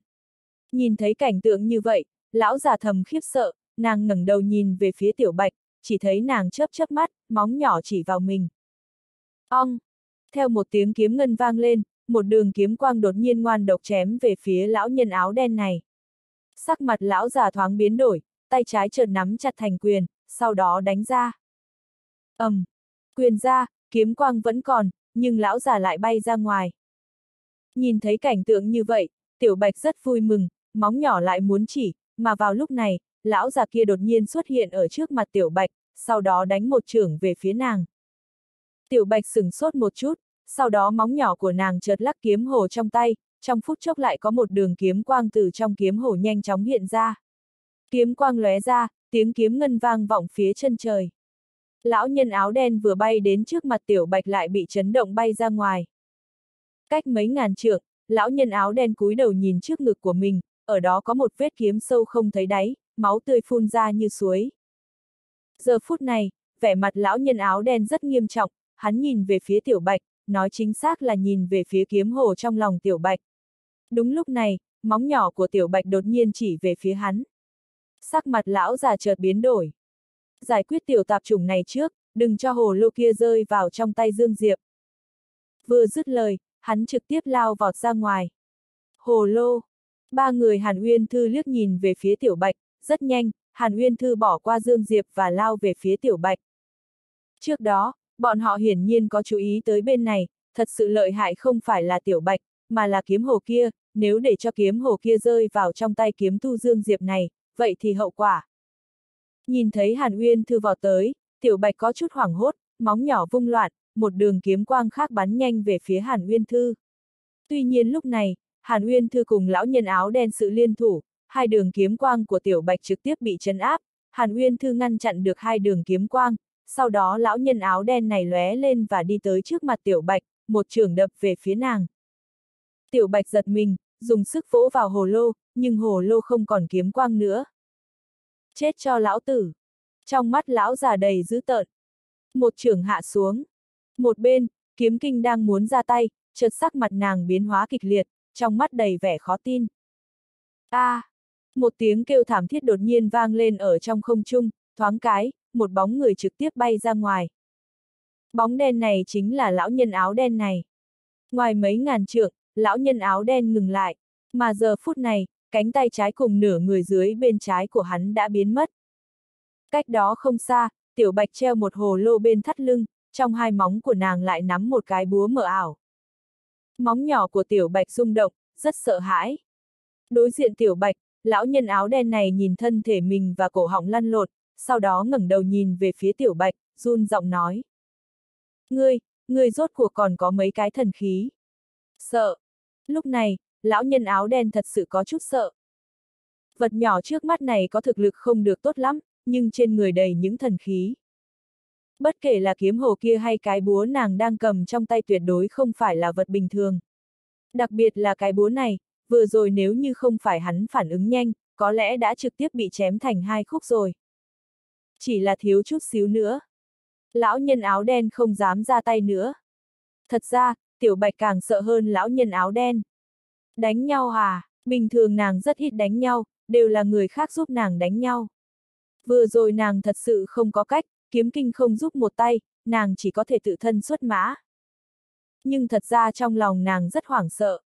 S1: Nhìn thấy cảnh tượng như vậy, lão già thầm khiếp sợ, nàng ngẩng đầu nhìn về phía tiểu bạch, chỉ thấy nàng chớp chớp mắt, móng nhỏ chỉ vào mình. Ong! Theo một tiếng kiếm ngân vang lên, một đường kiếm quang đột nhiên ngoan độc chém về phía lão nhân áo đen này. Sắc mặt lão già thoáng biến đổi, tay trái chợt nắm chặt thành quyền, sau đó đánh ra. ầm, um, quyền ra, kiếm quang vẫn còn, nhưng lão già lại bay ra ngoài. Nhìn thấy cảnh tượng như vậy, tiểu bạch rất vui mừng, móng nhỏ lại muốn chỉ, mà vào lúc này, lão già kia đột nhiên xuất hiện ở trước mặt tiểu bạch, sau đó đánh một trưởng về phía nàng. Tiểu bạch sửng sốt một chút, sau đó móng nhỏ của nàng chợt lắc kiếm hồ trong tay, trong phút chốc lại có một đường kiếm quang từ trong kiếm hổ nhanh chóng hiện ra. Kiếm quang lóe ra, tiếng kiếm ngân vang vọng phía chân trời. Lão nhân áo đen vừa bay đến trước mặt tiểu bạch lại bị chấn động bay ra ngoài. Cách mấy ngàn trượng, lão nhân áo đen cúi đầu nhìn trước ngực của mình, ở đó có một vết kiếm sâu không thấy đáy, máu tươi phun ra như suối. Giờ phút này, vẻ mặt lão nhân áo đen rất nghiêm trọng, hắn nhìn về phía tiểu bạch, nói chính xác là nhìn về phía kiếm hồ trong lòng tiểu bạch. Đúng lúc này, móng nhỏ của tiểu bạch đột nhiên chỉ về phía hắn. Sắc mặt lão già chợt biến đổi. giải quyết tiểu tạp chủng này trước, đừng cho hồ lô kia rơi vào trong tay Dương Diệp. Vừa dứt lời, hắn trực tiếp lao vọt ra ngoài. Hồ lô. Ba người Hàn Uyên Thư liếc nhìn về phía Tiểu Bạch, rất nhanh, Hàn Uyên Thư bỏ qua Dương Diệp và lao về phía Tiểu Bạch. Trước đó, bọn họ hiển nhiên có chú ý tới bên này, thật sự lợi hại không phải là Tiểu Bạch, mà là kiếm hồ kia, nếu để cho kiếm hồ kia rơi vào trong tay kiếm tu Dương Diệp này, vậy thì hậu quả. Nhìn thấy Hàn Uyên Thư vào tới, Tiểu Bạch có chút hoảng hốt, móng nhỏ vung loạn, một đường kiếm quang khác bắn nhanh về phía Hàn Uyên Thư. Tuy nhiên lúc này, Hàn Uyên Thư cùng lão nhân áo đen sự liên thủ, hai đường kiếm quang của Tiểu Bạch trực tiếp bị chấn áp, Hàn Uyên Thư ngăn chặn được hai đường kiếm quang, sau đó lão nhân áo đen này lóe lên và đi tới trước mặt Tiểu Bạch, một trường đập về phía nàng. Tiểu Bạch giật mình, dùng sức vỗ vào hồ lô, nhưng hồ lô không còn kiếm quang nữa. Chết cho lão tử. Trong mắt lão già đầy dữ tợn. Một trưởng hạ xuống. Một bên, kiếm kinh đang muốn ra tay, chợt sắc mặt nàng biến hóa kịch liệt, trong mắt đầy vẻ khó tin. A! À, một tiếng kêu thảm thiết đột nhiên vang lên ở trong không trung, thoáng cái, một bóng người trực tiếp bay ra ngoài. Bóng đen này chính là lão nhân áo đen này. Ngoài mấy ngàn trượng, lão nhân áo đen ngừng lại, mà giờ phút này, cánh tay trái cùng nửa người dưới bên trái của hắn đã biến mất. Cách đó không xa, tiểu bạch treo một hồ lô bên thắt lưng, trong hai móng của nàng lại nắm một cái búa mờ ảo. Móng nhỏ của tiểu bạch rung động, rất sợ hãi. Đối diện tiểu bạch, lão nhân áo đen này nhìn thân thể mình và cổ họng lăn lộn, sau đó ngẩng đầu nhìn về phía tiểu bạch, run giọng nói. Ngươi, ngươi rốt cuộc còn có mấy cái thần khí. Sợ. Lúc này, lão nhân áo đen thật sự có chút sợ. Vật nhỏ trước mắt này có thực lực không được tốt lắm, nhưng trên người đầy những thần khí. Bất kể là kiếm hồ kia hay cái búa nàng đang cầm trong tay tuyệt đối không phải là vật bình thường. Đặc biệt là cái búa này, vừa rồi nếu như không phải hắn phản ứng nhanh, có lẽ đã trực tiếp bị chém thành hai khúc rồi. Chỉ là thiếu chút xíu nữa. Lão nhân áo đen không dám ra tay nữa. Thật ra, tiểu bạch càng sợ hơn lão nhân áo đen. Đánh nhau à, bình thường nàng rất ít đánh nhau, đều là người khác giúp nàng đánh nhau. Vừa rồi nàng thật sự không có cách, kiếm kinh không giúp một tay, nàng chỉ có thể tự thân xuất mã. Nhưng thật ra trong lòng nàng rất hoảng sợ.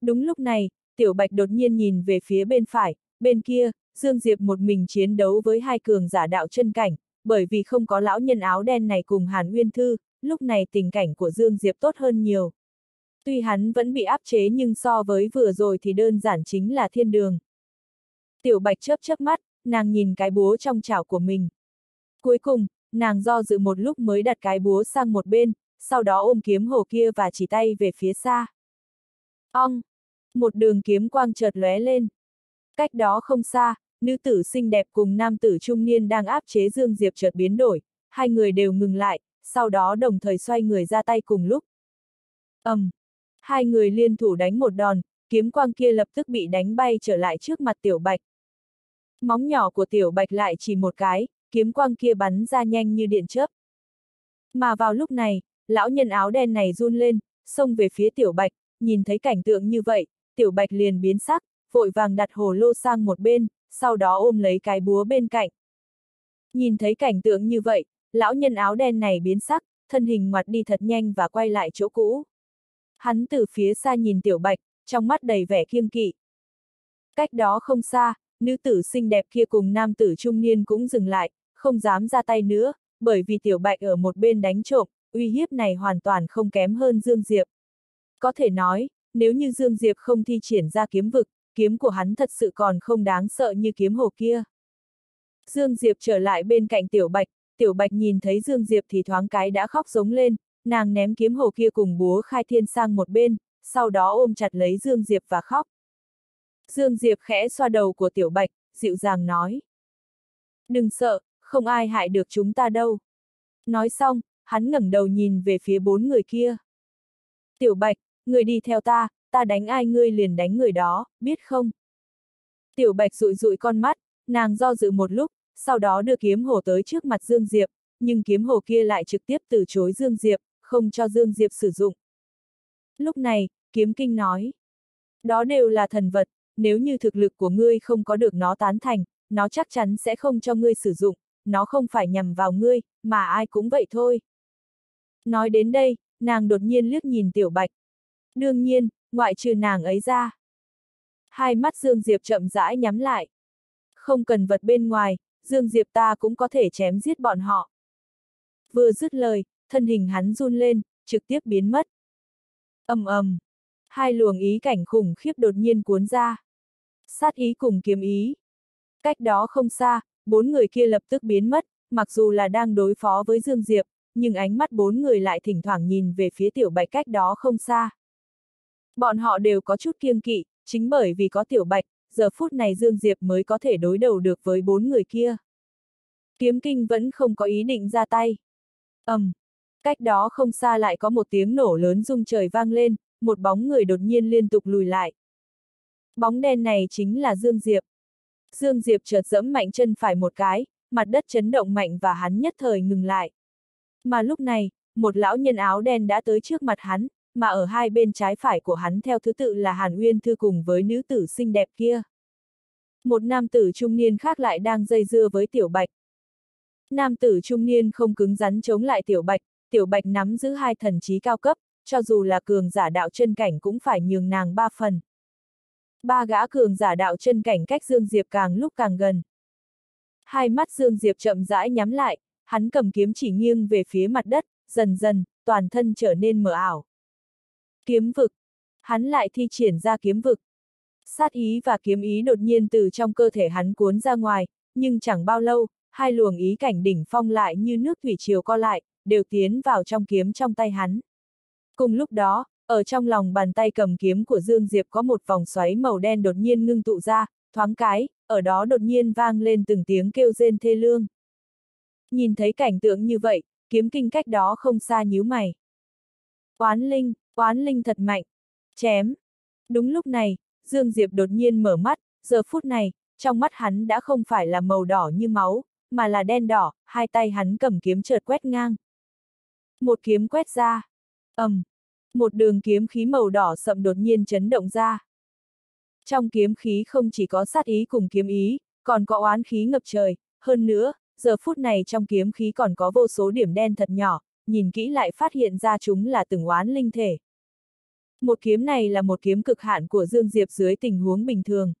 S1: Đúng lúc này, Tiểu Bạch đột nhiên nhìn về phía bên phải, bên kia, Dương Diệp một mình chiến đấu với hai cường giả đạo chân cảnh, bởi vì không có lão nhân áo đen này cùng Hàn Nguyên Thư, lúc này tình cảnh của Dương Diệp tốt hơn nhiều. Tuy hắn vẫn bị áp chế nhưng so với vừa rồi thì đơn giản chính là thiên đường. Tiểu Bạch chớp chớp mắt, nàng nhìn cái búa trong chảo của mình. Cuối cùng, nàng do dự một lúc mới đặt cái búa sang một bên, sau đó ôm kiếm hồ kia và chỉ tay về phía xa. Ong! Một đường kiếm quang chợt lóe lên. Cách đó không xa, nữ tử xinh đẹp cùng nam tử trung niên đang áp chế Dương Diệp chợt biến đổi, hai người đều ngừng lại, sau đó đồng thời xoay người ra tay cùng lúc. ầm, um, Hai người liên thủ đánh một đòn, kiếm quang kia lập tức bị đánh bay trở lại trước mặt tiểu bạch. Móng nhỏ của tiểu bạch lại chỉ một cái, kiếm quang kia bắn ra nhanh như điện chớp. Mà vào lúc này, lão nhân áo đen này run lên, xông về phía tiểu bạch, nhìn thấy cảnh tượng như vậy, tiểu bạch liền biến sắc, vội vàng đặt hồ lô sang một bên, sau đó ôm lấy cái búa bên cạnh. Nhìn thấy cảnh tượng như vậy, lão nhân áo đen này biến sắc, thân hình ngoặt đi thật nhanh và quay lại chỗ cũ. Hắn từ phía xa nhìn tiểu bạch, trong mắt đầy vẻ kiêng kỵ. Cách đó không xa, nữ tử xinh đẹp kia cùng nam tử trung niên cũng dừng lại, không dám ra tay nữa, bởi vì tiểu bạch ở một bên đánh trộm, uy hiếp này hoàn toàn không kém hơn Dương Diệp. Có thể nói, nếu như Dương Diệp không thi triển ra kiếm vực, kiếm của hắn thật sự còn không đáng sợ như kiếm hồ kia. Dương Diệp trở lại bên cạnh Tiểu Bạch, Tiểu Bạch nhìn thấy Dương Diệp thì thoáng cái đã khóc giống lên, nàng ném kiếm hồ kia cùng búa khai thiên sang một bên, sau đó ôm chặt lấy Dương Diệp và khóc. Dương Diệp khẽ xoa đầu của Tiểu Bạch, dịu dàng nói. Đừng sợ, không ai hại được chúng ta đâu. Nói xong, hắn ngẩng đầu nhìn về phía bốn người kia. Tiểu Bạch, người đi theo ta, ta đánh ai ngươi liền đánh người đó, biết không? Tiểu Bạch rụi rụi con mắt, nàng do dự một lúc, sau đó đưa kiếm hồ tới trước mặt Dương Diệp, nhưng kiếm hồ kia lại trực tiếp từ chối Dương Diệp, không cho Dương Diệp sử dụng. Lúc này, kiếm kinh nói. Đó đều là thần vật, nếu như thực lực của ngươi không có được nó tán thành, nó chắc chắn sẽ không cho ngươi sử dụng, nó không phải nhằm vào ngươi, mà ai cũng vậy thôi. Nói đến đây, nàng đột nhiên liếc nhìn tiểu bạch. Đương nhiên, ngoại trừ nàng ấy ra. Hai mắt Dương Diệp chậm rãi nhắm lại. Không cần vật bên ngoài, Dương Diệp ta cũng có thể chém giết bọn họ. Vừa dứt lời, thân hình hắn run lên, trực tiếp biến mất. ầm ầm, hai luồng ý cảnh khủng khiếp đột nhiên cuốn ra. Sát ý cùng kiếm ý. Cách đó không xa, bốn người kia lập tức biến mất, mặc dù là đang đối phó với Dương Diệp, nhưng ánh mắt bốn người lại thỉnh thoảng nhìn về phía tiểu bạch cách đó không xa. Bọn họ đều có chút kiêng kỵ, chính bởi vì có tiểu bạch, giờ phút này Dương Diệp mới có thể đối đầu được với bốn người kia. Kiếm kinh vẫn không có ý định ra tay. ầm, um, cách đó không xa lại có một tiếng nổ lớn rung trời vang lên, một bóng người đột nhiên liên tục lùi lại. Bóng đen này chính là Dương Diệp. Dương Diệp chợt dẫm mạnh chân phải một cái, mặt đất chấn động mạnh và hắn nhất thời ngừng lại. Mà lúc này, một lão nhân áo đen đã tới trước mặt hắn, mà ở hai bên trái phải của hắn theo thứ tự là Hàn Uyên Thư cùng với nữ tử xinh đẹp kia. Một nam tử trung niên khác lại đang dây dưa với Tiểu Bạch. Nam tử trung niên không cứng rắn chống lại Tiểu Bạch, Tiểu Bạch nắm giữ hai thần trí cao cấp, cho dù là cường giả đạo chân cảnh cũng phải nhường nàng ba phần. Ba gã cường giả đạo chân cảnh cách Dương Diệp càng lúc càng gần. Hai mắt Dương Diệp chậm rãi nhắm lại, hắn cầm kiếm chỉ nghiêng về phía mặt đất, dần dần, toàn thân trở nên mờ ảo. Kiếm vực. Hắn lại thi triển ra kiếm vực. Sát ý và kiếm ý đột nhiên từ trong cơ thể hắn cuốn ra ngoài, nhưng chẳng bao lâu, hai luồng ý cảnh đỉnh phong lại như nước thủy triều co lại, đều tiến vào trong kiếm trong tay hắn. Cùng lúc đó, ở trong lòng bàn tay cầm kiếm của Dương Diệp có một vòng xoáy màu đen đột nhiên ngưng tụ ra, thoáng cái, ở đó đột nhiên vang lên từng tiếng kêu rên thê lương. Nhìn thấy cảnh tượng như vậy, kiếm kinh cách đó không xa nhíu mày. Oán linh, oán linh thật mạnh. Chém. Đúng lúc này, Dương Diệp đột nhiên mở mắt, giờ phút này, trong mắt hắn đã không phải là màu đỏ như máu, mà là đen đỏ, hai tay hắn cầm kiếm chợt quét ngang. Một kiếm quét ra. ầm, um, một đường kiếm khí màu đỏ sậm đột nhiên chấn động ra. Trong kiếm khí không chỉ có sát ý cùng kiếm ý, còn có oán khí ngập trời, hơn nữa, giờ phút này trong kiếm khí còn có vô số điểm đen thật nhỏ, nhìn kỹ lại phát hiện ra chúng là từng oán linh thể. Một kiếm này là một kiếm cực hạn của Dương Diệp dưới tình huống bình thường.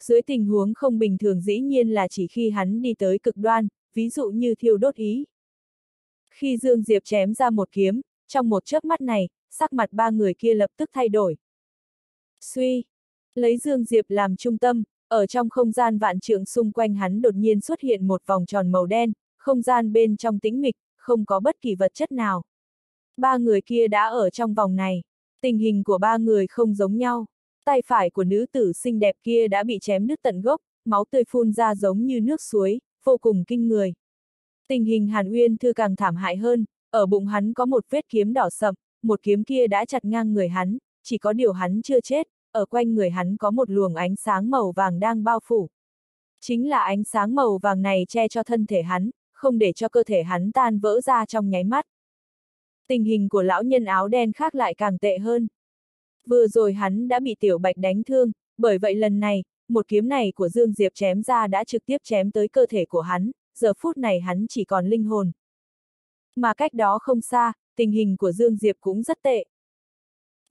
S1: Dưới tình huống không bình thường dĩ nhiên là chỉ khi hắn đi tới cực đoan, ví dụ như thiêu đốt ý. Khi Dương Diệp chém ra một kiếm, trong một chớp mắt này, sắc mặt ba người kia lập tức thay đổi. Suy, lấy Dương Diệp làm trung tâm, ở trong không gian vạn trượng xung quanh hắn đột nhiên xuất hiện một vòng tròn màu đen, không gian bên trong tĩnh mịch, không có bất kỳ vật chất nào. Ba người kia đã ở trong vòng này. Tình hình của ba người không giống nhau. Tay phải của nữ tử xinh đẹp kia đã bị chém nứt tận gốc, máu tươi phun ra giống như nước suối, vô cùng kinh người. Tình hình Hàn Uyên Thư càng thảm hại hơn, ở bụng hắn có một vết kiếm đỏ sậm, một kiếm kia đã chặt ngang người hắn, chỉ có điều hắn chưa chết, ở quanh người hắn có một luồng ánh sáng màu vàng đang bao phủ. Chính là ánh sáng màu vàng này che cho thân thể hắn, không để cho cơ thể hắn tan vỡ ra trong nháy mắt. Tình hình của lão nhân áo đen khác lại càng tệ hơn. Vừa rồi hắn đã bị tiểu bạch đánh thương, bởi vậy lần này, một kiếm này của Dương Diệp chém ra đã trực tiếp chém tới cơ thể của hắn, giờ phút này hắn chỉ còn linh hồn. Mà cách đó không xa, tình hình của Dương Diệp cũng rất tệ.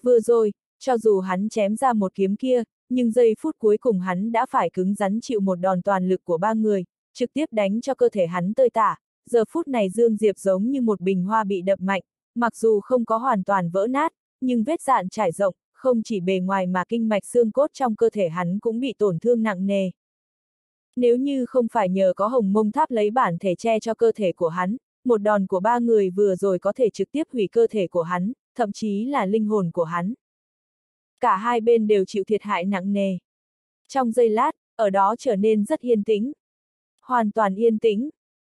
S1: Vừa rồi, cho dù hắn chém ra một kiếm kia, nhưng giây phút cuối cùng hắn đã phải cứng rắn chịu một đòn toàn lực của ba người, trực tiếp đánh cho cơ thể hắn tơi tả. Giờ phút này Dương Diệp giống như một bình hoa bị đập mạnh, mặc dù không có hoàn toàn vỡ nát, nhưng vết dạn trải rộng, không chỉ bề ngoài mà kinh mạch xương cốt trong cơ thể hắn cũng bị tổn thương nặng nề. Nếu như không phải nhờ có hồng mông tháp lấy bản thể che cho cơ thể của hắn, một đòn của ba người vừa rồi có thể trực tiếp hủy cơ thể của hắn, thậm chí là linh hồn của hắn. Cả hai bên đều chịu thiệt hại nặng nề. Trong giây lát, ở đó trở nên rất yên tĩnh. Hoàn toàn yên tĩnh.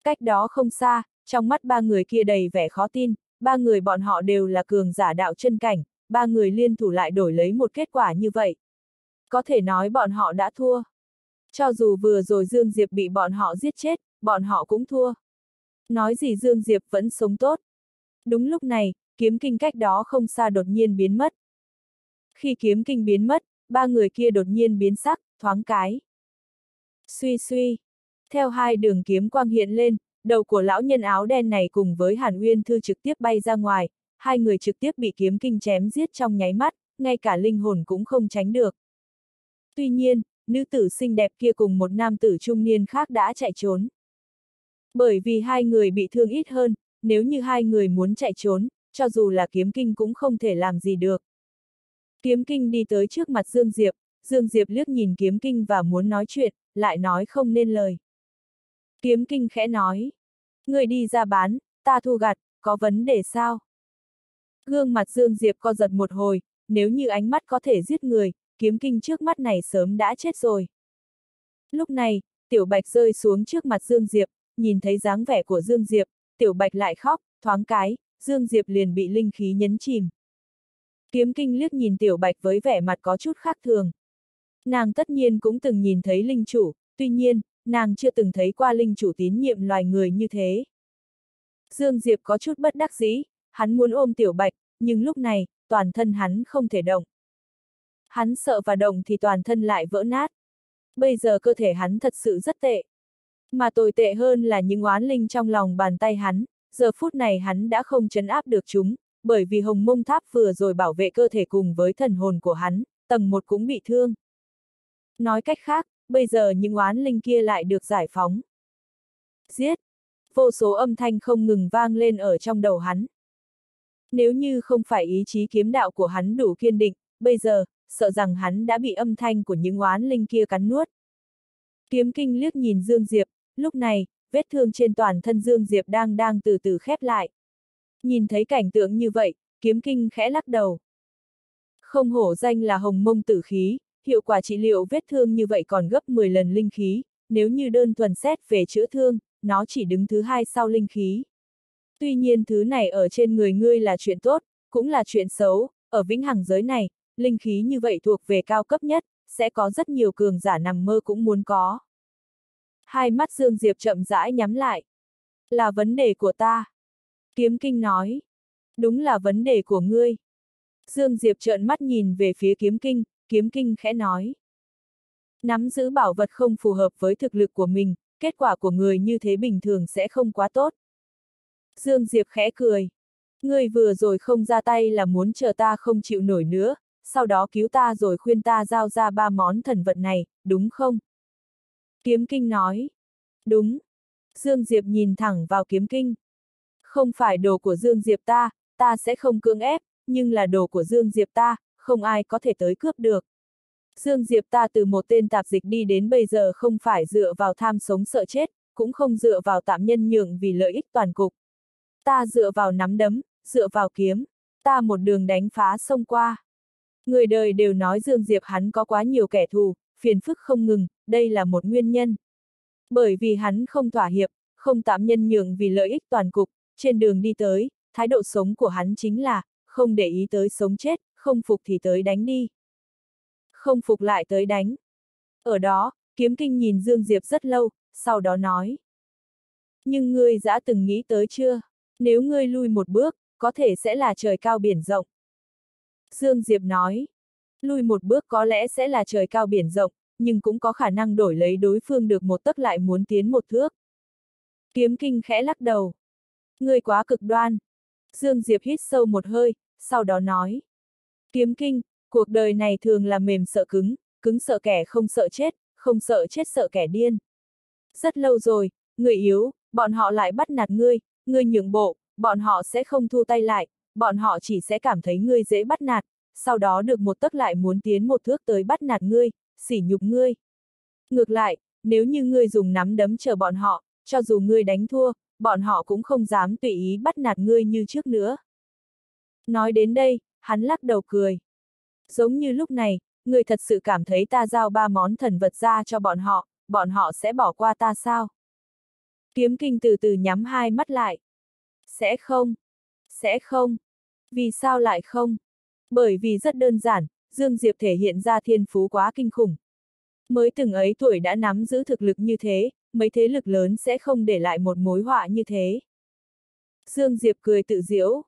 S1: Cách đó không xa, trong mắt ba người kia đầy vẻ khó tin, ba người bọn họ đều là cường giả đạo chân cảnh, ba người liên thủ lại đổi lấy một kết quả như vậy. Có thể nói bọn họ đã thua. Cho dù vừa rồi Dương Diệp bị bọn họ giết chết, bọn họ cũng thua. Nói gì Dương Diệp vẫn sống tốt. Đúng lúc này, kiếm kinh cách đó không xa đột nhiên biến mất. Khi kiếm kinh biến mất, ba người kia đột nhiên biến sắc, thoáng cái. Suy suy. Theo hai đường kiếm quang hiện lên, đầu của lão nhân áo đen này cùng với Hàn Uyên Thư trực tiếp bay ra ngoài, hai người trực tiếp bị kiếm kinh chém giết trong nháy mắt, ngay cả linh hồn cũng không tránh được. Tuy nhiên, nữ tử xinh đẹp kia cùng một nam tử trung niên khác đã chạy trốn. Bởi vì hai người bị thương ít hơn, nếu như hai người muốn chạy trốn, cho dù là kiếm kinh cũng không thể làm gì được. Kiếm kinh đi tới trước mặt Dương Diệp, Dương Diệp liếc nhìn kiếm kinh và muốn nói chuyện, lại nói không nên lời. Kiếm kinh khẽ nói. Người đi ra bán, ta thu gặt, có vấn đề sao? Gương mặt Dương Diệp co giật một hồi, nếu như ánh mắt có thể giết người, kiếm kinh trước mắt này sớm đã chết rồi. Lúc này, Tiểu Bạch rơi xuống trước mặt Dương Diệp, nhìn thấy dáng vẻ của Dương Diệp, Tiểu Bạch lại khóc, thoáng cái, Dương Diệp liền bị linh khí nhấn chìm. Kiếm kinh liếc nhìn Tiểu Bạch với vẻ mặt có chút khác thường. Nàng tất nhiên cũng từng nhìn thấy linh chủ, tuy nhiên, nàng chưa từng thấy qua linh chủ tín nhiệm loài người như thế. Dương Diệp có chút bất đắc dĩ, hắn muốn ôm Tiểu Bạch, nhưng lúc này, toàn thân hắn không thể động. Hắn sợ và động thì toàn thân lại vỡ nát. Bây giờ cơ thể hắn thật sự rất tệ. Mà tồi tệ hơn là những oán linh trong lòng bàn tay hắn, giờ phút này hắn đã không chấn áp được chúng, bởi vì hồng mông tháp vừa rồi bảo vệ cơ thể cùng với thần hồn của hắn, tầng một cũng bị thương. Nói cách khác, bây giờ những oán linh kia lại được giải phóng. Giết! Vô số âm thanh không ngừng vang lên ở trong đầu hắn. Nếu như không phải ý chí kiếm đạo của hắn đủ kiên định, bây giờ, sợ rằng hắn đã bị âm thanh của những oán linh kia cắn nuốt. Kiếm kinh liếc nhìn Dương Diệp, lúc này, vết thương trên toàn thân Dương Diệp đang đang từ từ khép lại. Nhìn thấy cảnh tượng như vậy, kiếm kinh khẽ lắc đầu. Không hổ danh là hồng mông tử khí, hiệu quả trị liệu vết thương như vậy còn gấp 10 lần linh khí, nếu như đơn thuần xét về chữa thương, nó chỉ đứng thứ hai sau linh khí. Tuy nhiên thứ này ở trên người ngươi là chuyện tốt, cũng là chuyện xấu, ở vĩnh hằng giới này, linh khí như vậy thuộc về cao cấp nhất, sẽ có rất nhiều cường giả nằm mơ cũng muốn có. Hai mắt Dương Diệp chậm rãi nhắm lại. Là vấn đề của ta. Kiếm Kinh nói. Đúng là vấn đề của ngươi. Dương Diệp trợn mắt nhìn về phía Kiếm Kinh, Kiếm Kinh khẽ nói. Nắm giữ bảo vật không phù hợp với thực lực của mình, kết quả của người như thế bình thường sẽ không quá tốt. Dương Diệp khẽ cười. Ngươi vừa rồi không ra tay là muốn chờ ta không chịu nổi nữa, sau đó cứu ta rồi khuyên ta giao ra ba món thần vật này, đúng không? Kiếm Kinh nói. Đúng. Dương Diệp nhìn thẳng vào Kiếm Kinh. Không phải đồ của Dương Diệp ta, ta sẽ không cưỡng ép, nhưng là đồ của Dương Diệp ta, không ai có thể tới cướp được. Dương Diệp ta từ một tên tạp dịch đi đến bây giờ không phải dựa vào tham sống sợ chết, cũng không dựa vào tạm nhân nhượng vì lợi ích toàn cục. Ta dựa vào nắm đấm, dựa vào kiếm, ta một đường đánh phá sông qua. Người đời đều nói Dương Diệp hắn có quá nhiều kẻ thù, phiền phức không ngừng, đây là một nguyên nhân. Bởi vì hắn không thỏa hiệp, không tạm nhân nhượng vì lợi ích toàn cục, trên đường đi tới, thái độ sống của hắn chính là, không để ý tới sống chết, không phục thì tới đánh đi. Không phục lại tới đánh. Ở đó, kiếm kinh nhìn Dương Diệp rất lâu, sau đó nói. Nhưng ngươi đã từng nghĩ tới chưa? Nếu ngươi lui một bước, có thể sẽ là trời cao biển rộng. Dương Diệp nói, lui một bước có lẽ sẽ là trời cao biển rộng, nhưng cũng có khả năng đổi lấy đối phương được một tấc lại muốn tiến một thước. Kiếm kinh khẽ lắc đầu. Ngươi quá cực đoan. Dương Diệp hít sâu một hơi, sau đó nói. Kiếm kinh, cuộc đời này thường là mềm sợ cứng, cứng sợ kẻ không sợ chết, không sợ chết sợ kẻ điên. Rất lâu rồi, người yếu, bọn họ lại bắt nạt ngươi, ngươi nhượng bộ, bọn họ sẽ không thu tay lại, bọn họ chỉ sẽ cảm thấy ngươi dễ bắt nạt, sau đó được một tấc lại muốn tiến một thước tới bắt nạt ngươi, sỉ nhục ngươi. Ngược lại, nếu như ngươi dùng nắm đấm chờ bọn họ, cho dù ngươi đánh thua, bọn họ cũng không dám tùy ý bắt nạt ngươi như trước nữa. Nói đến đây, hắn lắc đầu cười. Giống như lúc này, người thật sự cảm thấy ta giao ba món thần vật ra cho bọn họ, bọn họ sẽ bỏ qua ta sao? Kiếm kinh từ từ nhắm hai mắt lại. Sẽ không. Sẽ không. Vì sao lại không? Bởi vì rất đơn giản, Dương Diệp thể hiện ra thiên phú quá kinh khủng. Mới từng ấy tuổi đã nắm giữ thực lực như thế, mấy thế lực lớn sẽ không để lại một mối họa như thế. Dương Diệp cười tự diễu.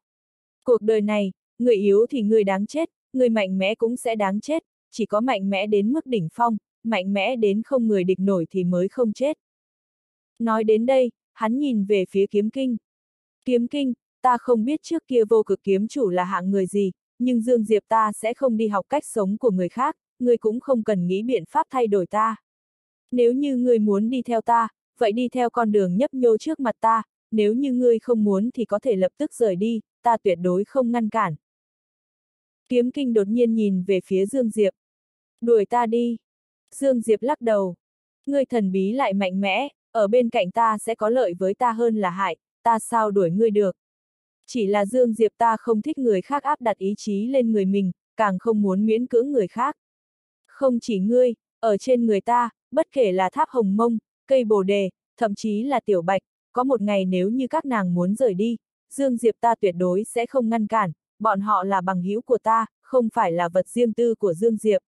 S1: Cuộc đời này, người yếu thì người đáng chết, người mạnh mẽ cũng sẽ đáng chết, chỉ có mạnh mẽ đến mức đỉnh phong, mạnh mẽ đến không người địch nổi thì mới không chết. Nói đến đây, hắn nhìn về phía kiếm kinh. Kiếm kinh, ta không biết trước kia vô cực kiếm chủ là hạng người gì, nhưng Dương Diệp ta sẽ không đi học cách sống của người khác, người cũng không cần nghĩ biện pháp thay đổi ta. Nếu như người muốn đi theo ta, vậy đi theo con đường nhấp nhô trước mặt ta, nếu như ngươi không muốn thì có thể lập tức rời đi, ta tuyệt đối không ngăn cản. Kiếm kinh đột nhiên nhìn về phía Dương Diệp. Đuổi ta đi. Dương Diệp lắc đầu. Ngươi thần bí lại mạnh mẽ, ở bên cạnh ta sẽ có lợi với ta hơn là hại, ta sao đuổi ngươi được. Chỉ là Dương Diệp ta không thích người khác áp đặt ý chí lên người mình, càng không muốn miễn cưỡng người khác. Không chỉ ngươi, ở trên người ta, bất kể là tháp hồng mông, cây bồ đề, thậm chí là tiểu bạch, có một ngày nếu như các nàng muốn rời đi, Dương Diệp ta tuyệt đối sẽ không ngăn cản, bọn họ là bằng hữu của ta, không phải là vật riêng tư của Dương Diệp.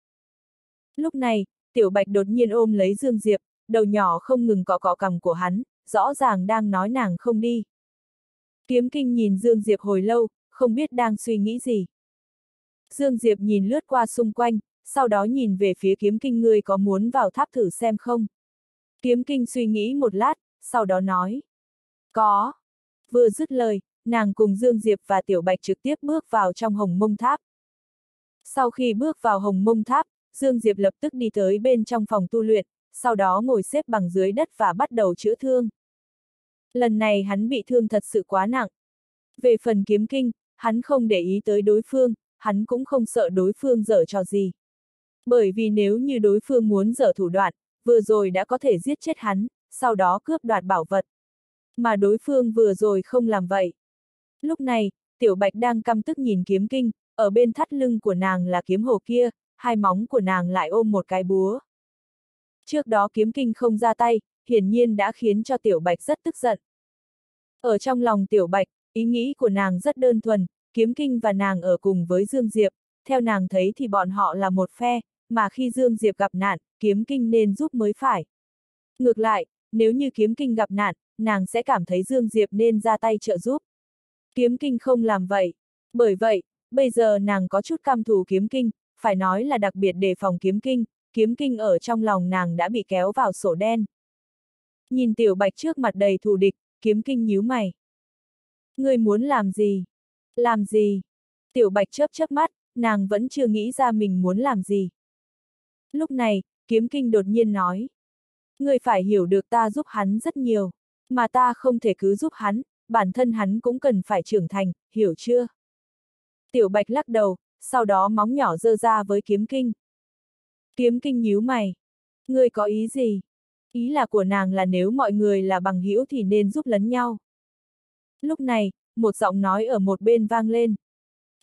S1: Lúc này, tiểu bạch đột nhiên ôm lấy Dương Diệp, đầu nhỏ không ngừng cọ cọ cằm của hắn, rõ ràng đang nói nàng không đi. Kiếm kinh nhìn Dương Diệp hồi lâu, không biết đang suy nghĩ gì. Dương Diệp nhìn lướt qua xung quanh, sau đó nhìn về phía kiếm kinh ngươi có muốn vào tháp thử xem không? Kiếm kinh suy nghĩ một lát, sau đó nói. Có. Vừa dứt lời, nàng cùng Dương Diệp và Tiểu Bạch trực tiếp bước vào trong hồng mông tháp. Sau khi bước vào hồng mông tháp, Dương Diệp lập tức đi tới bên trong phòng tu luyện, sau đó ngồi xếp bằng dưới đất và bắt đầu chữa thương. Lần này hắn bị thương thật sự quá nặng. Về phần kiếm kinh, hắn không để ý tới đối phương, hắn cũng không sợ đối phương dở trò gì. Bởi vì nếu như đối phương muốn dở thủ đoạn, vừa rồi đã có thể giết chết hắn, sau đó cướp đoạt bảo vật. Mà đối phương vừa rồi không làm vậy. Lúc này, Tiểu Bạch đang căm tức nhìn kiếm kinh, ở bên thắt lưng của nàng là kiếm hồ kia, hai móng của nàng lại ôm một cái búa. Trước đó kiếm kinh không ra tay, hiển nhiên đã khiến cho Tiểu Bạch rất tức giận. Ở trong lòng Tiểu Bạch, ý nghĩ của nàng rất đơn thuần, kiếm kinh và nàng ở cùng với Dương Diệp, theo nàng thấy thì bọn họ là một phe, mà khi Dương Diệp gặp nạn, kiếm kinh nên giúp mới phải. Ngược lại, nếu như kiếm kinh gặp nạn, nàng sẽ cảm thấy Dương Diệp nên ra tay trợ giúp. Kiếm kinh không làm vậy. Bởi vậy, bây giờ nàng có chút cam thù kiếm kinh, phải nói là đặc biệt đề phòng kiếm kinh, kiếm kinh ở trong lòng nàng đã bị kéo vào sổ đen. Nhìn tiểu bạch trước mặt đầy thù địch, kiếm kinh nhíu mày. Ngươi muốn làm gì? Làm gì? Tiểu bạch chớp chớp mắt, nàng vẫn chưa nghĩ ra mình muốn làm gì. Lúc này, kiếm kinh đột nhiên nói. Ngươi phải hiểu được ta giúp hắn rất nhiều, mà ta không thể cứ giúp hắn, bản thân hắn cũng cần phải trưởng thành, hiểu chưa? Tiểu bạch lắc đầu, sau đó móng nhỏ dơ ra với kiếm kinh. Kiếm kinh nhíu mày. Ngươi có ý gì? Ý là của nàng là nếu mọi người là bằng hữu thì nên giúp lẫn nhau. Lúc này, một giọng nói ở một bên vang lên.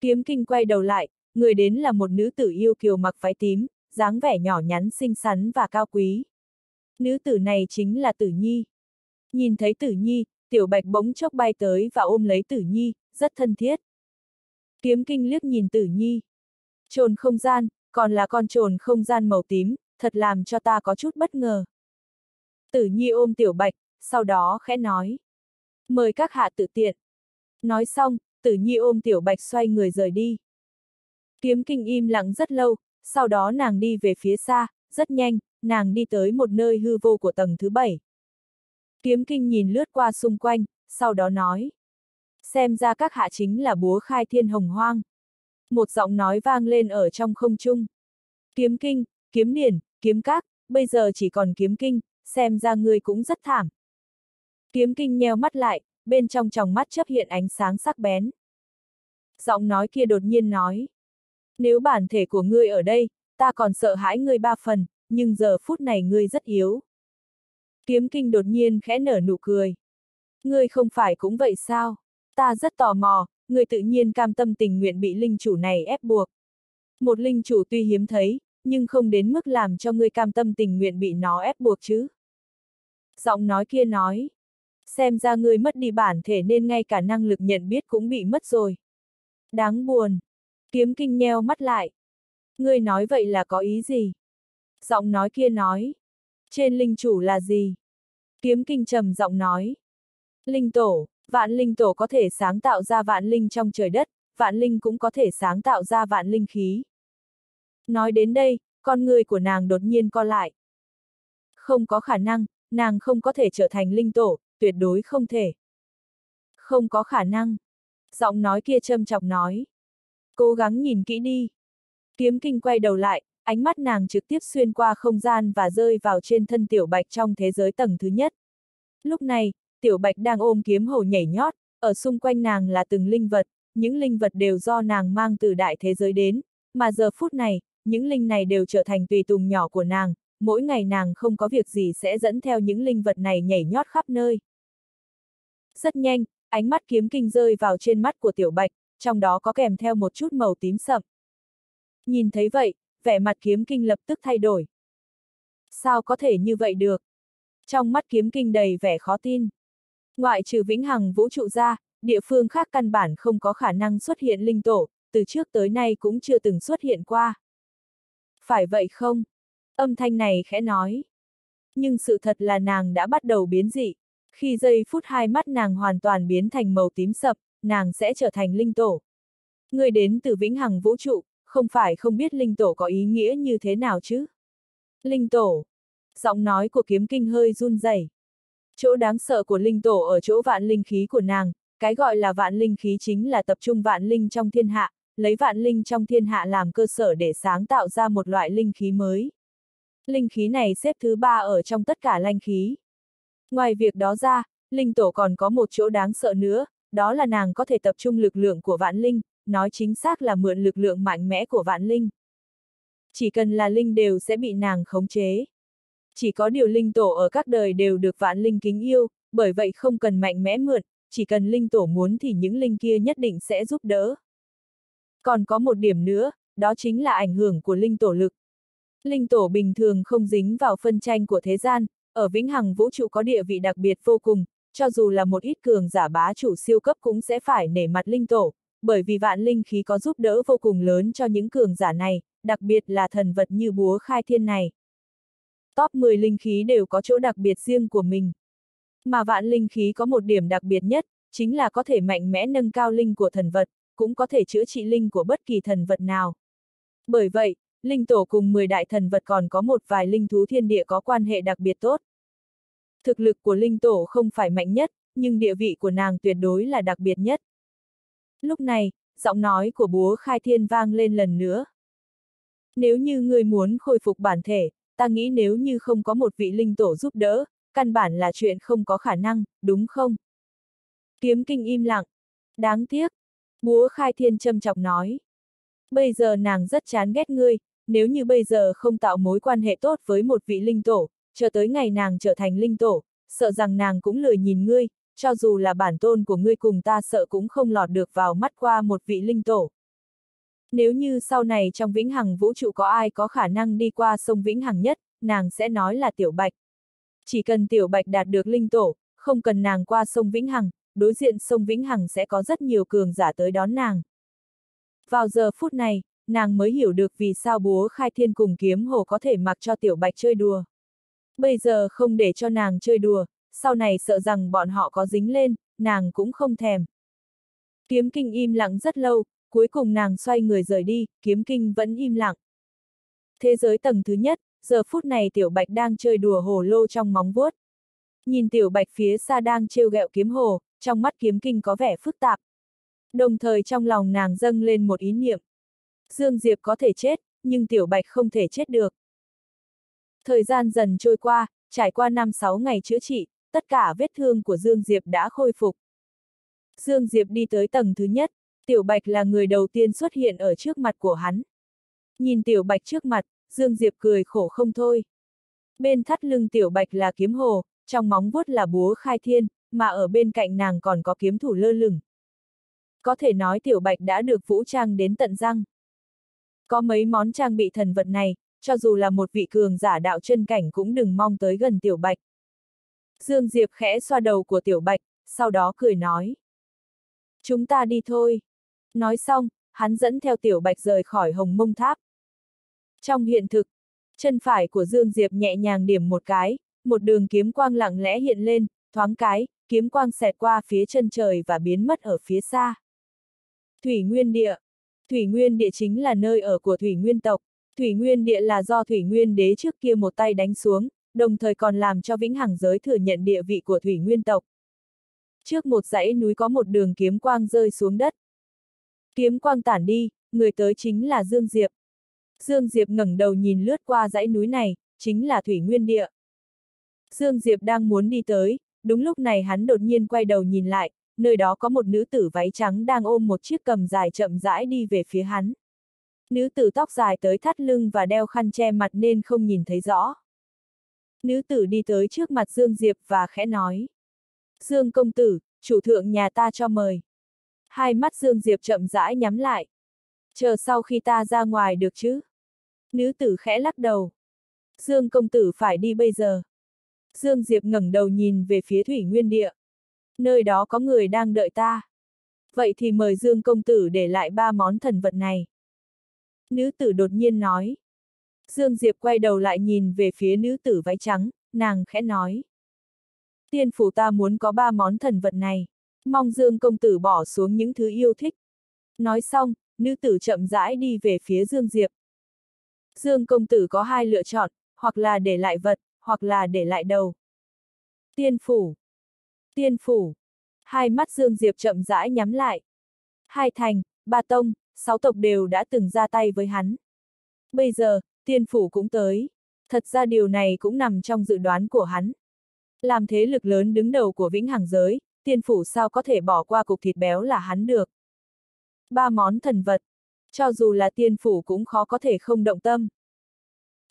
S1: Kiếm kinh quay đầu lại, người đến là một nữ tử yêu kiều mặc váy tím, dáng vẻ nhỏ nhắn xinh xắn và cao quý. Nữ tử này chính là Tử Nhi. Nhìn thấy Tử Nhi, Tiểu Bạch bỗng chốc bay tới và ôm lấy Tử Nhi, rất thân thiết. Kiếm kinh liếc nhìn Tử Nhi. Trồn không gian, còn là con trồn không gian màu tím, thật làm cho ta có chút bất ngờ. Tử Nhi ôm Tiểu Bạch, sau đó khẽ nói. Mời các hạ tự tiện. Nói xong, Tử Nhi ôm Tiểu Bạch xoay người rời đi. Kiếm kinh im lặng rất lâu, sau đó nàng đi về phía xa, rất nhanh, nàng đi tới một nơi hư vô của tầng thứ bảy. Kiếm kinh nhìn lướt qua xung quanh, sau đó nói. Xem ra các hạ chính là búa khai thiên hồng hoang. Một giọng nói vang lên ở trong không trung. Kiếm kinh, kiếm điển, kiếm các, bây giờ chỉ còn kiếm kinh, xem ra ngươi cũng rất thảm. Kiếm kinh nheo mắt lại, bên trong tròng mắt chấp hiện ánh sáng sắc bén. Giọng nói kia đột nhiên nói. Nếu bản thể của ngươi ở đây, ta còn sợ hãi ngươi ba phần, nhưng giờ phút này ngươi rất yếu. Kiếm kinh đột nhiên khẽ nở nụ cười. Ngươi không phải cũng vậy sao? Ta rất tò mò, ngươi tự nhiên cam tâm tình nguyện bị linh chủ này ép buộc. Một linh chủ tuy hiếm thấy, nhưng không đến mức làm cho ngươi cam tâm tình nguyện bị nó ép buộc chứ. Giọng nói kia nói. Xem ra ngươi mất đi bản thể nên ngay cả năng lực nhận biết cũng bị mất rồi. Đáng buồn. Kiếm kinh nheo mắt lại. Ngươi nói vậy là có ý gì? Giọng nói kia nói. Trên linh chủ là gì? Kiếm kinh trầm giọng nói. Linh tổ, vạn linh tổ có thể sáng tạo ra vạn linh trong trời đất, vạn linh cũng có thể sáng tạo ra vạn linh khí. Nói đến đây, con người của nàng đột nhiên co lại. Không có khả năng, nàng không có thể trở thành linh tổ, tuyệt đối không thể. Không có khả năng. Giọng nói kia châm chọc nói. Cố gắng nhìn kỹ đi. Kiếm kinh quay đầu lại, ánh mắt nàng trực tiếp xuyên qua không gian và rơi vào trên thân tiểu bạch trong thế giới tầng thứ nhất. Lúc này, tiểu bạch đang ôm kiếm hồ nhảy nhót, ở xung quanh nàng là từng linh vật, những linh vật đều do nàng mang từ đại thế giới đến, mà giờ phút này, những linh này đều trở thành tùy tùng nhỏ của nàng, mỗi ngày nàng không có việc gì sẽ dẫn theo những linh vật này nhảy nhót khắp nơi. Rất nhanh, ánh mắt kiếm kinh rơi vào trên mắt của tiểu bạch, trong đó có kèm theo một chút màu tím sậm. Nhìn thấy vậy, vẻ mặt kiếm kinh lập tức thay đổi. Sao có thể như vậy được? Trong mắt kiếm kinh đầy vẻ khó tin. Ngoại trừ vĩnh hằng vũ trụ ra, địa phương khác căn bản không có khả năng xuất hiện linh tổ, từ trước tới nay cũng chưa từng xuất hiện qua. Phải vậy không? Âm thanh này khẽ nói. Nhưng sự thật là nàng đã bắt đầu biến dị. Khi giây phút hai mắt nàng hoàn toàn biến thành màu tím sập, nàng sẽ trở thành linh tổ. Người đến từ vĩnh hằng vũ trụ, không phải không biết linh tổ có ý nghĩa như thế nào chứ? Linh tổ. Giọng nói của kiếm kinh hơi run rẩy. Chỗ đáng sợ của linh tổ ở chỗ vạn linh khí của nàng, cái gọi là vạn linh khí chính là tập trung vạn linh trong thiên hạ, lấy vạn linh trong thiên hạ làm cơ sở để sáng tạo ra một loại linh khí mới. Linh khí này xếp thứ ba ở trong tất cả linh khí. Ngoài việc đó ra, linh tổ còn có một chỗ đáng sợ nữa, đó là nàng có thể tập trung lực lượng của vạn linh, nói chính xác là mượn lực lượng mạnh mẽ của vạn linh. Chỉ cần là linh đều sẽ bị nàng khống chế. Chỉ có điều linh tổ ở các đời đều được vạn linh kính yêu, bởi vậy không cần mạnh mẽ mượn, chỉ cần linh tổ muốn thì những linh kia nhất định sẽ giúp đỡ. Còn có một điểm nữa, đó chính là ảnh hưởng của linh tổ lực. Linh tổ bình thường không dính vào phân tranh của thế gian, ở vĩnh hằng vũ trụ có địa vị đặc biệt vô cùng, cho dù là một ít cường giả bá chủ siêu cấp cũng sẽ phải nể mặt linh tổ, bởi vì vạn linh khí có giúp đỡ vô cùng lớn cho những cường giả này, đặc biệt là thần vật như búa khai thiên này. Top 10 linh khí đều có chỗ đặc biệt riêng của mình. Mà vạn linh khí có một điểm đặc biệt nhất, chính là có thể mạnh mẽ nâng cao linh của thần vật, cũng có thể chữa trị linh của bất kỳ thần vật nào. Bởi vậy, linh tổ cùng 10 đại thần vật còn có một vài linh thú thiên địa có quan hệ đặc biệt tốt. Thực lực của linh tổ không phải mạnh nhất, nhưng địa vị của nàng tuyệt đối là đặc biệt nhất. Lúc này, giọng nói của búa khai thiên vang lên lần nữa. Nếu như người muốn khôi phục bản thể, ta nghĩ nếu như không có một vị linh tổ giúp đỡ, căn bản là chuyện không có khả năng, đúng không? Kiếm kinh im lặng. Đáng tiếc. Búa khai thiên châm chọc nói. Bây giờ nàng rất chán ghét ngươi, nếu như bây giờ không tạo mối quan hệ tốt với một vị linh tổ, chờ tới ngày nàng trở thành linh tổ, sợ rằng nàng cũng lười nhìn ngươi, cho dù là bản tôn của ngươi cùng ta sợ cũng không lọt được vào mắt qua một vị linh tổ. Nếu như sau này trong vĩnh hằng vũ trụ có ai có khả năng đi qua sông vĩnh hằng nhất, nàng sẽ nói là tiểu bạch. Chỉ cần tiểu bạch đạt được linh tổ, không cần nàng qua sông vĩnh hằng, đối diện sông vĩnh hằng sẽ có rất nhiều cường giả tới đón nàng. Vào giờ phút này, nàng mới hiểu được vì sao búa khai thiên cùng kiếm hồ có thể mặc cho tiểu bạch chơi đùa. Bây giờ không để cho nàng chơi đùa, sau này sợ rằng bọn họ có dính lên, nàng cũng không thèm. Kiếm kinh im lặng rất lâu, cuối cùng nàng xoay người rời đi, kiếm kinh vẫn im lặng. Thế giới tầng thứ nhất, giờ phút này tiểu bạch đang chơi đùa hồ lô trong móng vuốt. Nhìn tiểu bạch phía xa đang trêu ghẹo kiếm hồ, trong mắt kiếm kinh có vẻ phức tạp. Đồng thời trong lòng nàng dâng lên một ý niệm. Dương Diệp có thể chết, nhưng tiểu bạch không thể chết được. Thời gian dần trôi qua, trải qua 5-6 ngày chữa trị, tất cả vết thương của Dương Diệp đã khôi phục. Dương Diệp đi tới tầng thứ nhất, Tiểu Bạch là người đầu tiên xuất hiện ở trước mặt của hắn. Nhìn Tiểu Bạch trước mặt, Dương Diệp cười khổ không thôi. Bên thắt lưng Tiểu Bạch là kiếm hồ, trong móng vuốt là búa khai thiên, mà ở bên cạnh nàng còn có kiếm thủ lơ lửng. Có thể nói Tiểu Bạch đã được vũ trang đến tận răng. Có mấy món trang bị thần vật này, cho dù là một vị cường giả đạo chân cảnh cũng đừng mong tới gần Tiểu Bạch. Dương Diệp khẽ xoa đầu của Tiểu Bạch, sau đó cười nói. Chúng ta đi thôi. Nói xong, hắn dẫn theo Tiểu Bạch rời khỏi hồng mông tháp. Trong hiện thực, chân phải của Dương Diệp nhẹ nhàng điểm một cái, một đường kiếm quang lặng lẽ hiện lên, thoáng cái, kiếm quang xẹt qua phía chân trời và biến mất ở phía xa. Thủy Nguyên Địa Thủy Nguyên Địa chính là nơi ở của Thủy Nguyên tộc. Thủy Nguyên Địa là do Thủy Nguyên đế trước kia một tay đánh xuống, đồng thời còn làm cho vĩnh hằng giới thừa nhận địa vị của thủy nguyên tộc. Trước một dãy núi có một đường kiếm quang rơi xuống đất. Kiếm quang tản đi, người tới chính là Dương Diệp. Dương Diệp ngẩng đầu nhìn lướt qua dãy núi này, chính là thủy nguyên địa. Dương Diệp đang muốn đi tới, đúng lúc này hắn đột nhiên quay đầu nhìn lại, nơi đó có một nữ tử váy trắng đang ôm một chiếc cầm dài chậm rãi đi về phía hắn. Nữ tử tóc dài tới thắt lưng và đeo khăn che mặt nên không nhìn thấy rõ. Nữ tử đi tới trước mặt Dương Diệp và khẽ nói. Dương công tử, chủ thượng nhà ta cho mời. Hai mắt Dương Diệp chậm rãi nhắm lại. Chờ sau khi ta ra ngoài được chứ? Nữ tử khẽ lắc đầu. Dương công tử phải đi bây giờ. Dương Diệp ngẩng đầu nhìn về phía thủy nguyên địa. Nơi đó có người đang đợi ta. Vậy thì mời Dương công tử để lại ba món thần vật này. Nữ tử đột nhiên nói. Dương Diệp quay đầu lại nhìn về phía nữ tử váy trắng, nàng khẽ nói. Tiên phủ ta muốn có ba món thần vật này, mong Dương công tử bỏ xuống những thứ yêu thích. Nói xong, nữ tử chậm rãi đi về phía Dương Diệp. Dương công tử có hai lựa chọn, hoặc là để lại vật, hoặc là để lại đầu. Tiên phủ. Tiên phủ. Hai mắt Dương Diệp chậm rãi nhắm lại. Hai thành, ba tông, sáu tộc đều đã từng ra tay với hắn. Bây giờ, tiên phủ cũng tới. Thật ra điều này cũng nằm trong dự đoán của hắn. Làm thế lực lớn đứng đầu của vĩnh hằng giới, tiên phủ sao có thể bỏ qua cục thịt béo là hắn được. Ba món thần vật. Cho dù là tiên phủ cũng khó có thể không động tâm.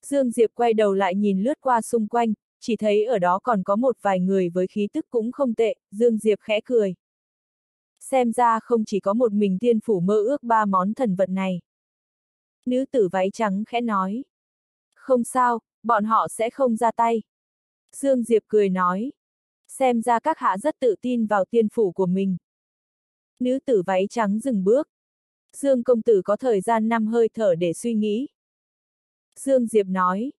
S1: Dương Diệp quay đầu lại nhìn lướt qua xung quanh, chỉ thấy ở đó còn có một vài người với khí tức cũng không tệ, Dương Diệp khẽ cười. Xem ra không chỉ có một mình tiên phủ mơ ước ba món thần vật này. Nữ tử váy trắng khẽ nói. Không sao, bọn họ sẽ không ra tay. Dương Diệp cười nói. Xem ra các hạ rất tự tin vào tiên phủ của mình. Nữ tử váy trắng dừng bước. Dương công tử có thời gian năm hơi thở để suy nghĩ. Dương Diệp nói.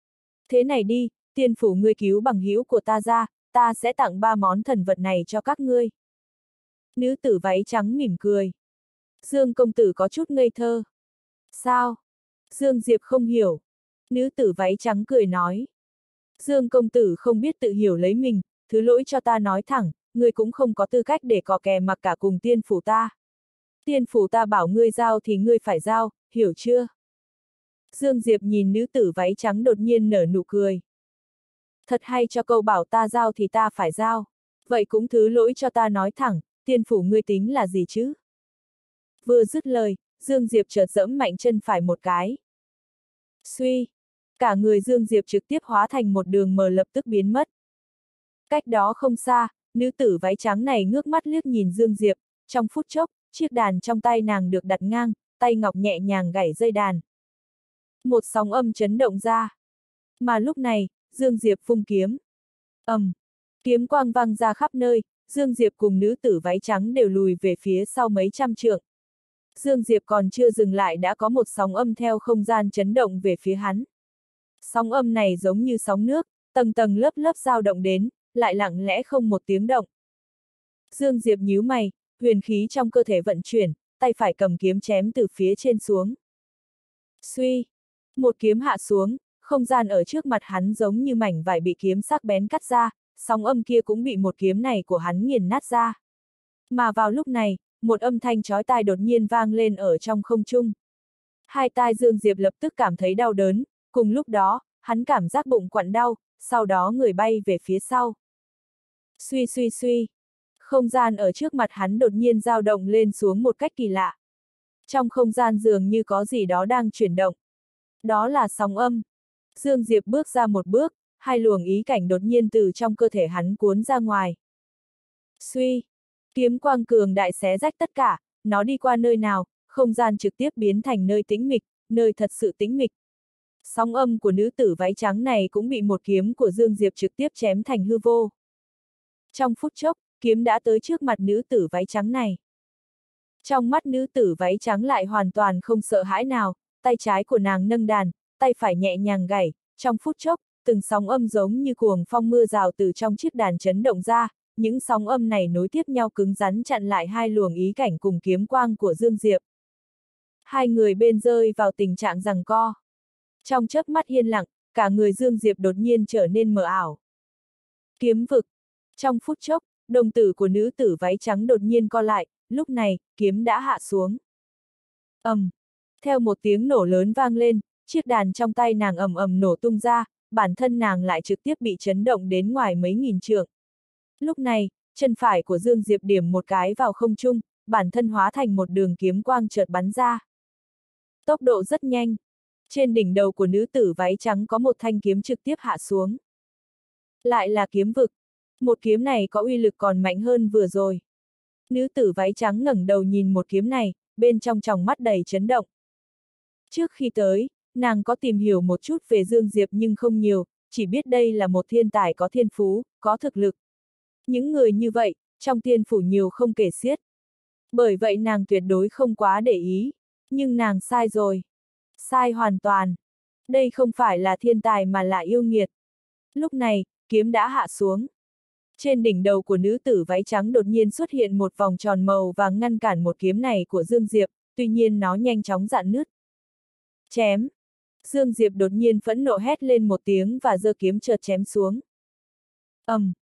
S1: Thế này đi, tiên phủ ngươi cứu bằng hữu của ta ra, ta sẽ tặng ba món thần vật này cho các ngươi. Nữ tử váy trắng mỉm cười. Dương công tử có chút ngây thơ. Sao? Dương Diệp không hiểu. Nữ tử váy trắng cười nói. Dương công tử không biết tự hiểu lấy mình, thứ lỗi cho ta nói thẳng, ngươi cũng không có tư cách để cò kè mặc cả cùng tiên phủ ta. Tiên phủ ta bảo ngươi giao thì ngươi phải giao, hiểu chưa? Dương Diệp nhìn nữ tử váy trắng đột nhiên nở nụ cười. Thật hay cho câu bảo ta giao thì ta phải giao. Vậy cũng thứ lỗi cho ta nói thẳng, tiên phủ ngươi tính là gì chứ? Vừa dứt lời, Dương Diệp chợt dẫm mạnh chân phải một cái. Suy! Cả người Dương Diệp trực tiếp hóa thành một đường mờ lập tức biến mất. Cách đó không xa, nữ tử váy trắng này ngước mắt liếc nhìn Dương Diệp, trong phút chốc, chiếc đàn trong tay nàng được đặt ngang, tay ngọc nhẹ nhàng gảy dây đàn. Một sóng âm chấn động ra. Mà lúc này, Dương Diệp phung kiếm. ầm, kiếm quang văng ra khắp nơi, Dương Diệp cùng nữ tử váy trắng đều lùi về phía sau mấy trăm trượng. Dương Diệp còn chưa dừng lại đã có một sóng âm theo không gian chấn động về phía hắn. Sóng âm này giống như sóng nước, tầng tầng lớp lớp dao động đến, lại lặng lẽ không một tiếng động. Dương Diệp nhíu mày, huyền khí trong cơ thể vận chuyển, tay phải cầm kiếm chém từ phía trên xuống. Suy! Một kiếm hạ xuống, không gian ở trước mặt hắn giống như mảnh vải bị kiếm sắc bén cắt ra, sóng âm kia cũng bị một kiếm này của hắn nghiền nát ra. Mà vào lúc này, một âm thanh chói tai đột nhiên vang lên ở trong không trung. Hai tai Dương Diệp lập tức cảm thấy đau đớn, cùng lúc đó, hắn cảm giác bụng quặn đau, sau đó người bay về phía sau. Suy suy suy. Không gian ở trước mặt hắn đột nhiên dao động lên xuống một cách kỳ lạ. Trong không gian dường như có gì đó đang chuyển động. Đó là sóng âm. Dương Diệp bước ra một bước, hai luồng ý cảnh đột nhiên từ trong cơ thể hắn cuốn ra ngoài. Suy. Kiếm quang cường đại xé rách tất cả, nó đi qua nơi nào, không gian trực tiếp biến thành nơi tĩnh mịch, nơi thật sự tĩnh mịch. Sóng âm của nữ tử váy trắng này cũng bị một kiếm của Dương Diệp trực tiếp chém thành hư vô. Trong phút chốc, kiếm đã tới trước mặt nữ tử váy trắng này. Trong mắt nữ tử váy trắng lại hoàn toàn không sợ hãi nào, tay trái của nàng nâng đàn, tay phải nhẹ nhàng gảy, trong phút chốc, từng sóng âm giống như cuồng phong mưa rào từ trong chiếc đàn chấn động ra, những sóng âm này nối tiếp nhau cứng rắn chặn lại hai luồng ý cảnh cùng kiếm quang của Dương Diệp. Hai người bên rơi vào tình trạng rằng co. Trong chớp mắt yên lặng, cả người Dương Diệp đột nhiên trở nên mờ ảo. Kiếm vực. Trong phút chốc, đồng tử của nữ tử váy trắng đột nhiên co lại, lúc này, kiếm đã hạ xuống. ầm, um. Theo một tiếng nổ lớn vang lên, chiếc đàn trong tay nàng ầm ầm nổ tung ra, bản thân nàng lại trực tiếp bị chấn động đến ngoài mấy nghìn trượng. Lúc này, chân phải của Dương Diệp điểm một cái vào không trung, bản thân hóa thành một đường kiếm quang chợt bắn ra. Tốc độ rất nhanh. Trên đỉnh đầu của nữ tử váy trắng có một thanh kiếm trực tiếp hạ xuống. Lại là kiếm vực. Một kiếm này có uy lực còn mạnh hơn vừa rồi. Nữ tử váy trắng ngẩng đầu nhìn một kiếm này, bên trong tròng mắt đầy chấn động. Trước khi tới, nàng có tìm hiểu một chút về Dương Diệp nhưng không nhiều, chỉ biết đây là một thiên tài có thiên phú, có thực lực. Những người như vậy, trong tiên phủ nhiều không kể xiết. Bởi vậy nàng tuyệt đối không quá để ý. Nhưng nàng sai rồi. Sai hoàn toàn. Đây không phải là thiên tài mà là yêu nghiệt. Lúc này, kiếm đã hạ xuống. Trên đỉnh đầu của nữ tử váy trắng đột nhiên xuất hiện một vòng tròn màu và ngăn cản một kiếm này của Dương Diệp, tuy nhiên nó nhanh chóng dạn nứt. Chém! Dương Diệp đột nhiên phẫn nộ hét lên một tiếng và giơ kiếm chợt chém xuống. ầm, um,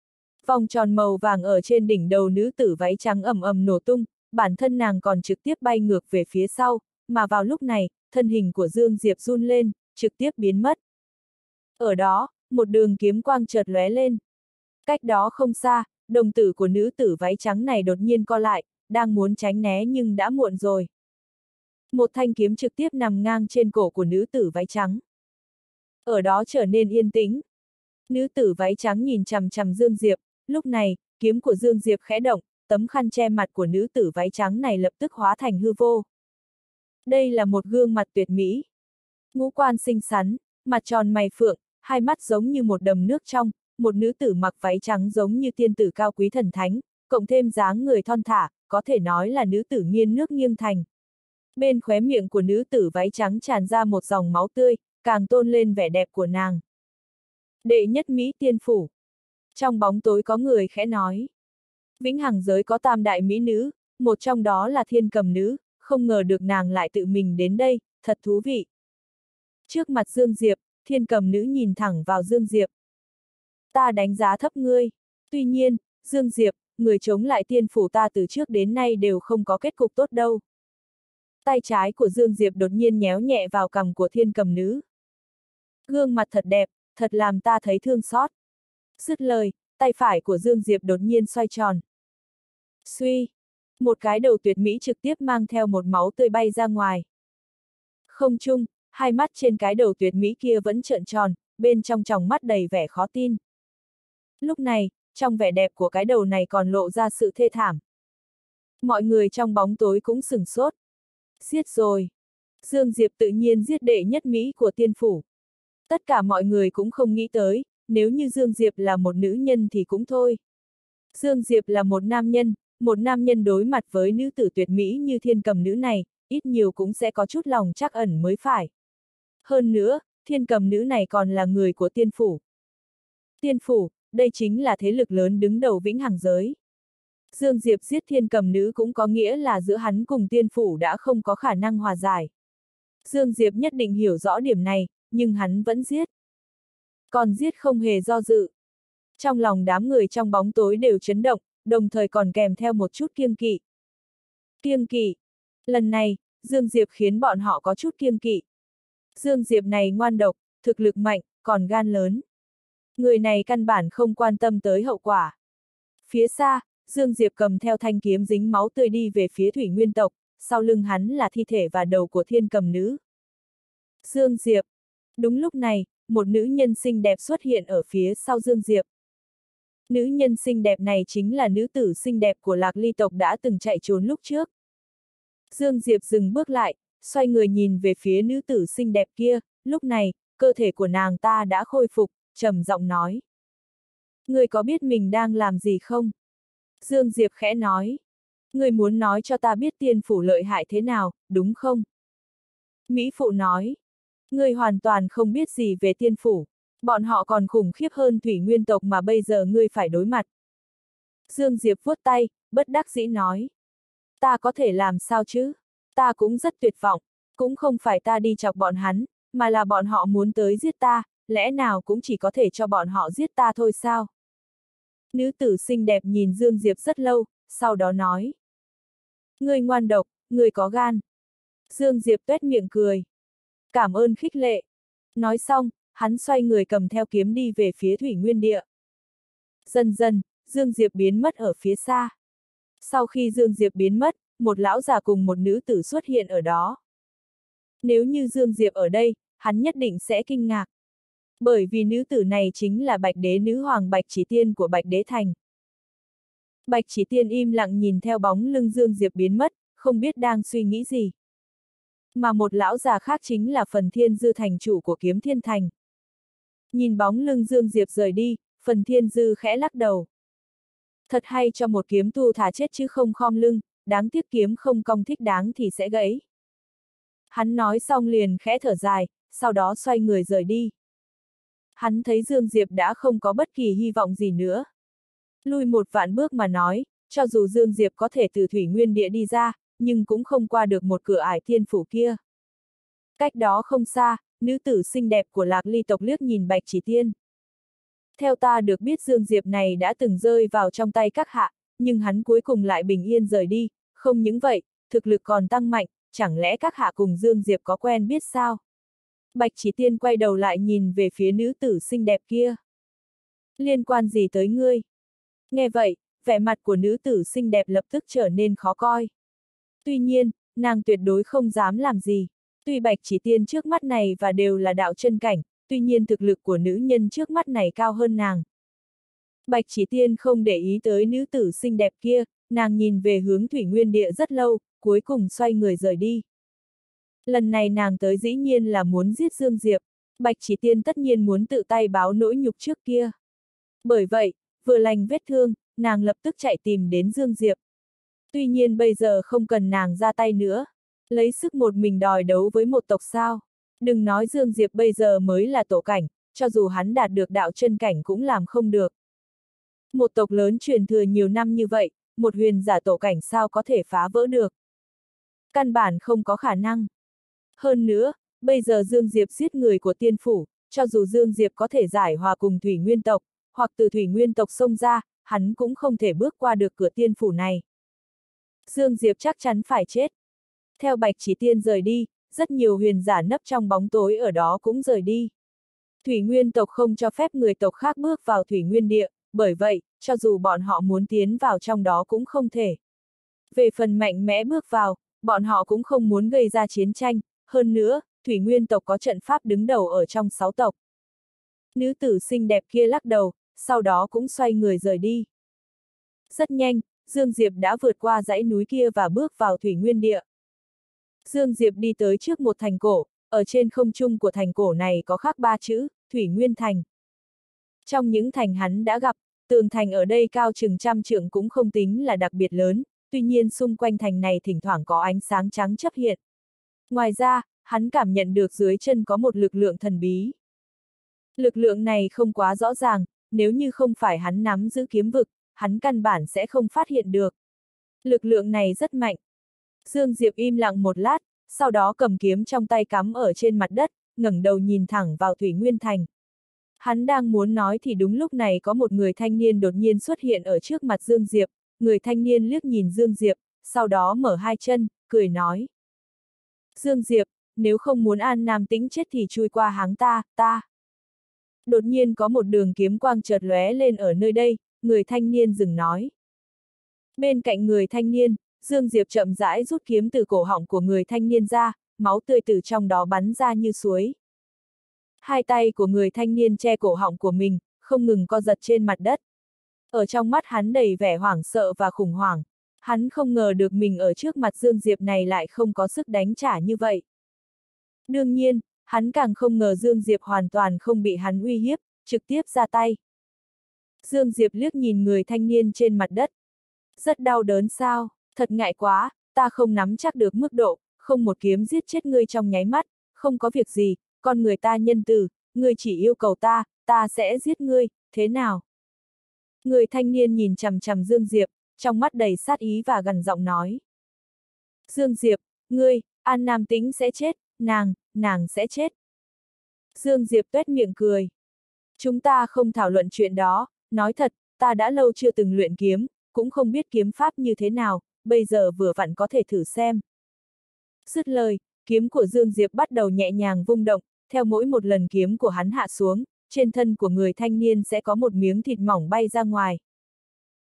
S1: Vòng tròn màu vàng ở trên đỉnh đầu nữ tử váy trắng ầm ầm nổ tung, bản thân nàng còn trực tiếp bay ngược về phía sau, mà vào lúc này, thân hình của Dương Diệp run lên, trực tiếp biến mất. Ở đó, một đường kiếm quang chợt lóe lên. Cách đó không xa, đồng tử của nữ tử váy trắng này đột nhiên co lại, đang muốn tránh né nhưng đã muộn rồi. Một thanh kiếm trực tiếp nằm ngang trên cổ của nữ tử váy trắng. Ở đó trở nên yên tĩnh. Nữ tử váy trắng nhìn chằm chằm Dương Diệp, lúc này, kiếm của Dương Diệp khẽ động, tấm khăn che mặt của nữ tử váy trắng này lập tức hóa thành hư vô. Đây là một gương mặt tuyệt mỹ. Ngũ quan xinh xắn, mặt tròn mày phượng, hai mắt giống như một đầm nước trong, một nữ tử mặc váy trắng giống như tiên tử cao quý thần thánh, cộng thêm dáng người thon thả, có thể nói là nữ tử nghiên nước nghiêng thành. Bên khóe miệng của nữ tử váy trắng tràn ra một dòng máu tươi, càng tôn lên vẻ đẹp của nàng. Đệ nhất Mỹ tiên phủ. Trong bóng tối có người khẽ nói. Vĩnh Hằng giới có tam đại mỹ nữ, một trong đó là thiên cầm nữ, không ngờ được nàng lại tự mình đến đây, thật thú vị. Trước mặt Dương Diệp, thiên cầm nữ nhìn thẳng vào Dương Diệp. Ta đánh giá thấp ngươi. Tuy nhiên, Dương Diệp, người chống lại tiên phủ ta từ trước đến nay đều không có kết cục tốt đâu. Tay trái của Dương Diệp đột nhiên nhéo nhẹ vào cằm của thiên cầm nữ. Gương mặt thật đẹp, thật làm ta thấy thương xót. Dứt lời, tay phải của Dương Diệp đột nhiên xoay tròn. Suy! Một cái đầu tuyệt mỹ trực tiếp mang theo một máu tươi bay ra ngoài. Không chung, hai mắt trên cái đầu tuyệt mỹ kia vẫn trợn tròn, bên trong tròng mắt đầy vẻ khó tin. Lúc này, trong vẻ đẹp của cái đầu này còn lộ ra sự thê thảm. Mọi người trong bóng tối cũng sừng sốt. Giết rồi! Dương Diệp tự nhiên giết đệ nhất Mỹ của tiên phủ. Tất cả mọi người cũng không nghĩ tới, nếu như Dương Diệp là một nữ nhân thì cũng thôi. Dương Diệp là một nam nhân, một nam nhân đối mặt với nữ tử tuyệt mỹ như thiên cầm nữ này, ít nhiều cũng sẽ có chút lòng chắc ẩn mới phải. Hơn nữa, thiên cầm nữ này còn là người của tiên phủ. Tiên phủ, đây chính là thế lực lớn đứng đầu vĩnh hằng giới. Dương Diệp giết thiên cầm nữ cũng có nghĩa là giữa hắn cùng tiên phủ đã không có khả năng hòa giải. Dương Diệp nhất định hiểu rõ điểm này, nhưng hắn vẫn giết. Còn giết không hề do dự. Trong lòng đám người trong bóng tối đều chấn động, đồng thời còn kèm theo một chút kiêng kỵ. Kiêng kỵ. Lần này, Dương Diệp khiến bọn họ có chút kiêng kỵ. Dương Diệp này ngoan độc, thực lực mạnh, còn gan lớn. Người này căn bản không quan tâm tới hậu quả. Phía xa, Dương Diệp cầm theo thanh kiếm dính máu tươi đi về phía thủy nguyên tộc, sau lưng hắn là thi thể và đầu của thiên cầm nữ. Dương Diệp. Đúng lúc này, một nữ nhân xinh đẹp xuất hiện ở phía sau Dương Diệp. Nữ nhân xinh đẹp này chính là nữ tử xinh đẹp của lạc ly tộc đã từng chạy trốn lúc trước. Dương Diệp dừng bước lại, xoay người nhìn về phía nữ tử xinh đẹp kia, lúc này, cơ thể của nàng ta đã khôi phục, trầm giọng nói. Người có biết mình đang làm gì không? Dương Diệp khẽ nói. Người muốn nói cho ta biết tiên phủ lợi hại thế nào, đúng không? Mỹ Phụ nói ngươi hoàn toàn không biết gì về tiên phủ. Bọn họ còn khủng khiếp hơn thủy nguyên tộc mà bây giờ ngươi phải đối mặt. Dương Diệp vuốt tay, bất đắc dĩ nói. Ta có thể làm sao chứ? Ta cũng rất tuyệt vọng, cũng không phải ta đi chọc bọn hắn, mà là bọn họ muốn tới giết ta, lẽ nào cũng chỉ có thể cho bọn họ giết ta thôi sao? Nữ tử xinh đẹp nhìn Dương Diệp rất lâu, sau đó nói. ngươi ngoan độc, ngươi có gan. Dương Diệp tuét miệng cười. Cảm ơn khích lệ. Nói xong, hắn xoay người cầm theo kiếm đi về phía thủy nguyên địa. Dần dần, Dương Diệp biến mất ở phía xa. Sau khi Dương Diệp biến mất, một lão già cùng một nữ tử xuất hiện ở đó. Nếu như Dương Diệp ở đây, hắn nhất định sẽ kinh ngạc. Bởi vì nữ tử này chính là bạch đế nữ hoàng bạch chỉ tiên của bạch đế thành. Bạch chỉ tiên im lặng nhìn theo bóng lưng Dương Diệp biến mất, không biết đang suy nghĩ gì. Mà một lão già khác chính là phần thiên dư thành chủ của kiếm thiên thành. Nhìn bóng lưng Dương Diệp rời đi, phần thiên dư khẽ lắc đầu. Thật hay cho một kiếm tu thả chết chứ không khom lưng, đáng tiếc kiếm không công thích đáng thì sẽ gãy. Hắn nói xong liền khẽ thở dài, sau đó xoay người rời đi. Hắn thấy Dương Diệp đã không có bất kỳ hy vọng gì nữa. Lui một vạn bước mà nói, cho dù Dương Diệp có thể từ thủy nguyên địa đi ra, nhưng cũng không qua được một cửa ải thiên phủ kia. Cách đó không xa, nữ tử xinh đẹp của lạc ly tộc liếc nhìn bạch chỉ tiên. Theo ta được biết Dương Diệp này đã từng rơi vào trong tay các hạ, nhưng hắn cuối cùng lại bình yên rời đi, không những vậy, thực lực còn tăng mạnh, chẳng lẽ các hạ cùng Dương Diệp có quen biết sao? Bạch chỉ tiên quay đầu lại nhìn về phía nữ tử xinh đẹp kia. Liên quan gì tới ngươi? Nghe vậy, vẻ mặt của nữ tử xinh đẹp lập tức trở nên khó coi. Tuy nhiên, nàng tuyệt đối không dám làm gì. Tuy bạch chỉ tiên trước mắt này và đều là đạo chân cảnh, tuy nhiên thực lực của nữ nhân trước mắt này cao hơn nàng. Bạch chỉ tiên không để ý tới nữ tử xinh đẹp kia, nàng nhìn về hướng thủy nguyên địa rất lâu, cuối cùng xoay người rời đi. Lần này nàng tới dĩ nhiên là muốn giết Dương Diệp, Bạch chỉ tiên tất nhiên muốn tự tay báo nỗi nhục trước kia. Bởi vậy, vừa lành vết thương, nàng lập tức chạy tìm đến Dương Diệp. Tuy nhiên bây giờ không cần nàng ra tay nữa. Lấy sức một mình đòi đấu với một tộc sao. Đừng nói Dương Diệp bây giờ mới là tổ cảnh, cho dù hắn đạt được đạo chân cảnh cũng làm không được. Một tộc lớn truyền thừa nhiều năm như vậy, một huyền giả tổ cảnh sao có thể phá vỡ được. Căn bản không có khả năng. Hơn nữa, bây giờ Dương Diệp giết người của tiên phủ, cho dù Dương Diệp có thể giải hòa cùng thủy nguyên tộc, hoặc từ thủy nguyên tộc xông ra, hắn cũng không thể bước qua được cửa tiên phủ này. Dương Diệp chắc chắn phải chết. Theo Bạch Chỉ Tiên rời đi, rất nhiều huyền giả nấp trong bóng tối ở đó cũng rời đi. Thủy Nguyên tộc không cho phép người tộc khác bước vào Thủy Nguyên địa, bởi vậy, cho dù bọn họ muốn tiến vào trong đó cũng không thể. Về phần mạnh mẽ bước vào, bọn họ cũng không muốn gây ra chiến tranh, hơn nữa, Thủy Nguyên tộc có trận pháp đứng đầu ở trong sáu tộc. Nữ tử xinh đẹp kia lắc đầu, sau đó cũng xoay người rời đi. Rất nhanh, Dương Diệp đã vượt qua dãy núi kia và bước vào thủy nguyên địa. Dương Diệp đi tới trước một thành cổ, ở trên không trung của thành cổ này có khắc ba chữ, Thủy Nguyên Thành. Trong những thành hắn đã gặp, tường thành ở đây cao chừng trăm trượng cũng không tính là đặc biệt lớn, tuy nhiên xung quanh thành này thỉnh thoảng có ánh sáng trắng chấp hiện. Ngoài ra, hắn cảm nhận được dưới chân có một lực lượng thần bí. Lực lượng này không quá rõ ràng, nếu như không phải hắn nắm giữ kiếm vực, hắn căn bản sẽ không phát hiện được. Lực lượng này rất mạnh. Dương Diệp im lặng một lát, sau đó cầm kiếm trong tay cắm ở trên mặt đất, ngẩng đầu nhìn thẳng vào Thủy Nguyên Thành. Hắn đang muốn nói thì đúng lúc này có một người thanh niên đột nhiên xuất hiện ở trước mặt Dương Diệp, người thanh niên liếc nhìn Dương Diệp, sau đó mở hai chân, cười nói. Dương Diệp, nếu không muốn An Nam tĩnh chết thì chui qua háng ta, ta. Đột nhiên có một đường kiếm quang chợt lóe lên ở nơi đây, người thanh niên dừng nói. Bên cạnh người thanh niên, Dương Diệp chậm rãi rút kiếm từ cổ họng của người thanh niên ra, máu tươi từ trong đó bắn ra như suối. Hai tay của người thanh niên che cổ họng của mình, không ngừng co giật trên mặt đất. Ở trong mắt hắn đầy vẻ hoảng sợ và khủng hoảng. Hắn không ngờ được mình ở trước mặt Dương Diệp này lại không có sức đánh trả như vậy. Đương nhiên, hắn càng không ngờ Dương Diệp hoàn toàn không bị hắn uy hiếp, trực tiếp ra tay. Dương Diệp liếc nhìn người thanh niên trên mặt đất. Rất đau đớn sao, thật ngại quá, ta không nắm chắc được mức độ, không một kiếm giết chết ngươi trong nháy mắt, không có việc gì, con người ta nhân từ, ngươi chỉ yêu cầu ta, ta sẽ giết ngươi, thế nào? Người thanh niên nhìn chằm chằm Dương Diệp, trong mắt đầy sát ý và gần giọng nói. Dương Diệp, ngươi, An Nam tính sẽ chết, nàng, nàng sẽ chết. Dương Diệp tuét miệng cười. Chúng ta không thảo luận chuyện đó, nói thật, ta đã lâu chưa từng luyện kiếm, cũng không biết kiếm pháp như thế nào, bây giờ vừa vặn có thể thử xem. Dứt lời, kiếm của Dương Diệp bắt đầu nhẹ nhàng vung động, theo mỗi một lần kiếm của hắn hạ xuống, trên thân của người thanh niên sẽ có một miếng thịt mỏng bay ra ngoài.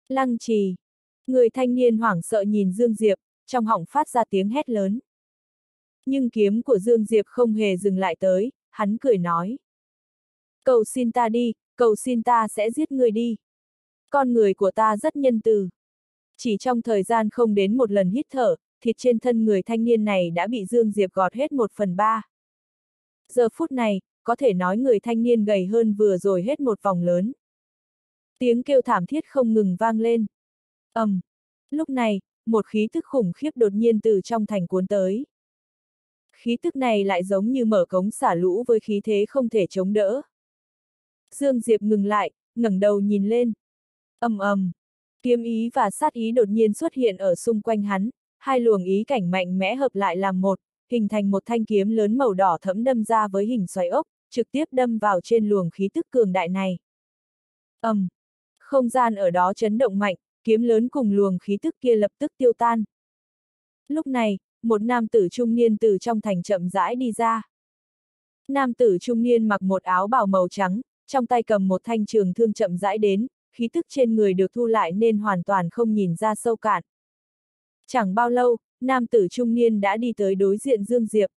S1: Lăng trì. Người thanh niên hoảng sợ nhìn Dương Diệp, trong họng phát ra tiếng hét lớn. Nhưng kiếm của Dương Diệp không hề dừng lại tới, hắn cười nói. Cầu xin ta đi, cầu xin ta sẽ giết người đi. Con người của ta rất nhân từ. Chỉ trong thời gian không đến một lần hít thở, thịt trên thân người thanh niên này đã bị Dương Diệp gọt hết một phần ba. Giờ phút này, có thể nói người thanh niên gầy hơn vừa rồi hết một vòng lớn. Tiếng kêu thảm thiết không ngừng vang lên. ầm, um. Lúc này, một khí tức khủng khiếp đột nhiên từ trong thành cuốn tới. Khí tức này lại giống như mở cống xả lũ với khí thế không thể chống đỡ. Dương Diệp ngừng lại, ngẩng đầu nhìn lên. ầm ầm, kiếm ý và sát ý đột nhiên xuất hiện ở xung quanh hắn, hai luồng ý cảnh mạnh mẽ hợp lại làm một, hình thành một thanh kiếm lớn màu đỏ thẫm đâm ra với hình xoáy ốc, trực tiếp đâm vào trên luồng khí tức cường đại này. ầm, um, không gian ở đó chấn động mạnh, kiếm lớn cùng luồng khí tức kia lập tức tiêu tan. Lúc này, một nam tử trung niên từ trong thành chậm rãi đi ra. Nam tử trung niên mặc một áo bào màu trắng, trong tay cầm một thanh trường thương chậm rãi đến, khí tức trên người được thu lại nên hoàn toàn không nhìn ra sâu cạn. Chẳng bao lâu, nam tử trung niên đã đi tới đối diện Dương Diệp.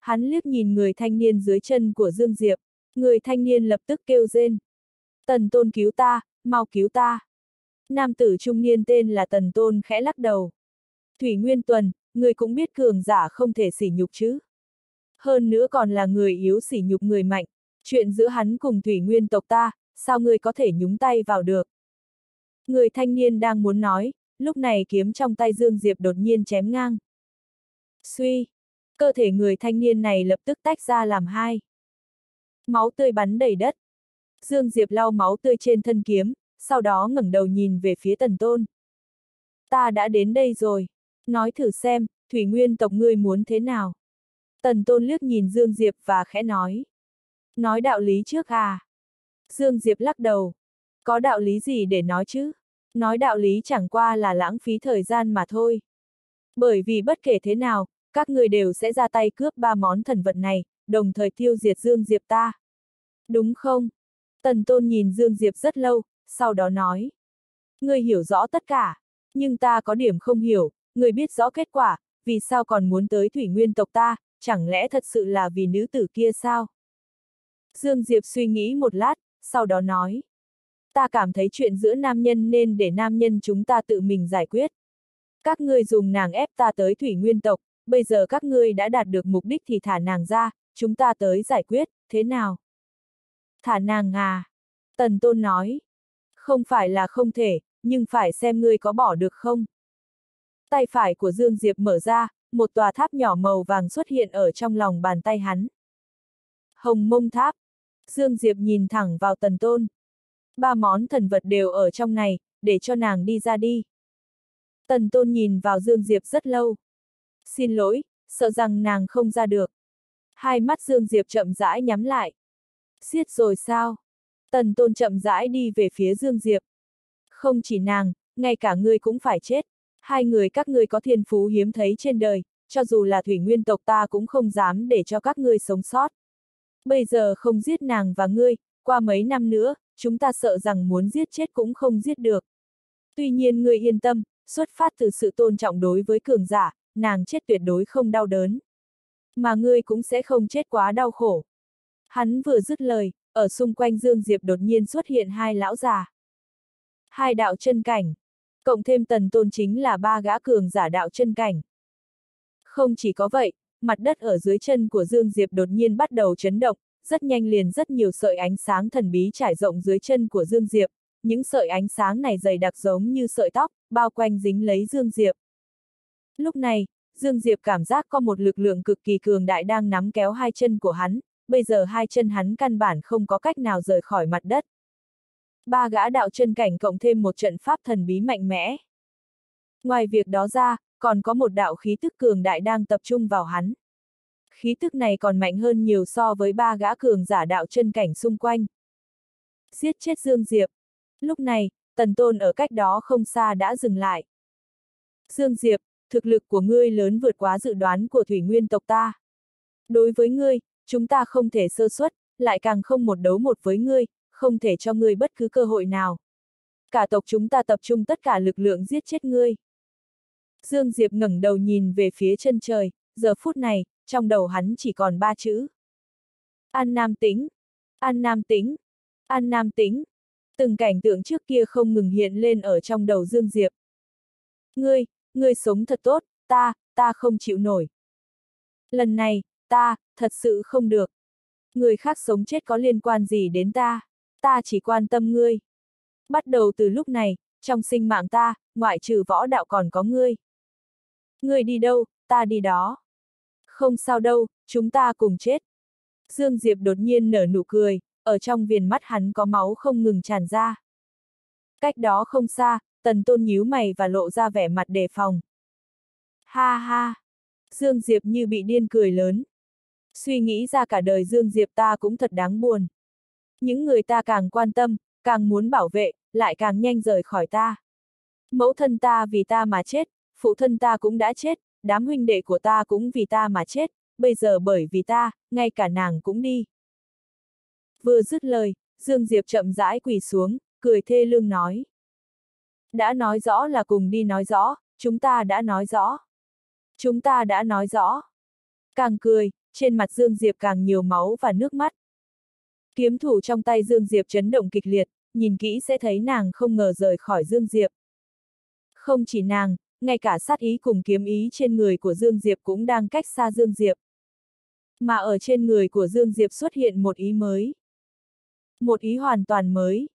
S1: Hắn liếc nhìn người thanh niên dưới chân của Dương Diệp, người thanh niên lập tức kêu rên. Tần tôn cứu ta, mau cứu ta. Nam tử trung niên tên là Tần Tôn khẽ lắc đầu. Thủy Nguyên Tuần, người cũng biết cường giả không thể sỉ nhục chứ. Hơn nữa còn là người yếu sỉ nhục người mạnh, chuyện giữa hắn cùng Thủy Nguyên tộc ta, sao ngươi có thể nhúng tay vào được. Người thanh niên đang muốn nói, lúc này kiếm trong tay Dương Diệp đột nhiên chém ngang. Suy! Cơ thể người thanh niên này lập tức tách ra làm hai. Máu tươi bắn đầy đất. Dương Diệp lau máu tươi trên thân kiếm, sau đó ngẩng đầu nhìn về phía Tần Tôn. Ta đã đến đây rồi. Nói thử xem, Thủy Nguyên tộc ngươi muốn thế nào? Tần Tôn liếc nhìn Dương Diệp và khẽ nói. Nói đạo lý trước à? Dương Diệp lắc đầu. Có đạo lý gì để nói chứ? Nói đạo lý chẳng qua là lãng phí thời gian mà thôi. Bởi vì bất kể thế nào, các người đều sẽ ra tay cướp ba món thần vật này, đồng thời tiêu diệt Dương Diệp ta. Đúng không? Tần Tôn nhìn Dương Diệp rất lâu, sau đó nói. Ngươi hiểu rõ tất cả, nhưng ta có điểm không hiểu, ngươi biết rõ kết quả, vì sao còn muốn tới thủy nguyên tộc ta, chẳng lẽ thật sự là vì nữ tử kia sao? Dương Diệp suy nghĩ một lát, sau đó nói. Ta cảm thấy chuyện giữa nam nhân nên để nam nhân chúng ta tự mình giải quyết. Các ngươi dùng nàng ép ta tới thủy nguyên tộc, bây giờ các ngươi đã đạt được mục đích thì thả nàng ra, chúng ta tới giải quyết, thế nào? Thả nàng à? Tần Tôn nói. Không phải là không thể, nhưng phải xem ngươi có bỏ được không. Tay phải của Dương Diệp mở ra, một tòa tháp nhỏ màu vàng xuất hiện ở trong lòng bàn tay hắn. Hồng mông tháp. Dương Diệp nhìn thẳng vào tần tôn. Ba món thần vật đều ở trong này, để cho nàng đi ra đi. Tần tôn nhìn vào Dương Diệp rất lâu. Xin lỗi, sợ rằng nàng không ra được. Hai mắt Dương Diệp chậm rãi nhắm lại. Xiết rồi sao? Tần tôn chậm rãi đi về phía Dương Diệp. Không chỉ nàng, ngay cả ngươi cũng phải chết. Hai người các ngươi có thiên phú hiếm thấy trên đời, cho dù là thủy nguyên tộc ta cũng không dám để cho các ngươi sống sót. Bây giờ không giết nàng và ngươi, qua mấy năm nữa, chúng ta sợ rằng muốn giết chết cũng không giết được. Tuy nhiên ngươi yên tâm, xuất phát từ sự tôn trọng đối với cường giả, nàng chết tuyệt đối không đau đớn. Mà ngươi cũng sẽ không chết quá đau khổ. Hắn vừa dứt lời, ở xung quanh Dương Diệp đột nhiên xuất hiện hai lão già. Hai đạo chân cảnh. Cộng thêm tần tôn chính là ba gã cường giả đạo chân cảnh. Không chỉ có vậy, mặt đất ở dưới chân của Dương Diệp đột nhiên bắt đầu chấn động, rất nhanh liền rất nhiều sợi ánh sáng thần bí trải rộng dưới chân của Dương Diệp, những sợi ánh sáng này dày đặc giống như sợi tóc, bao quanh dính lấy Dương Diệp. Lúc này, Dương Diệp cảm giác có một lực lượng cực kỳ cường đại đang nắm kéo hai chân của hắn, bây giờ hai chân hắn căn bản không có cách nào rời khỏi mặt đất. Ba gã đạo chân cảnh cộng thêm một trận pháp thần bí mạnh mẽ. Ngoài việc đó ra, còn có một đạo khí tức cường đại đang tập trung vào hắn. khí tức này còn mạnh hơn nhiều so với ba gã cường giả đạo chân cảnh xung quanh. Giết chết Dương Diệp. Lúc này, Tần Tôn ở cách đó không xa đã dừng lại. Dương Diệp, thực lực của ngươi lớn vượt quá dự đoán của thủy nguyên tộc ta. Đối với ngươi, chúng ta không thể sơ suất, lại càng không một đấu một với ngươi, không thể cho ngươi bất cứ cơ hội nào. Cả tộc chúng ta tập trung tất cả lực lượng giết chết ngươi. Dương Diệp ngẩng đầu nhìn về phía chân trời, giờ phút này, trong đầu hắn chỉ còn ba chữ. An Nam Tĩnh, An Nam Tĩnh, An Nam Tĩnh. Từng cảnh tượng trước kia không ngừng hiện lên ở trong đầu Dương Diệp. Ngươi, ngươi sống thật tốt, ta, ta không chịu nổi. Lần này, ta, thật sự không được. Người khác sống chết có liên quan gì đến ta, ta chỉ quan tâm ngươi. Bắt đầu từ lúc này, trong sinh mạng ta, ngoại trừ võ đạo còn có ngươi. Ngươi đi đâu, ta đi đó. Không sao đâu, chúng ta cùng chết. Dương Diệp đột nhiên nở nụ cười, ở trong viền mắt hắn có máu không ngừng tràn ra. Cách đó không xa, tần tôn nhíu mày và lộ ra vẻ mặt đề phòng. Ha ha! Dương Diệp như bị điên cười lớn. Suy nghĩ ra cả đời Dương Diệp ta cũng thật đáng buồn. Những người ta càng quan tâm, càng muốn bảo vệ, lại càng nhanh rời khỏi ta. Mẫu thân ta vì ta mà chết, phụ thân ta cũng đã chết, đám huynh đệ của ta cũng vì ta mà chết, bây giờ bởi vì ta, ngay cả nàng cũng đi. Vừa dứt lời, Dương Diệp chậm rãi quỳ xuống, cười thê lương nói. Đã nói rõ là cùng đi nói rõ, chúng ta đã nói rõ. Chúng ta đã nói rõ. Càng cười, trên mặt Dương Diệp càng nhiều máu và nước mắt. Kiếm thủ trong tay Dương Diệp chấn động kịch liệt, nhìn kỹ sẽ thấy nàng không ngờ rời khỏi Dương Diệp. Không chỉ nàng, ngay cả sát ý cùng kiếm ý trên người của Dương Diệp cũng đang cách xa Dương Diệp. Mà ở trên người của Dương Diệp xuất hiện một ý mới. Một ý hoàn toàn mới.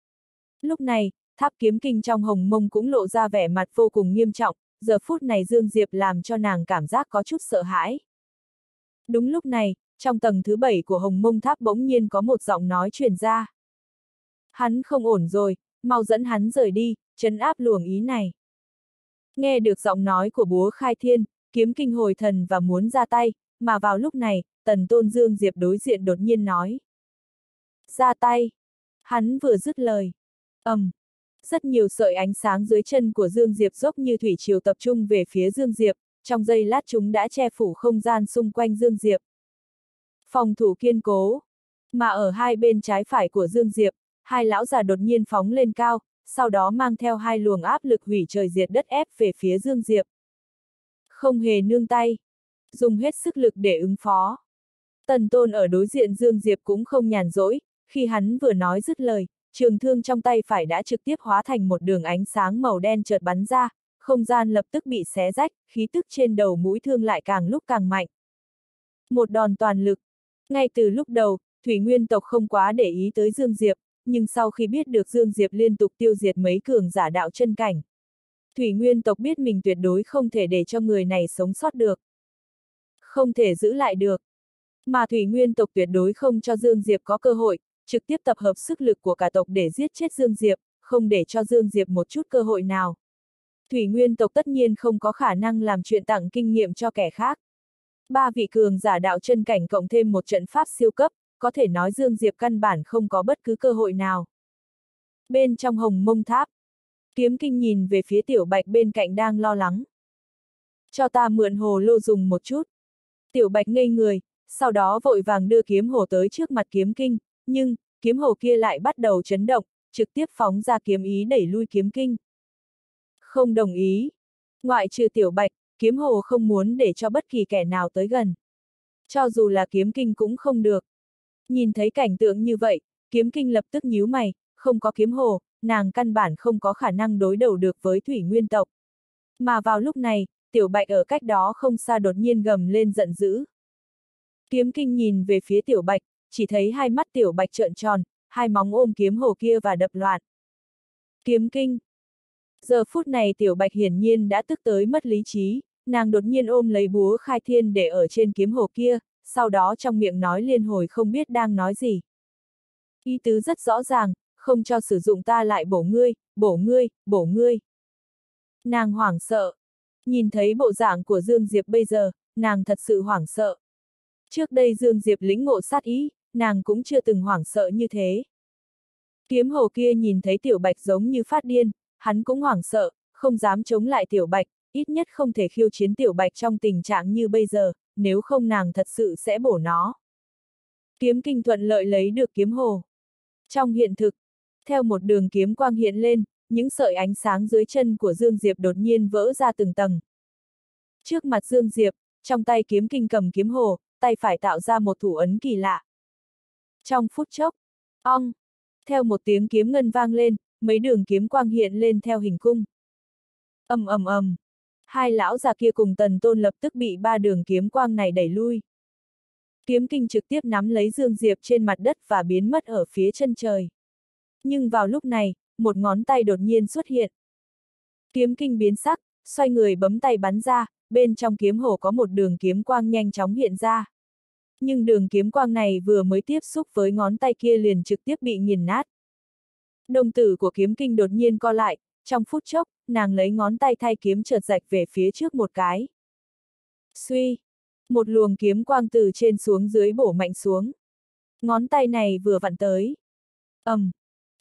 S1: Lúc này, tháp kiếm kinh trong hồng mông cũng lộ ra vẻ mặt vô cùng nghiêm trọng, giờ phút này Dương Diệp làm cho nàng cảm giác có chút sợ hãi. Đúng lúc này, trong tầng thứ bảy của hồng mông tháp bỗng nhiên có một giọng nói truyền ra. Hắn không ổn rồi, mau dẫn hắn rời đi, chấn áp luồng ý này. Nghe được giọng nói của búa khai thiên, kiếm kinh hồi thần và muốn ra tay, mà vào lúc này, tần tôn Dương Diệp đối diện đột nhiên nói. Ra tay. Hắn vừa dứt lời. ầm, um, Rất nhiều sợi ánh sáng dưới chân của Dương Diệp dốc như thủy triều tập trung về phía Dương Diệp, trong giây lát chúng đã che phủ không gian xung quanh Dương Diệp. Phòng thủ kiên cố. Mà ở hai bên trái phải của Dương Diệp, hai lão già đột nhiên phóng lên cao, sau đó mang theo hai luồng áp lực hủy trời diệt đất ép về phía Dương Diệp. Không hề nương tay. Dùng hết sức lực để ứng phó. Tần Tôn ở đối diện Dương Diệp cũng không nhàn rỗi, khi hắn vừa nói dứt lời, trường thương trong tay phải đã trực tiếp hóa thành một đường ánh sáng màu đen chợt bắn ra, không gian lập tức bị xé rách, khí tức trên đầu mũi thương lại càng lúc càng mạnh. Một đòn toàn lực. Ngay từ lúc đầu, Thủy Nguyên tộc không quá để ý tới Dương Diệp, nhưng sau khi biết được Dương Diệp liên tục tiêu diệt mấy cường giả đạo chân cảnh. Thủy Nguyên tộc biết mình tuyệt đối không thể để cho người này sống sót được. Không thể giữ lại được. Mà Thủy Nguyên tộc tuyệt đối không cho Dương Diệp có cơ hội, trực tiếp tập hợp sức lực của cả tộc để giết chết Dương Diệp, không để cho Dương Diệp một chút cơ hội nào. Thủy Nguyên tộc tất nhiên không có khả năng làm chuyện tặng kinh nghiệm cho kẻ khác. Ba vị cường giả đạo chân cảnh cộng thêm một trận pháp siêu cấp, có thể nói Dương Diệp căn bản không có bất cứ cơ hội nào. Bên trong hồng mông tháp, kiếm kinh nhìn về phía tiểu bạch bên cạnh đang lo lắng. Cho ta mượn hồ lô dùng một chút. Tiểu bạch ngây người, sau đó vội vàng đưa kiếm hồ tới trước mặt kiếm kinh, nhưng, kiếm hồ kia lại bắt đầu chấn động, trực tiếp phóng ra kiếm ý đẩy lui kiếm kinh. Không đồng ý. Ngoại trừ tiểu bạch, kiếm hồ không muốn để cho bất kỳ kẻ nào tới gần. Cho dù là kiếm kinh cũng không được. Nhìn thấy cảnh tượng như vậy, kiếm kinh lập tức nhíu mày, không có kiếm hồ, nàng căn bản không có khả năng đối đầu được với thủy nguyên tộc. Mà vào lúc này, tiểu bạch ở cách đó không xa đột nhiên gầm lên giận dữ. Kiếm kinh nhìn về phía tiểu bạch, chỉ thấy hai mắt tiểu bạch trợn tròn, hai móng ôm kiếm hồ kia và đập loạn. Kiếm kinh. Giờ phút này tiểu bạch hiển nhiên đã tức tới mất lý trí, nàng đột nhiên ôm lấy búa khai thiên để ở trên kiếm hồ kia, sau đó trong miệng nói liên hồi không biết đang nói gì. Ý tứ rất rõ ràng, không cho sử dụng ta lại bổ ngươi, bổ ngươi, bổ ngươi. Nàng hoảng sợ. Nhìn thấy bộ dạng của Dương Diệp bây giờ, nàng thật sự hoảng sợ. Trước đây Dương Diệp lĩnh ngộ sát ý, nàng cũng chưa từng hoảng sợ như thế. Kiếm hồ kia nhìn thấy tiểu bạch giống như phát điên, hắn cũng hoảng sợ, không dám chống lại tiểu bạch, ít nhất không thể khiêu chiến tiểu bạch trong tình trạng như bây giờ, nếu không nàng thật sự sẽ bổ nó. Kiếm kinh thuận lợi lấy được kiếm hồ. Trong hiện thực, theo một đường kiếm quang hiện lên, những sợi ánh sáng dưới chân của Dương Diệp đột nhiên vỡ ra từng tầng. Trước mặt Dương Diệp, trong tay kiếm kinh cầm kiếm hồ, tay phải tạo ra một thủ ấn kỳ lạ. Trong phút chốc, ong, theo một tiếng kiếm ngân vang lên, mấy đường kiếm quang hiện lên theo hình cung. ầm ầm ầm, hai lão già kia cùng tần tôn lập tức bị ba đường kiếm quang này đẩy lui. Kiếm kinh trực tiếp nắm lấy Dương Diệp trên mặt đất và biến mất ở phía chân trời. Nhưng vào lúc này, một ngón tay đột nhiên xuất hiện. Kiếm kinh biến sắc, xoay người bấm tay bắn ra, bên trong kiếm hổ có một đường kiếm quang nhanh chóng hiện ra. Nhưng đường kiếm quang này vừa mới tiếp xúc với ngón tay kia liền trực tiếp bị nghiền nát. Đồng tử của kiếm kinh đột nhiên co lại, trong phút chốc, nàng lấy ngón tay thay kiếm chợt rạch về phía trước một cái. Suy! Một luồng kiếm quang từ trên xuống dưới bổ mạnh xuống. Ngón tay này vừa vặn tới. ầm, um,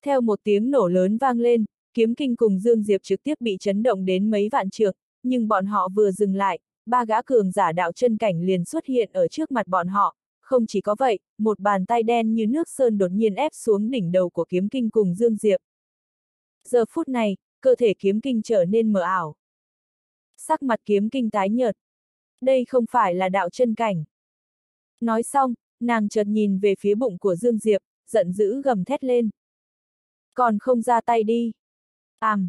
S1: Theo một tiếng nổ lớn vang lên, kiếm kinh cùng Dương Diệp trực tiếp bị chấn động đến mấy vạn trượng, nhưng bọn họ vừa dừng lại, ba gã cường giả đạo chân cảnh liền xuất hiện ở trước mặt bọn họ. Không chỉ có vậy, một bàn tay đen như nước sơn đột nhiên ép xuống đỉnh đầu của kiếm kinh cùng Dương Diệp. Giờ phút này, cơ thể kiếm kinh trở nên mờ ảo. Sắc mặt kiếm kinh tái nhợt. Đây không phải là đạo chân cảnh. Nói xong, nàng chợt nhìn về phía bụng của Dương Diệp, giận dữ gầm thét lên. Còn không ra tay đi. Àm.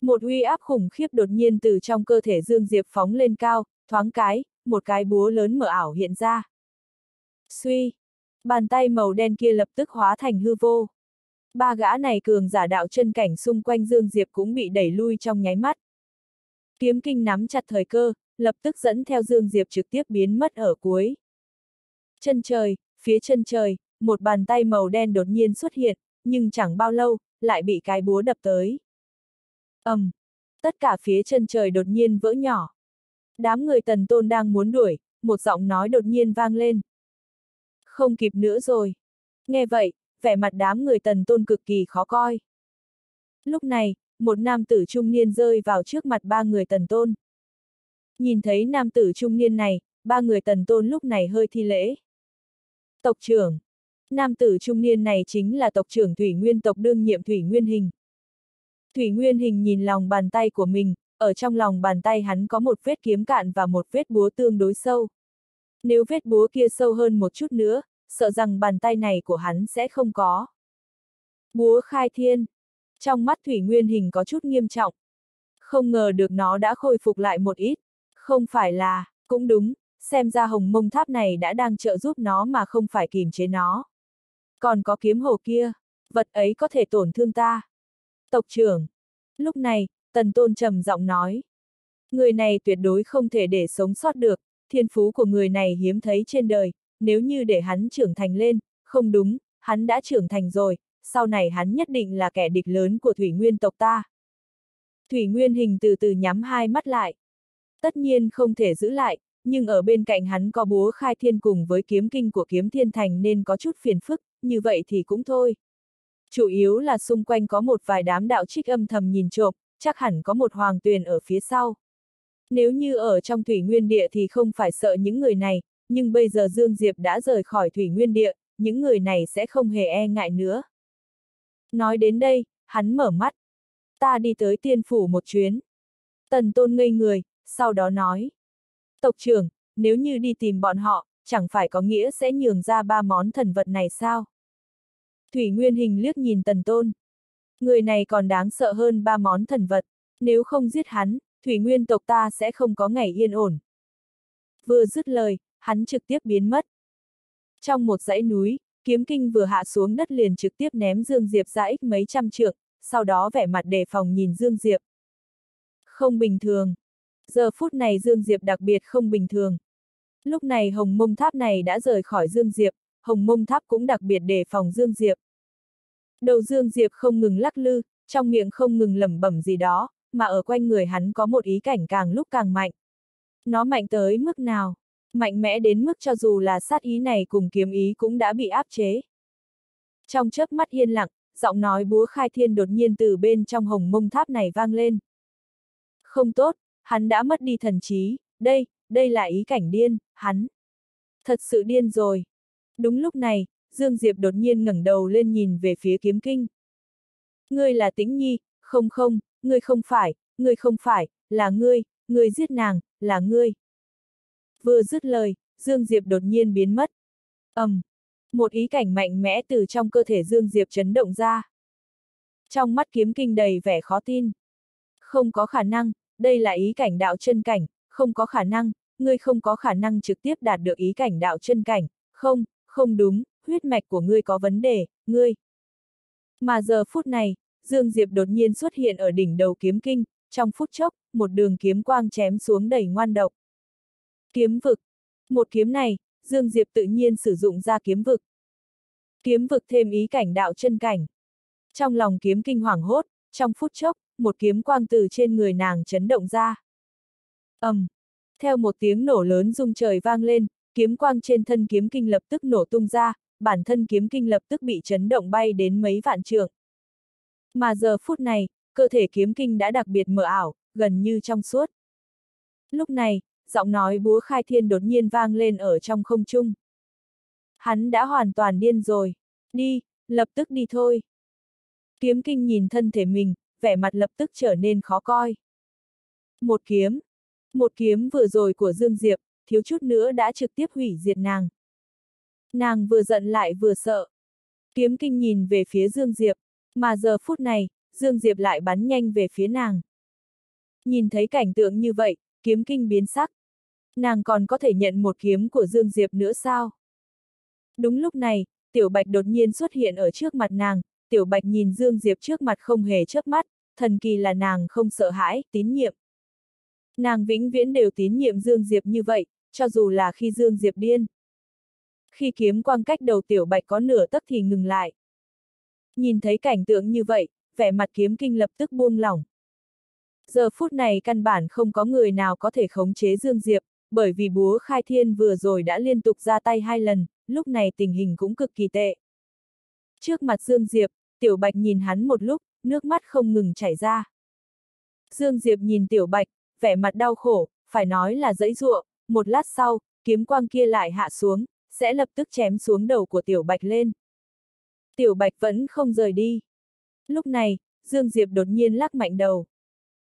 S1: Một uy áp khủng khiếp đột nhiên từ trong cơ thể Dương Diệp phóng lên cao, thoáng cái, một cái búa lớn mở ảo hiện ra. Suy! Bàn tay màu đen kia lập tức hóa thành hư vô. Ba gã này cường giả đạo chân cảnh xung quanh Dương Diệp cũng bị đẩy lui trong nháy mắt. Kiếm kinh nắm chặt thời cơ, lập tức dẫn theo Dương Diệp trực tiếp biến mất ở cuối. Chân trời, phía chân trời, một bàn tay màu đen đột nhiên xuất hiện, nhưng chẳng bao lâu, lại bị cái búa đập tới ầm, um, tất cả phía chân trời đột nhiên vỡ nhỏ. Đám người tần tôn đang muốn đuổi, một giọng nói đột nhiên vang lên. Không kịp nữa rồi. Nghe vậy, vẻ mặt đám người tần tôn cực kỳ khó coi. Lúc này, một nam tử trung niên rơi vào trước mặt ba người tần tôn. Nhìn thấy nam tử trung niên này, ba người tần tôn lúc này hơi thi lễ. Tộc trưởng. Nam tử trung niên này chính là tộc trưởng Thủy Nguyên tộc đương nhiệm Thủy Nguyên Hình. Thủy Nguyên Hình nhìn lòng bàn tay của mình, ở trong lòng bàn tay hắn có một vết kiếm cạn và một vết búa tương đối sâu. Nếu vết búa kia sâu hơn một chút nữa, sợ rằng bàn tay này của hắn sẽ không có. Búa khai thiên. Trong mắt Thủy Nguyên Hình có chút nghiêm trọng. Không ngờ được nó đã khôi phục lại một ít. Không phải là, cũng đúng, xem ra hồng mông tháp này đã đang trợ giúp nó mà không phải kìm chế nó. Còn có kiếm hồ kia, vật ấy có thể tổn thương ta. Tộc trưởng. Lúc này, Tần Tôn trầm giọng nói. Người này tuyệt đối không thể để sống sót được, thiên phú của người này hiếm thấy trên đời, nếu như để hắn trưởng thành lên, không đúng, hắn đã trưởng thành rồi, sau này hắn nhất định là kẻ địch lớn của Thủy Nguyên tộc ta. Thủy Nguyên hình từ từ nhắm hai mắt lại. Tất nhiên không thể giữ lại, nhưng ở bên cạnh hắn có búa khai thiên cùng với kiếm kinh của kiếm thiên thành nên có chút phiền phức, như vậy thì cũng thôi. Chủ yếu là xung quanh có một vài đám đạo trích âm thầm nhìn trộm, chắc hẳn có một hoàng tuyền ở phía sau. Nếu như ở trong thủy nguyên địa thì không phải sợ những người này, nhưng bây giờ Dương Diệp đã rời khỏi thủy nguyên địa, những người này sẽ không hề e ngại nữa. Nói đến đây, hắn mở mắt. Ta đi tới tiên phủ một chuyến. Tần tôn ngây người, sau đó nói. Tộc trưởng, nếu như đi tìm bọn họ, chẳng phải có nghĩa sẽ nhường ra ba món thần vật này sao? Thủy Nguyên Hình liếc nhìn Tần Tôn. Người này còn đáng sợ hơn ba món thần vật, nếu không giết hắn, Thủy Nguyên tộc ta sẽ không có ngày yên ổn. Vừa dứt lời, hắn trực tiếp biến mất. Trong một dãy núi, kiếm kinh vừa hạ xuống đất liền trực tiếp ném Dương Diệp ra ích mấy trăm trượng, sau đó vẻ mặt đề phòng nhìn Dương Diệp. Không bình thường. Giờ phút này Dương Diệp đặc biệt không bình thường. Lúc này hồng mông tháp này đã rời khỏi Dương Diệp, hồng mông tháp cũng đặc biệt đề phòng Dương Diệp. Đầu Dương Diệp không ngừng lắc lư, trong miệng không ngừng lẩm bẩm gì đó, mà ở quanh người hắn có một ý cảnh càng lúc càng mạnh. Nó mạnh tới mức nào? Mạnh mẽ đến mức cho dù là sát ý này cùng kiếm ý cũng đã bị áp chế. Trong chớp mắt yên lặng, giọng nói búa khai thiên đột nhiên từ bên trong hồng mông tháp này vang lên. Không tốt, hắn đã mất đi thần trí, đây, đây là ý cảnh điên, hắn. Thật sự điên rồi. Đúng lúc này, Dương Diệp đột nhiên ngẩng đầu lên nhìn về phía kiếm kinh. Ngươi là tĩnh nhi, không không, ngươi không phải, ngươi không phải, là ngươi, ngươi giết nàng, là ngươi. Vừa dứt lời, Dương Diệp đột nhiên biến mất. ầm, um, một ý cảnh mạnh mẽ từ trong cơ thể Dương Diệp chấn động ra. Trong mắt kiếm kinh đầy vẻ khó tin. Không có khả năng, đây là ý cảnh đạo chân cảnh, không có khả năng, ngươi không có khả năng trực tiếp đạt được ý cảnh đạo chân cảnh, không, không đúng, huyết mạch của ngươi có vấn đề, ngươi. Mà giờ phút này, Dương Diệp đột nhiên xuất hiện ở đỉnh đầu kiếm kinh, trong phút chốc, một đường kiếm quang chém xuống đầy ngoan độc. Kiếm vực. Một kiếm này, Dương Diệp tự nhiên sử dụng ra kiếm vực. Kiếm vực thêm ý cảnh đạo chân cảnh. Trong lòng kiếm kinh hoàng hốt, trong phút chốc, một kiếm quang từ trên người nàng chấn động ra. ầm, um, theo một tiếng nổ lớn rung trời vang lên, kiếm quang trên thân kiếm kinh lập tức nổ tung ra, bản thân kiếm kinh lập tức bị chấn động bay đến mấy vạn trượng. Mà giờ phút này, cơ thể kiếm kinh đã đặc biệt mờ ảo, gần như trong suốt. Lúc này, giọng nói búa khai thiên đột nhiên vang lên ở trong không trung. Hắn đã hoàn toàn điên rồi. Đi, lập tức đi thôi. Kiếm kinh nhìn thân thể mình, vẻ mặt lập tức trở nên khó coi. Một kiếm. Một kiếm vừa rồi của Dương Diệp, thiếu chút nữa đã trực tiếp hủy diệt nàng. Nàng vừa giận lại vừa sợ. Kiếm kinh nhìn về phía Dương Diệp, mà giờ phút này, Dương Diệp lại bắn nhanh về phía nàng. Nhìn thấy cảnh tượng như vậy, kiếm kinh biến sắc. Nàng còn có thể nhận một kiếm của Dương Diệp nữa sao? Đúng lúc này, Tiểu Bạch đột nhiên xuất hiện ở trước mặt nàng, Tiểu Bạch nhìn Dương Diệp trước mặt không hề chớp mắt, thần kỳ là nàng không sợ hãi, tín nhiệm. Nàng vĩnh viễn đều tín nhiệm Dương Diệp như vậy, cho dù là khi Dương Diệp điên. Khi kiếm quang cách đầu Tiểu Bạch có nửa tấc thì ngừng lại. Nhìn thấy cảnh tượng như vậy, vẻ mặt kiếm kinh lập tức buông lỏng. Giờ phút này căn bản không có người nào có thể khống chế Dương Diệp, bởi vì búa khai thiên vừa rồi đã liên tục ra tay hai lần, lúc này tình hình cũng cực kỳ tệ. Trước mặt Dương Diệp, Tiểu Bạch nhìn hắn một lúc, nước mắt không ngừng chảy ra. Dương Diệp nhìn Tiểu Bạch, vẻ mặt đau khổ, phải nói là dẫy ruộng, một lát sau, kiếm quang kia lại hạ xuống, sẽ lập tức chém xuống đầu của Tiểu Bạch lên. Tiểu Bạch vẫn không rời đi. Lúc này, Dương Diệp đột nhiên lắc mạnh đầu.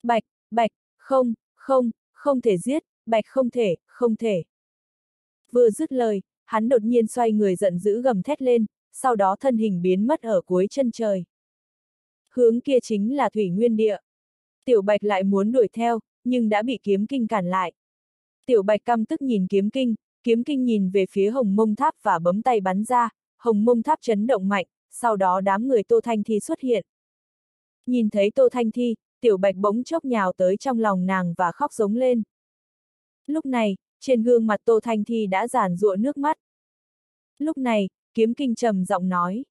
S1: Bạch, Bạch, không, không, không thể giết, Bạch không thể, không thể. Vừa dứt lời, hắn đột nhiên xoay người giận dữ gầm thét lên, sau đó thân hình biến mất ở cuối chân trời. Hướng kia chính là thủy nguyên địa. Tiểu Bạch lại muốn đuổi theo, nhưng đã bị kiếm kinh cản lại. Tiểu Bạch căm tức nhìn kiếm kinh, kiếm kinh nhìn về phía hồng mông tháp và bấm tay bắn ra, hồng mông tháp chấn động mạnh, sau đó đám người Tô Thanh Thi xuất hiện. Nhìn thấy Tô Thanh Thi, Tiểu Bạch bỗng chốc nhào tới trong lòng nàng và khóc giống lên. Lúc này, trên gương mặt Tô Thanh Thi đã giàn rụa nước mắt. Lúc này, kiếm kinh trầm giọng nói.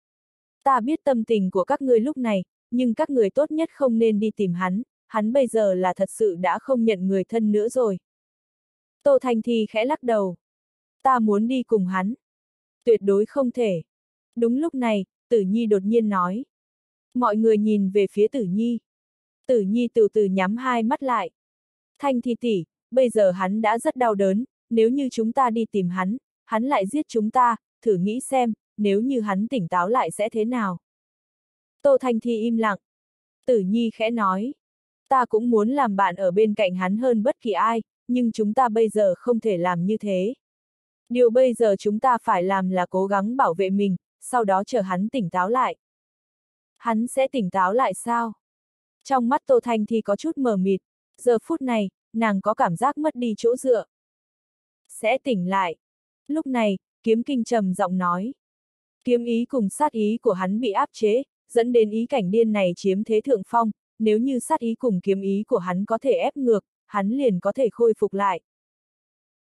S1: Ta biết tâm tình của các ngươi lúc này, nhưng các người tốt nhất không nên đi tìm hắn, hắn bây giờ là thật sự đã không nhận người thân nữa rồi. Tô Thanh Thi khẽ lắc đầu. Ta muốn đi cùng hắn. Tuyệt đối không thể. Đúng lúc này, Tử Nhi đột nhiên nói. Mọi người nhìn về phía Tử Nhi. Tử Nhi từ từ nhắm hai mắt lại. Thanh Thi tỷ, bây giờ hắn đã rất đau đớn, nếu như chúng ta đi tìm hắn, hắn lại giết chúng ta, thử nghĩ xem, nếu như hắn tỉnh táo lại sẽ thế nào. Tô Thanh Thi im lặng. Tử Nhi khẽ nói. Ta cũng muốn làm bạn ở bên cạnh hắn hơn bất kỳ ai, nhưng chúng ta bây giờ không thể làm như thế. Điều bây giờ chúng ta phải làm là cố gắng bảo vệ mình, sau đó chờ hắn tỉnh táo lại. Hắn sẽ tỉnh táo lại sao? Trong mắt Tô Thanh Thi có chút mờ mịt, giờ phút này, nàng có cảm giác mất đi chỗ dựa. Sẽ tỉnh lại. Lúc này, kiếm kinh trầm giọng nói. Kiếm ý cùng sát ý của hắn bị áp chế, dẫn đến ý cảnh điên này chiếm thế thượng phong, nếu như sát ý cùng kiếm ý của hắn có thể ép ngược, hắn liền có thể khôi phục lại.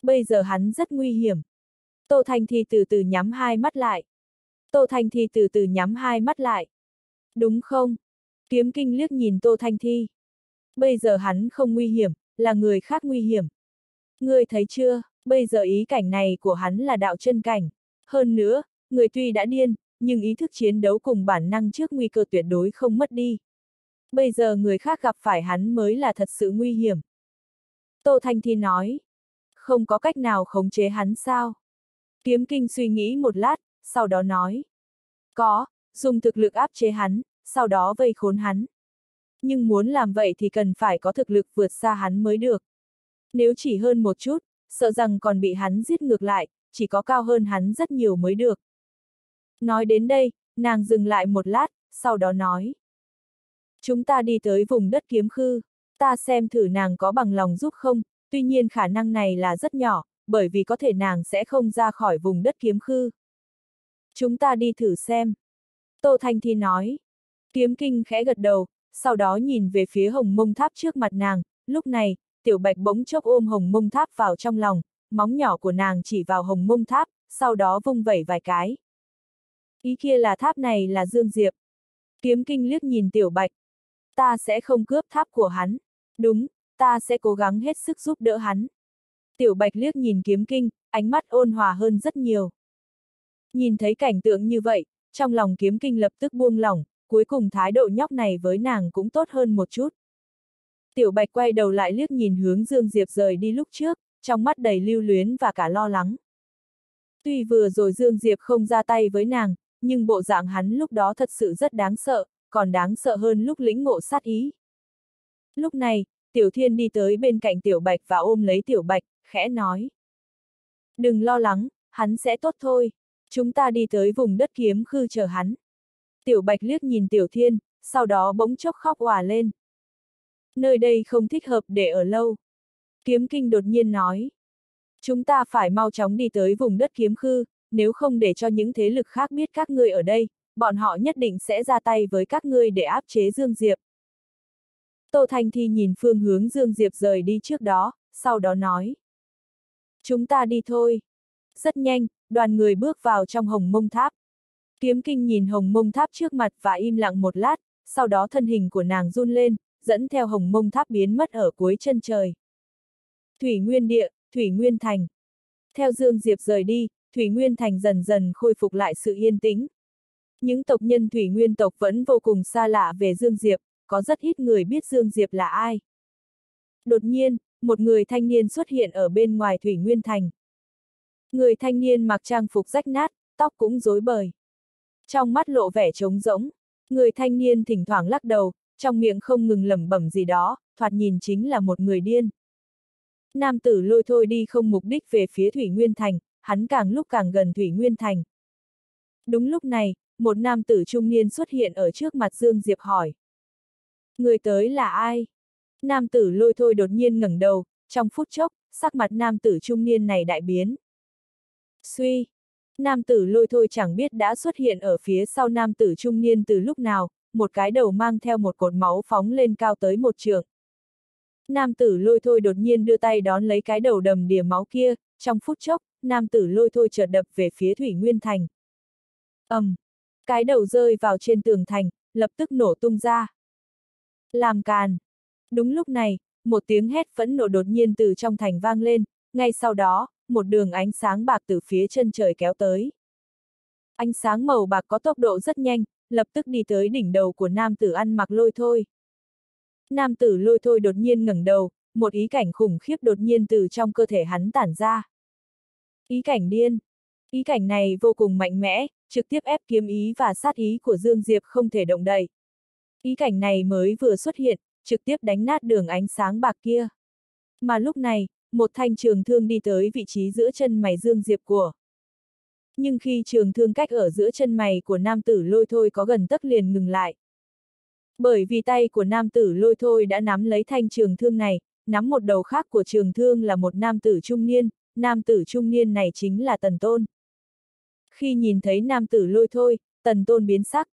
S1: Bây giờ hắn rất nguy hiểm. Tô Thanh Thi từ từ nhắm hai mắt lại. Tô Thanh Thi từ từ nhắm hai mắt lại. Đúng không? Kiếm kinh liếc nhìn Tô Thanh Thi. Bây giờ hắn không nguy hiểm, là người khác nguy hiểm. Ngươi thấy chưa, Bây giờ ý cảnh này của hắn là đạo chân cảnh. Hơn nữa, người tuy đã điên, nhưng ý thức chiến đấu cùng bản năng trước nguy cơ tuyệt đối không mất đi. Bây giờ người khác gặp phải hắn mới là thật sự nguy hiểm. Tô Thanh Thi nói, không có cách nào khống chế hắn sao? Kiếm kinh suy nghĩ một lát, sau đó nói, có, dùng thực lực áp chế hắn, sau đó vây khốn hắn. Nhưng muốn làm vậy thì cần phải có thực lực vượt xa hắn mới được. Nếu chỉ hơn một chút, sợ rằng còn bị hắn giết ngược lại, chỉ có cao hơn hắn rất nhiều mới được. Nói đến đây, nàng dừng lại một lát, sau đó nói. Chúng ta đi tới vùng đất kiếm khư, ta xem thử nàng có bằng lòng giúp không, tuy nhiên khả năng này là rất nhỏ, bởi vì có thể nàng sẽ không ra khỏi vùng đất kiếm khư. Chúng ta đi thử xem. Tô Thanh Thi nói. Kiếm kinh khẽ gật đầu, sau đó nhìn về phía hồng mông tháp trước mặt nàng, lúc này, tiểu bạch bỗng chốc ôm hồng mông tháp vào trong lòng, móng nhỏ của nàng chỉ vào hồng mông tháp, sau đó vung vẩy vài cái. Ý kia là tháp này là Dương Diệp. Kiếm kinh liếc nhìn tiểu bạch. Ta sẽ không cướp tháp của hắn. Đúng, ta sẽ cố gắng hết sức giúp đỡ hắn. Tiểu bạch liếc nhìn kiếm kinh, ánh mắt ôn hòa hơn rất nhiều. Nhìn thấy cảnh tượng như vậy, trong lòng kiếm kinh lập tức buông lỏng, cuối cùng thái độ nhóc này với nàng cũng tốt hơn một chút. Tiểu Bạch quay đầu lại liếc nhìn hướng Dương Diệp rời đi lúc trước, trong mắt đầy lưu luyến và cả lo lắng. Tuy vừa rồi Dương Diệp không ra tay với nàng, nhưng bộ dạng hắn lúc đó thật sự rất đáng sợ, còn đáng sợ hơn lúc lĩnh ngộ sát ý. Lúc này, Tiểu Thiên đi tới bên cạnh Tiểu Bạch và ôm lấy Tiểu Bạch, khẽ nói. Đừng lo lắng, hắn sẽ tốt thôi. Chúng ta đi tới vùng đất kiếm khư chờ hắn. Tiểu Bạch liếc nhìn Tiểu Thiên, sau đó bỗng chốc khóc òa lên. Nơi đây không thích hợp để ở lâu. Kiếm Kinh đột nhiên nói. Chúng ta phải mau chóng đi tới vùng đất kiếm khư, nếu không để cho những thế lực khác biết các ngươi ở đây, bọn họ nhất định sẽ ra tay với các ngươi để áp chế Dương Diệp. Tô Thanh Thi nhìn phương hướng Dương Diệp rời đi trước đó, sau đó nói. Chúng ta đi thôi. Rất nhanh, đoàn người bước vào trong hồng mông tháp. Kiếm kinh nhìn hồng mông tháp trước mặt và im lặng một lát, sau đó thân hình của nàng run lên, dẫn theo hồng mông tháp biến mất ở cuối chân trời. Thủy Nguyên Địa, Thủy Nguyên Thành. Theo Dương Diệp rời đi, Thủy Nguyên Thành dần dần khôi phục lại sự yên tĩnh. Những tộc nhân Thủy Nguyên tộc vẫn vô cùng xa lạ về Dương Diệp, có rất ít người biết Dương Diệp là ai. Đột nhiên, một người thanh niên xuất hiện ở bên ngoài Thủy Nguyên Thành. Người thanh niên mặc trang phục rách nát, tóc cũng rối bời. Trong mắt lộ vẻ trống rỗng, người thanh niên thỉnh thoảng lắc đầu, trong miệng không ngừng lẩm bẩm gì đó, thoạt nhìn chính là một người điên. Nam tử lôi thôi đi không mục đích về phía Thủy Nguyên Thành, hắn càng lúc càng gần Thủy Nguyên Thành. Đúng lúc này, một nam tử trung niên xuất hiện ở trước mặt Dương Diệp hỏi. Người tới là ai? Nam tử lôi thôi đột nhiên ngẩng đầu, trong phút chốc, sắc mặt nam tử trung niên này đại biến. Suy! Nam tử lôi thôi chẳng biết đã xuất hiện ở phía sau nam tử trung niên từ lúc nào, một cái đầu mang theo một cột máu phóng lên cao tới một trường. Nam tử lôi thôi đột nhiên đưa tay đón lấy cái đầu đầm đìa máu kia, trong phút chốc, nam tử lôi thôi chợt đập về phía Thủy Nguyên Thành. ầm, um, cái đầu rơi vào trên tường thành, lập tức nổ tung ra. Làm càn. Đúng lúc này, một tiếng hét phẫn nộ đột nhiên từ trong thành vang lên, ngay sau đó, một đường ánh sáng bạc từ phía chân trời kéo tới. Ánh sáng màu bạc có tốc độ rất nhanh, lập tức đi tới đỉnh đầu của nam tử ăn mặc lôi thôi. Nam tử lôi thôi đột nhiên ngẩng đầu, một ý cảnh khủng khiếp đột nhiên từ trong cơ thể hắn tản ra. Ý cảnh điên. Ý cảnh này vô cùng mạnh mẽ, trực tiếp ép kiếm ý và sát ý của Dương Diệp không thể động đậy. Ý cảnh này mới vừa xuất hiện, trực tiếp đánh nát đường ánh sáng bạc kia. Mà lúc này, một thanh trường thương đi tới vị trí giữa chân mày Dương Diệp của. Nhưng khi trường thương cách ở giữa chân mày của nam tử lôi thôi có gần tấc liền ngừng lại. Bởi vì tay của nam tử lôi thôi đã nắm lấy thanh trường thương này, nắm một đầu khác của trường thương là một nam tử trung niên, nam tử trung niên này chính là Tần Tôn. Khi nhìn thấy nam tử lôi thôi, Tần Tôn biến sắc.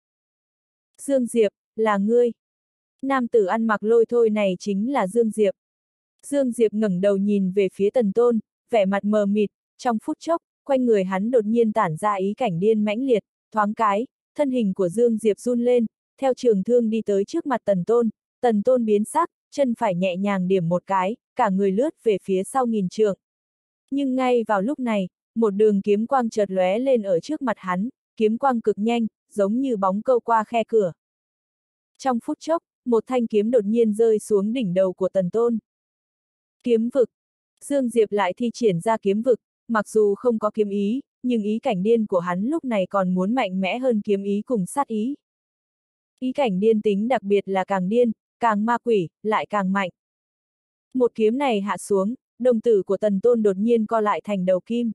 S1: Dương Diệp, là ngươi. Nam tử ăn mặc lôi thôi này chính là Dương Diệp. Dương Diệp ngẩng đầu nhìn về phía Tần Tôn, vẻ mặt mờ mịt, trong phút chốc, quanh người hắn đột nhiên tản ra ý cảnh điên mãnh liệt, thoáng cái, thân hình của Dương Diệp run lên, theo trường thương đi tới trước mặt Tần Tôn, Tần Tôn biến sắc, chân phải nhẹ nhàng điểm một cái, cả người lướt về phía sau nghìn trường. Nhưng ngay vào lúc này, một đường kiếm quang chợt lóe lên ở trước mặt hắn, kiếm quang cực nhanh, giống như bóng câu qua khe cửa. Trong phút chốc, một thanh kiếm đột nhiên rơi xuống đỉnh đầu của tần tôn. Kiếm vực. Dương Diệp lại thi triển ra kiếm vực, mặc dù không có kiếm ý, nhưng ý cảnh điên của hắn lúc này còn muốn mạnh mẽ hơn kiếm ý cùng sát ý. Ý cảnh điên tính đặc biệt là càng điên, càng ma quỷ, lại càng mạnh. Một kiếm này hạ xuống, đồng tử của tần tôn đột nhiên co lại thành đầu kim.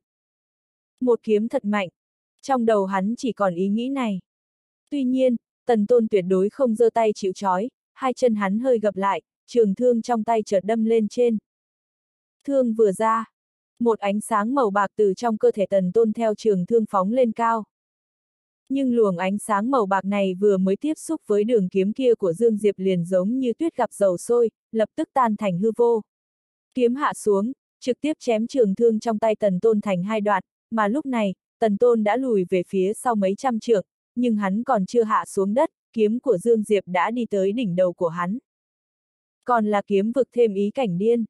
S1: Một kiếm thật mạnh. Trong đầu hắn chỉ còn ý nghĩ này. Tuy nhiên, tần tôn tuyệt đối không giơ tay chịu chói, hai chân hắn hơi gập lại, trường thương trong tay chợt đâm lên trên. Thương vừa ra, một ánh sáng màu bạc từ trong cơ thể tần tôn theo trường thương phóng lên cao. Nhưng luồng ánh sáng màu bạc này vừa mới tiếp xúc với đường kiếm kia của Dương Diệp liền giống như tuyết gặp dầu sôi, lập tức tan thành hư vô. Kiếm hạ xuống, trực tiếp chém trường thương trong tay tần tôn thành hai đoạn, mà lúc này, tần tôn đã lùi về phía sau mấy trăm trượng, nhưng hắn còn chưa hạ xuống đất, kiếm của Dương Diệp đã đi tới đỉnh đầu của hắn. Còn là kiếm vực thêm ý cảnh điên.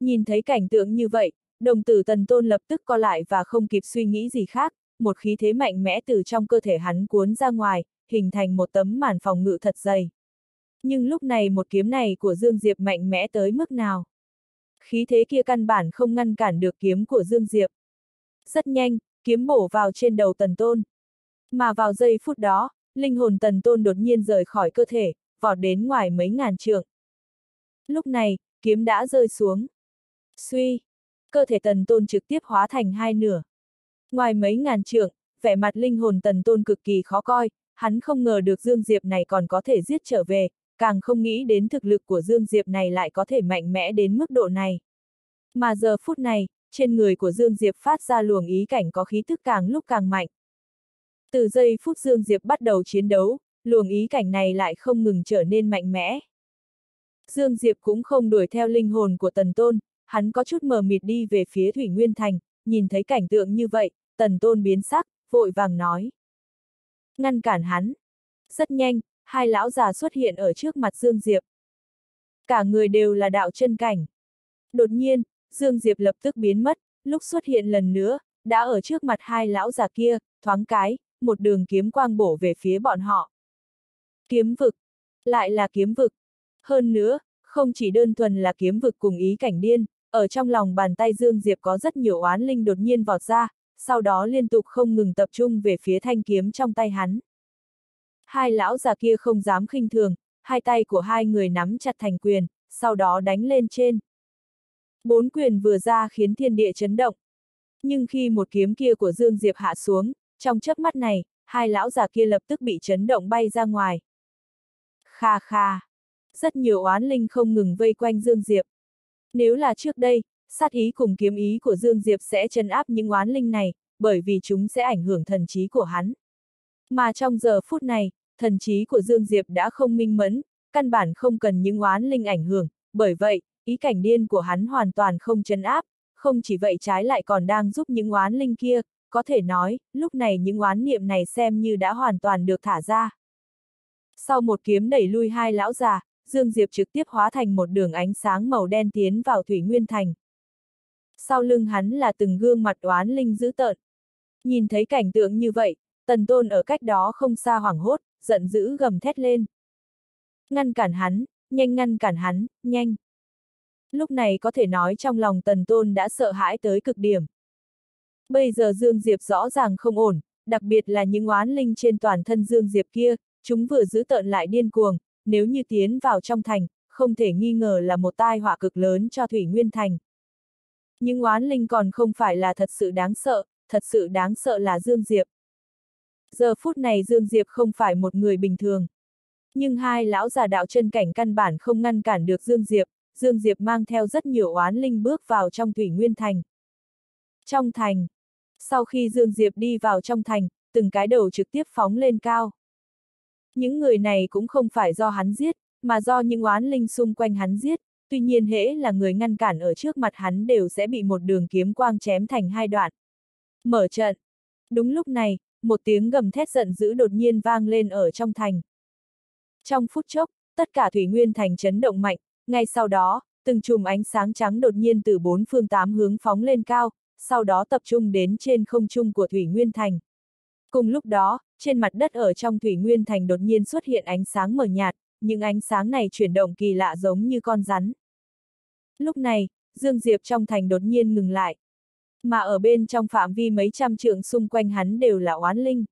S1: Nhìn thấy cảnh tượng như vậy, đồng tử tần tôn lập tức co lại và không kịp suy nghĩ gì khác, một khí thế mạnh mẽ từ trong cơ thể hắn cuốn ra ngoài, hình thành một tấm màn phòng ngự thật dày. Nhưng lúc này một kiếm này của Dương Diệp mạnh mẽ tới mức nào? Khí thế kia căn bản không ngăn cản được kiếm của Dương Diệp. Rất nhanh, kiếm bổ vào trên đầu tần tôn. Mà vào giây phút đó, linh hồn tần tôn đột nhiên rời khỏi cơ thể, vọt đến ngoài mấy ngàn trượng. Lúc này, kiếm đã rơi xuống. Suy, cơ thể tần tôn trực tiếp hóa thành hai nửa. Ngoài mấy ngàn trượng, vẻ mặt linh hồn tần tôn cực kỳ khó coi, hắn không ngờ được Dương Diệp này còn có thể giết trở về, càng không nghĩ đến thực lực của Dương Diệp này lại có thể mạnh mẽ đến mức độ này. Mà giờ phút này, trên người của Dương Diệp phát ra luồng ý cảnh có khí thức càng lúc càng mạnh. Từ giây phút Dương Diệp bắt đầu chiến đấu, luồng ý cảnh này lại không ngừng trở nên mạnh mẽ. Dương Diệp cũng không đuổi theo linh hồn của Tần Tôn, hắn có chút mờ mịt đi về phía Thủy Nguyên Thành, nhìn thấy cảnh tượng như vậy, Tần Tôn biến sắc, vội vàng nói. Ngăn cản hắn. Rất nhanh, hai lão già xuất hiện ở trước mặt Dương Diệp. Cả người đều là đạo chân cảnh. Đột nhiên, Dương Diệp lập tức biến mất, lúc xuất hiện lần nữa, đã ở trước mặt hai lão già kia, thoáng cái, một đường kiếm quang bổ về phía bọn họ. Kiếm vực. Lại là kiếm vực. Hơn nữa, không chỉ đơn thuần là kiếm vực cùng ý cảnh điên, ở trong lòng bàn tay Dương Diệp có rất nhiều oán linh đột nhiên vọt ra, sau đó liên tục không ngừng tập trung về phía thanh kiếm trong tay hắn. Hai lão già kia không dám khinh thường, hai tay của hai người nắm chặt thành quyền, sau đó đánh lên trên. Bốn quyền vừa ra khiến thiên địa chấn động. Nhưng khi một kiếm kia của Dương Diệp hạ xuống, trong chớp mắt này, hai lão già kia lập tức bị chấn động bay ra ngoài. Kha kha. Rất nhiều oán linh không ngừng vây quanh Dương Diệp. Nếu là trước đây, sát ý cùng kiếm ý của Dương Diệp sẽ chấn áp những oán linh này, bởi vì chúng sẽ ảnh hưởng thần trí của hắn. Mà trong giờ phút này, thần trí của Dương Diệp đã không minh mẫn, căn bản không cần những oán linh ảnh hưởng, bởi vậy, ý cảnh điên của hắn hoàn toàn không chấn áp, không chỉ vậy trái lại còn đang giúp những oán linh kia, có thể nói, lúc này những oán niệm này xem như đã hoàn toàn được thả ra. Sau một kiếm đẩy lui hai lão già, Dương Diệp trực tiếp hóa thành một đường ánh sáng màu đen tiến vào Thủy Nguyên Thành. Sau lưng hắn là từng gương mặt oán linh dữ tợn. Nhìn thấy cảnh tượng như vậy, Tần Tôn ở cách đó không xa hoảng hốt, giận dữ gầm thét lên. Ngăn cản hắn, nhanh ngăn cản hắn, nhanh. Lúc này có thể nói trong lòng Tần Tôn đã sợ hãi tới cực điểm. Bây giờ Dương Diệp rõ ràng không ổn, đặc biệt là những oán linh trên toàn thân Dương Diệp kia, chúng vừa giữ tợn lại điên cuồng, nếu như tiến vào trong thành, không thể nghi ngờ là một tai họa cực lớn cho Thủy Nguyên Thành. Nhưng oán linh còn không phải là thật sự đáng sợ, thật sự đáng sợ là Dương Diệp. Giờ phút này Dương Diệp không phải một người bình thường. Nhưng hai lão già đạo chân cảnh căn bản không ngăn cản được Dương Diệp, Dương Diệp mang theo rất nhiều oán linh bước vào trong Thủy Nguyên Thành. Trong thành, sau khi Dương Diệp đi vào trong thành, từng cái đầu trực tiếp phóng lên cao. Những người này cũng không phải do hắn giết, mà do những oán linh xung quanh hắn giết, tuy nhiên hễ là người ngăn cản ở trước mặt hắn đều sẽ bị một đường kiếm quang chém thành hai đoạn. Mở trận. Đúng lúc này, một tiếng gầm thét giận dữ đột nhiên vang lên ở trong thành. Trong phút chốc, tất cả Thủy Nguyên Thành chấn động mạnh, ngay sau đó, từng chùm ánh sáng trắng đột nhiên từ bốn phương tám hướng phóng lên cao, sau đó tập trung đến trên không trung của Thủy Nguyên Thành. Cùng lúc đó, trên mặt đất ở trong Thủy Nguyên Thành đột nhiên xuất hiện ánh sáng mờ nhạt, những ánh sáng này chuyển động kỳ lạ giống như con rắn. Lúc này, Dương Diệp trong thành đột nhiên ngừng lại. Mà ở bên trong phạm vi mấy trăm trượng xung quanh hắn đều là oán linh.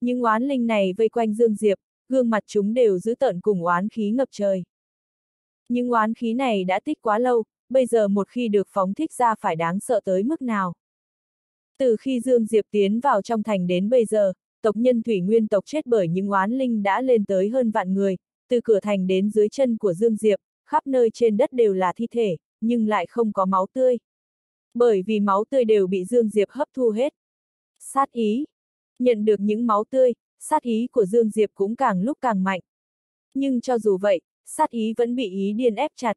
S1: Những oán linh này vây quanh Dương Diệp, gương mặt chúng đều giữ tợn cùng oán khí ngập trời. Những oán khí này đã tích quá lâu, bây giờ một khi được phóng thích ra phải đáng sợ tới mức nào. Từ khi Dương Diệp tiến vào trong thành đến bây giờ, tộc nhân Thủy Nguyên tộc chết bởi những oán linh đã lên tới hơn vạn người, từ cửa thành đến dưới chân của Dương Diệp, khắp nơi trên đất đều là thi thể, nhưng lại không có máu tươi. Bởi vì máu tươi đều bị Dương Diệp hấp thu hết. Sát ý. Nhận được những máu tươi, sát ý của Dương Diệp cũng càng lúc càng mạnh. Nhưng cho dù vậy, sát ý vẫn bị ý điên ép chặt.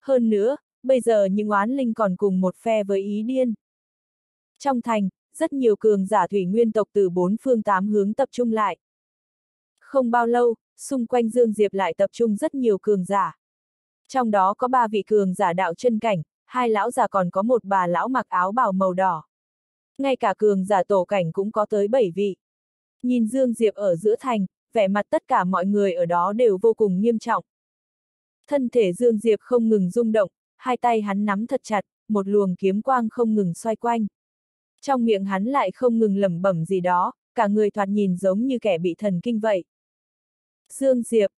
S1: Hơn nữa, bây giờ những oán linh còn cùng một phe với ý điên. Trong thành, rất nhiều cường giả thủy nguyên tộc từ bốn phương tám hướng tập trung lại. Không bao lâu, xung quanh Dương Diệp lại tập trung rất nhiều cường giả. Trong đó có ba vị cường giả đạo chân cảnh, hai lão già còn có một bà lão mặc áo bào màu đỏ. Ngay cả cường giả tổ cảnh cũng có tới bảy vị. Nhìn Dương Diệp ở giữa thành, vẻ mặt tất cả mọi người ở đó đều vô cùng nghiêm trọng. Thân thể Dương Diệp không ngừng rung động, hai tay hắn nắm thật chặt, một luồng kiếm quang không ngừng xoay quanh. Trong miệng hắn lại không ngừng lẩm bẩm gì đó, cả người thoạt nhìn giống như kẻ bị thần kinh vậy. Dương Diệp.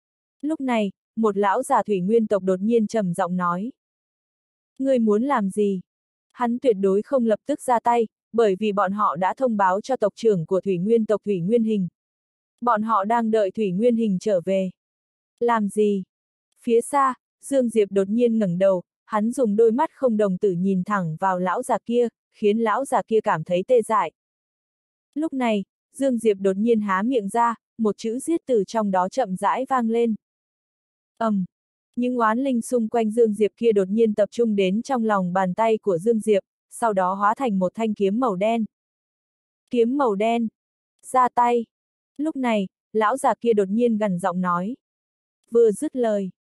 S1: Lúc này, một lão già thủy nguyên tộc đột nhiên trầm giọng nói. Ngươi muốn làm gì? Hắn tuyệt đối không lập tức ra tay, bởi vì bọn họ đã thông báo cho tộc trưởng của thủy nguyên tộc thủy nguyên hình. Bọn họ đang đợi thủy nguyên hình trở về. Làm gì? Phía xa, Dương Diệp đột nhiên ngẩng đầu, hắn dùng đôi mắt không đồng tử nhìn thẳng vào lão già kia, khiến lão già kia cảm thấy tê dại. Lúc này, Dương Diệp đột nhiên há miệng ra, một chữ giết từ trong đó chậm rãi vang lên. ầm, um, những oán linh xung quanh Dương Diệp kia đột nhiên tập trung đến trong lòng bàn tay của Dương Diệp, sau đó hóa thành một thanh kiếm màu đen. Kiếm màu đen. Ra tay. Lúc này, lão già kia đột nhiên gần giọng nói. Vừa dứt lời.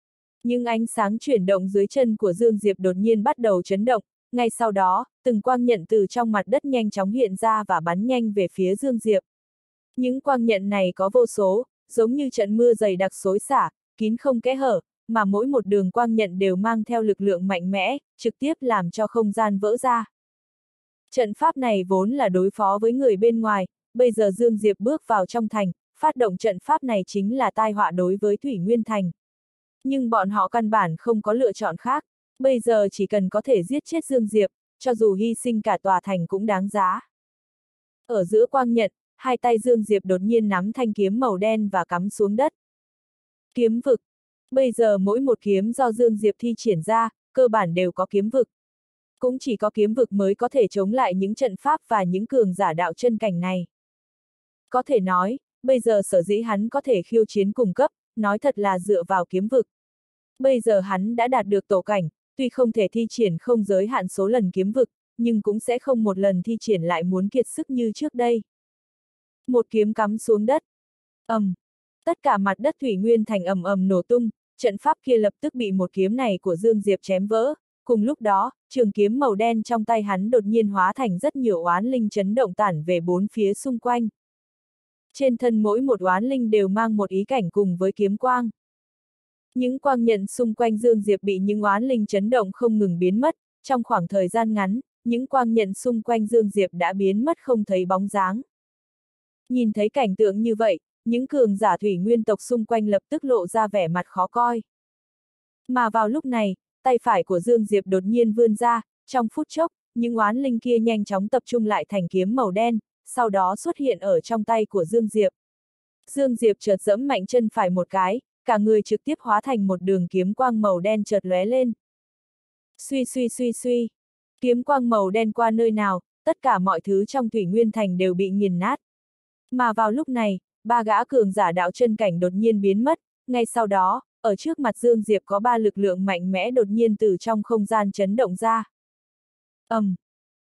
S1: Nhưng ánh sáng chuyển động dưới chân của Dương Diệp đột nhiên bắt đầu chấn động, ngay sau đó, từng quang nhận từ trong mặt đất nhanh chóng hiện ra và bắn nhanh về phía Dương Diệp. Những quang nhận này có vô số, giống như trận mưa dày đặc xối xả, kín không kẽ hở, mà mỗi một đường quang nhận đều mang theo lực lượng mạnh mẽ, trực tiếp làm cho không gian vỡ ra. Trận pháp này vốn là đối phó với người bên ngoài, bây giờ Dương Diệp bước vào trong thành, phát động trận pháp này chính là tai họa đối với Thủy Nguyên Thành. Nhưng bọn họ căn bản không có lựa chọn khác, bây giờ chỉ cần có thể giết chết Dương Diệp, cho dù hy sinh cả tòa thành cũng đáng giá. Ở giữa quang nhận, hai tay Dương Diệp đột nhiên nắm thanh kiếm màu đen và cắm xuống đất. Kiếm vực. Bây giờ mỗi một kiếm do Dương Diệp thi triển ra, cơ bản đều có kiếm vực. Cũng chỉ có kiếm vực mới có thể chống lại những trận pháp và những cường giả đạo chân cảnh này. Có thể nói, bây giờ sở dĩ hắn có thể khiêu chiến cùng cấp, nói thật là dựa vào kiếm vực. Bây giờ hắn đã đạt được tổ cảnh, tuy không thể thi triển không giới hạn số lần kiếm vực, nhưng cũng sẽ không một lần thi triển lại muốn kiệt sức như trước đây. Một kiếm cắm xuống đất. ầm, um, tất cả mặt đất thủy nguyên thành ầm ầm nổ tung, trận pháp kia lập tức bị một kiếm này của Dương Diệp chém vỡ. Cùng lúc đó, trường kiếm màu đen trong tay hắn đột nhiên hóa thành rất nhiều oán linh chấn động tản về bốn phía xung quanh. Trên thân mỗi một oán linh đều mang một ý cảnh cùng với kiếm quang. Những quang nhận xung quanh Dương Diệp bị những oán linh chấn động không ngừng biến mất, trong khoảng thời gian ngắn, những quang nhận xung quanh Dương Diệp đã biến mất không thấy bóng dáng. Nhìn thấy cảnh tượng như vậy, những cường giả thủy nguyên tộc xung quanh lập tức lộ ra vẻ mặt khó coi. Mà vào lúc này, tay phải của Dương Diệp đột nhiên vươn ra, trong phút chốc, những oán linh kia nhanh chóng tập trung lại thành kiếm màu đen, sau đó xuất hiện ở trong tay của Dương Diệp. Dương Diệp chợt dẫm mạnh chân phải một cái, cả người trực tiếp hóa thành một đường kiếm quang màu đen chợt lóe lên. Suy suy suy suy, kiếm quang màu đen qua nơi nào, tất cả mọi thứ trong thủy nguyên thành đều bị nghiền nát. Mà vào lúc này, ba gã cường giả đạo chân cảnh đột nhiên biến mất, ngay sau đó, ở trước mặt Dương Diệp có ba lực lượng mạnh mẽ đột nhiên từ trong không gian chấn động ra. ầm, um,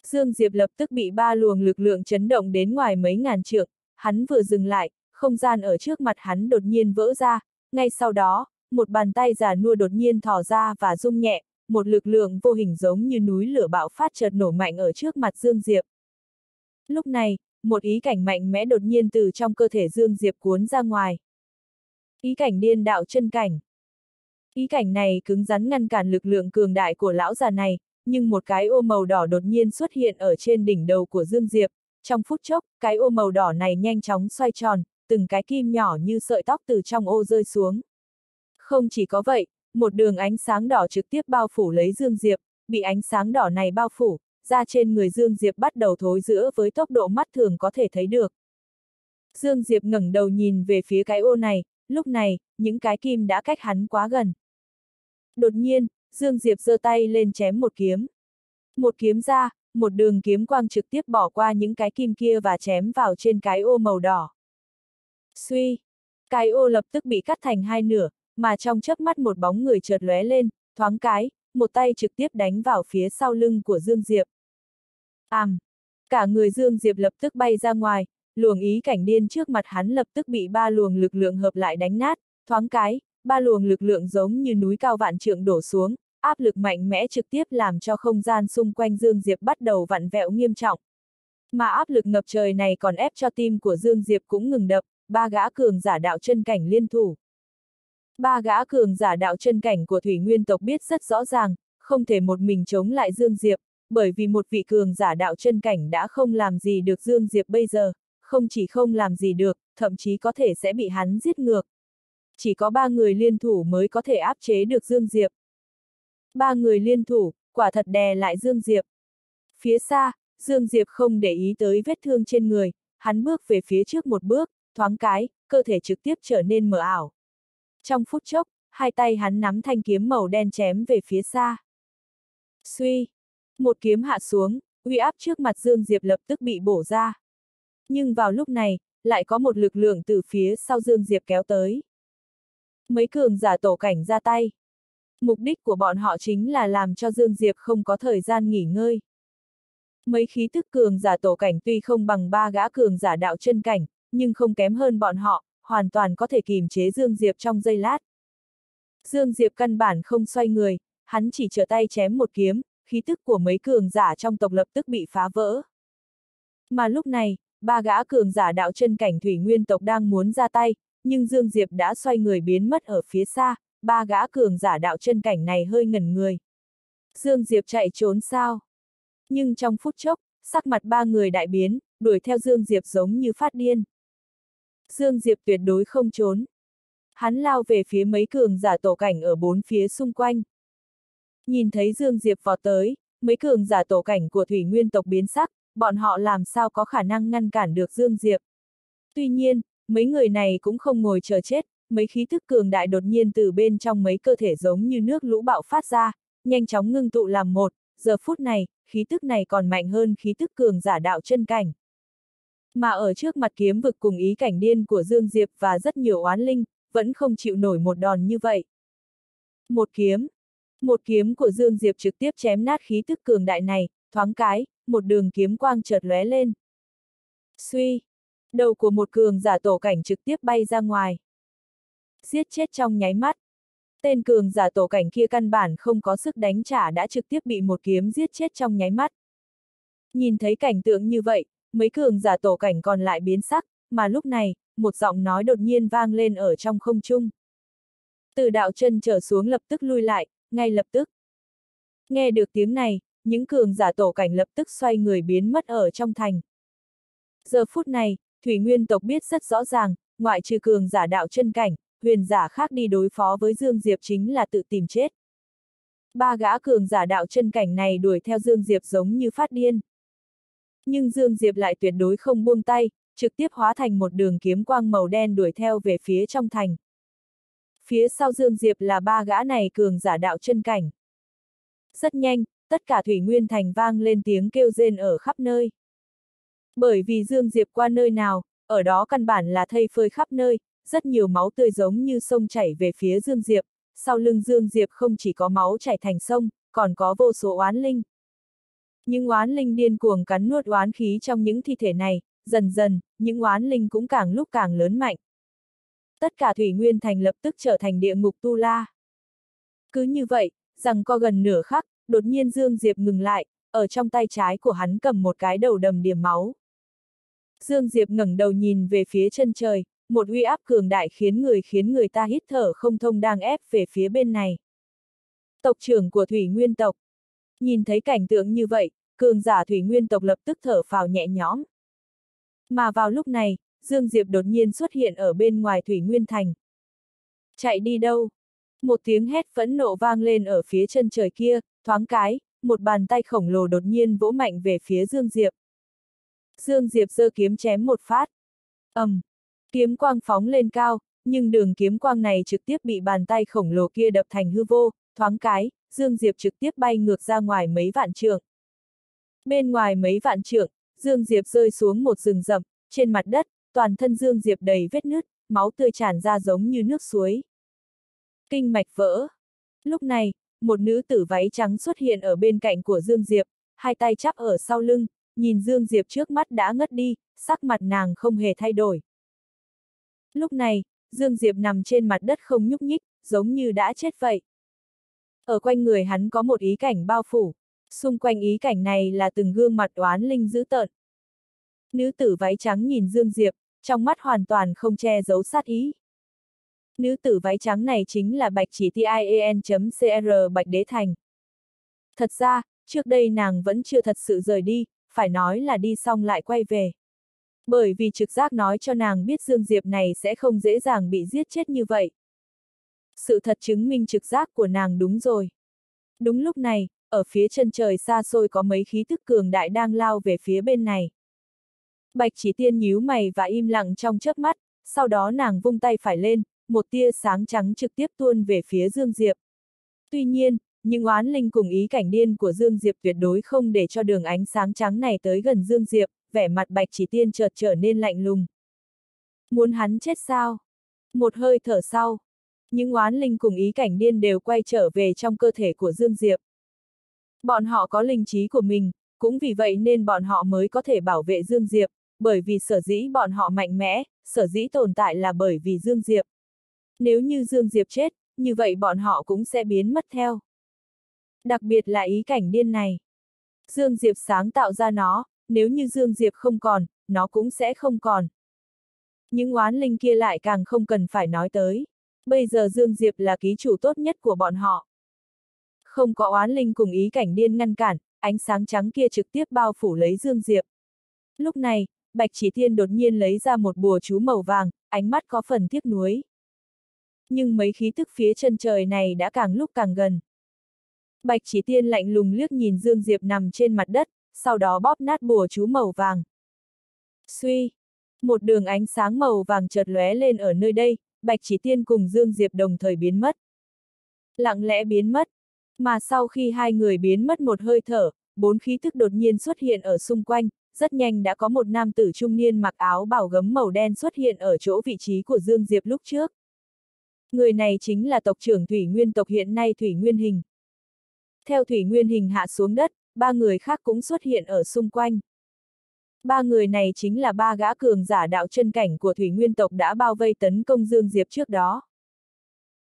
S1: Dương Diệp lập tức bị ba luồng lực lượng chấn động đến ngoài mấy ngàn trượng, hắn vừa dừng lại, không gian ở trước mặt hắn đột nhiên vỡ ra, ngay sau đó, một bàn tay giả nua đột nhiên thò ra và rung nhẹ, một lực lượng vô hình giống như núi lửa bạo phát chợt nổ mạnh ở trước mặt Dương Diệp. Lúc này, một ý cảnh mạnh mẽ đột nhiên từ trong cơ thể Dương Diệp cuốn ra ngoài. Ý cảnh điên đạo chân cảnh. Ý cảnh này cứng rắn ngăn cản lực lượng cường đại của lão già này, nhưng một cái ô màu đỏ đột nhiên xuất hiện ở trên đỉnh đầu của Dương Diệp. Trong phút chốc, cái ô màu đỏ này nhanh chóng xoay tròn, từng cái kim nhỏ như sợi tóc từ trong ô rơi xuống. Không chỉ có vậy, một đường ánh sáng đỏ trực tiếp bao phủ lấy Dương Diệp, bị ánh sáng đỏ này bao phủ, da trên người Dương Diệp bắt đầu thối giữa với tốc độ mắt thường có thể thấy được. Dương Diệp ngẩng đầu nhìn về phía cái ô này, lúc này, những cái kim đã cách hắn quá gần. Đột nhiên, Dương Diệp giơ tay lên chém một kiếm. Một kiếm ra, một đường kiếm quang trực tiếp bỏ qua những cái kim kia và chém vào trên cái ô màu đỏ. Suy! Cái ô lập tức bị cắt thành hai nửa, mà trong chớp mắt một bóng người chợt lóe lên, thoáng cái, một tay trực tiếp đánh vào phía sau lưng của Dương Diệp. Àm! Um, cả người Dương Diệp lập tức bay ra ngoài, luồng ý cảnh điên trước mặt hắn lập tức bị ba luồng lực lượng hợp lại đánh nát, thoáng cái, ba luồng lực lượng giống như núi cao vạn trượng đổ xuống, áp lực mạnh mẽ trực tiếp làm cho không gian xung quanh Dương Diệp bắt đầu vặn vẹo nghiêm trọng. Mà áp lực ngập trời này còn ép cho tim của Dương Diệp cũng ngừng đập, ba gã cường giả đạo chân cảnh liên thủ. Ba gã cường giả đạo chân cảnh của Thủy Nguyên tộc biết rất rõ ràng, không thể một mình chống lại Dương Diệp, bởi vì một vị cường giả đạo chân cảnh đã không làm gì được Dương Diệp bây giờ, không chỉ không làm gì được, thậm chí có thể sẽ bị hắn giết ngược. Chỉ có ba người liên thủ mới có thể áp chế được Dương Diệp. Ba người liên thủ, quả thật đè lại Dương Diệp. Phía xa, Dương Diệp không để ý tới vết thương trên người, hắn bước về phía trước một bước, thoáng cái, cơ thể trực tiếp trở nên mờ ảo. Trong phút chốc, hai tay hắn nắm thanh kiếm màu đen chém về phía xa. Suy! Một kiếm hạ xuống, uy áp trước mặt Dương Diệp lập tức bị bổ ra. Nhưng vào lúc này, lại có một lực lượng từ phía sau Dương Diệp kéo tới. Mấy cường giả tổ cảnh ra tay. Mục đích của bọn họ chính là làm cho Dương Diệp không có thời gian nghỉ ngơi. Mấy khí tức cường giả tổ cảnh tuy không bằng ba gã cường giả đạo chân cảnh, nhưng không kém hơn bọn họ, hoàn toàn có thể kìm chế Dương Diệp trong giây lát. Dương Diệp căn bản không xoay người, hắn chỉ trở tay chém một kiếm, khí tức của mấy cường giả trong tộc lập tức bị phá vỡ. Mà lúc này, ba gã cường giả đạo chân cảnh thủy nguyên tộc đang muốn ra tay, nhưng Dương Diệp đã xoay người biến mất ở phía xa, ba gã cường giả đạo chân cảnh này hơi ngẩn người. Dương Diệp chạy trốn sao? Nhưng trong phút chốc, sắc mặt ba người đại biến, đuổi theo Dương Diệp giống như phát điên. Dương Diệp tuyệt đối không trốn. Hắn lao về phía mấy cường giả tổ cảnh ở bốn phía xung quanh. Nhìn thấy Dương Diệp vọt tới, mấy cường giả tổ cảnh của thủy nguyên tộc biến sắc, bọn họ làm sao có khả năng ngăn cản được Dương Diệp. Tuy nhiên, mấy người này cũng không ngồi chờ chết, mấy khí thức cường đại đột nhiên từ bên trong mấy cơ thể giống như nước lũ bạo phát ra, nhanh chóng ngưng tụ làm một, giờ phút này, khí tức này còn mạnh hơn khí tức cường giả đạo chân cảnh. Mà ở trước mặt kiếm vực cùng ý cảnh điên của Dương Diệp và rất nhiều oán linh, vẫn không chịu nổi một đòn như vậy. Một kiếm. Một kiếm của Dương Diệp trực tiếp chém nát khí tức cường đại này, thoáng cái, một đường kiếm quang chợt lóe lên. Suy. Đầu của một cường giả tổ cảnh trực tiếp bay ra ngoài. Giết chết trong nháy mắt. Tên cường giả tổ cảnh kia căn bản không có sức đánh trả đã trực tiếp bị một kiếm giết chết trong nháy mắt. Nhìn thấy cảnh tượng như vậy, mấy cường giả tổ cảnh còn lại biến sắc, mà lúc này, một giọng nói đột nhiên vang lên ở trong không trung. Từ đạo chân trở xuống lập tức lui lại, ngay lập tức. Nghe được tiếng này, những cường giả tổ cảnh lập tức xoay người biến mất ở trong thành. Giờ phút này, Thủy Nguyên tộc biết rất rõ ràng, ngoại trừ cường giả đạo chân cảnh, huyền giả khác đi đối phó với Dương Diệp chính là tự tìm chết. Ba gã cường giả đạo chân cảnh này đuổi theo Dương Diệp giống như phát điên. Nhưng Dương Diệp lại tuyệt đối không buông tay, trực tiếp hóa thành một đường kiếm quang màu đen đuổi theo về phía trong thành. Phía sau Dương Diệp là ba gã này cường giả đạo chân cảnh. Rất nhanh, tất cả Thủy Nguyên Thành vang lên tiếng kêu rên ở khắp nơi. Bởi vì Dương Diệp qua nơi nào, ở đó căn bản là thây phơi khắp nơi, rất nhiều máu tươi giống như sông chảy về phía Dương Diệp, sau lưng Dương Diệp không chỉ có máu chảy thành sông, còn có vô số oán linh. Những oán linh điên cuồng cắn nuốt oán khí trong những thi thể này, dần dần, những oán linh cũng càng lúc càng lớn mạnh. Tất cả Thủy Nguyên Thành lập tức trở thành địa ngục tu la. Cứ như vậy, rằng co gần nửa khắc, đột nhiên Dương Diệp ngừng lại, ở trong tay trái của hắn cầm một cái đầu đầm điểm máu. Dương Diệp ngẩng đầu nhìn về phía chân trời, một uy áp cường đại khiến người khiến người ta hít thở không thông đang ép về phía bên này. Tộc trưởng của Thủy Nguyên tộc. Nhìn thấy cảnh tượng như vậy, cường giả Thủy Nguyên tộc lập tức thở phào nhẹ nhõm. Mà vào lúc này, Dương Diệp đột nhiên xuất hiện ở bên ngoài Thủy Nguyên Thành. Chạy đi đâu? Một tiếng hét phẫn nộ vang lên ở phía chân trời kia, thoáng cái, một bàn tay khổng lồ đột nhiên vỗ mạnh về phía Dương Diệp. Dương Diệp giơ kiếm chém một phát. ầm, um, kiếm quang phóng lên cao, nhưng đường kiếm quang này trực tiếp bị bàn tay khổng lồ kia đập thành hư vô, thoáng cái, Dương Diệp trực tiếp bay ngược ra ngoài mấy vạn trượng. Bên ngoài mấy vạn trượng, Dương Diệp rơi xuống một rừng rậm, trên mặt đất, toàn thân Dương Diệp đầy vết nứt, máu tươi tràn ra giống như nước suối. Kinh mạch vỡ. Lúc này, một nữ tử váy trắng xuất hiện ở bên cạnh của Dương Diệp, hai tay chắp ở sau lưng, nhìn Dương Diệp trước mắt đã ngất đi, sắc mặt nàng không hề thay đổi. Lúc này, Dương Diệp nằm trên mặt đất không nhúc nhích, giống như đã chết vậy. Ở quanh người hắn có một ý cảnh bao phủ, xung quanh ý cảnh này là từng gương mặt oán linh dữ tợn. Nữ tử váy trắng nhìn Dương Diệp, trong mắt hoàn toàn không che giấu sát ý. Nữ tử váy trắng này chính là Bạch Chỉ TIAN.CR Bạch Đế Thành. Thật ra, trước đây nàng vẫn chưa thật sự rời đi, phải nói là đi xong lại quay về. Bởi vì trực giác nói cho nàng biết Dương Diệp này sẽ không dễ dàng bị giết chết như vậy. Sự thật chứng minh trực giác của nàng đúng rồi. Đúng lúc này, ở phía chân trời xa xôi có mấy khí thức cường đại đang lao về phía bên này. Bạch chỉ tiên nhíu mày và im lặng trong chớp mắt, sau đó nàng vung tay phải lên, một tia sáng trắng trực tiếp tuôn về phía Dương Diệp. Tuy nhiên, những oán linh cùng ý cảnh điên của Dương Diệp tuyệt đối không để cho đường ánh sáng trắng này tới gần Dương Diệp, vẻ mặt bạch chỉ tiên chợt trở nên lạnh lùng. Muốn hắn chết sao? Một hơi thở sau, những oán linh cùng ý cảnh điên đều quay trở về trong cơ thể của Dương Diệp. Bọn họ có linh trí của mình, cũng vì vậy nên bọn họ mới có thể bảo vệ Dương Diệp, bởi vì sở dĩ bọn họ mạnh mẽ, sở dĩ tồn tại là bởi vì Dương Diệp. Nếu như Dương Diệp chết, như vậy bọn họ cũng sẽ biến mất theo. Đặc biệt là ý cảnh điên này. Dương Diệp sáng tạo ra nó, nếu như Dương Diệp không còn, nó cũng sẽ không còn. Những oán linh kia lại càng không cần phải nói tới. Bây giờ Dương Diệp là ký chủ tốt nhất của bọn họ. Không có oán linh cùng ý cảnh điên ngăn cản, ánh sáng trắng kia trực tiếp bao phủ lấy Dương Diệp. Lúc này, Bạch Chỉ Thiên đột nhiên lấy ra một bùa chú màu vàng, ánh mắt có phần tiếc nuối. Nhưng mấy khí tức phía chân trời này đã càng lúc càng gần. Bạch Chỉ Thiên lạnh lùng liếc nhìn Dương Diệp nằm trên mặt đất, sau đó bóp nát bùa chú màu vàng. Suy! Một đường ánh sáng màu vàng chợt lóe lên ở nơi đây, Bạch Chỉ thiên cùng Dương Diệp đồng thời biến mất. Lặng lẽ biến mất. Mà sau khi hai người biến mất một hơi thở, bốn khí thức đột nhiên xuất hiện ở xung quanh, rất nhanh đã có một nam tử trung niên mặc áo bảo gấm màu đen xuất hiện ở chỗ vị trí của Dương Diệp lúc trước. Người này chính là tộc trưởng Thủy Nguyên tộc hiện nay Thủy Nguyên Hình. Theo Thủy Nguyên Hình hạ xuống đất, ba người khác cũng xuất hiện ở xung quanh. Ba người này chính là ba gã cường giả đạo chân cảnh của Thủy Nguyên tộc đã bao vây tấn công Dương Diệp trước đó.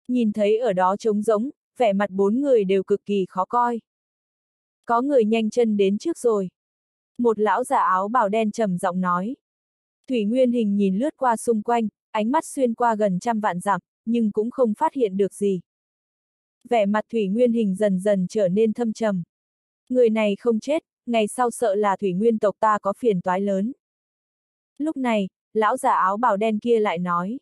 S1: Nhìn thấy ở đó trống rỗng, vẻ mặt bốn người đều cực kỳ khó coi. Có người nhanh chân đến trước rồi. Một lão giả áo bào đen trầm giọng nói. Thủy Nguyên Hình nhìn lướt qua xung quanh, ánh mắt xuyên qua gần trăm vạn dặm, nhưng cũng không phát hiện được gì. Vẻ mặt Thủy Nguyên Hình dần dần trở nên thâm trầm. Người này không chết, ngày sau sợ là thủy nguyên tộc ta có phiền toái lớn. Lúc này, lão già áo bào đen kia lại nói.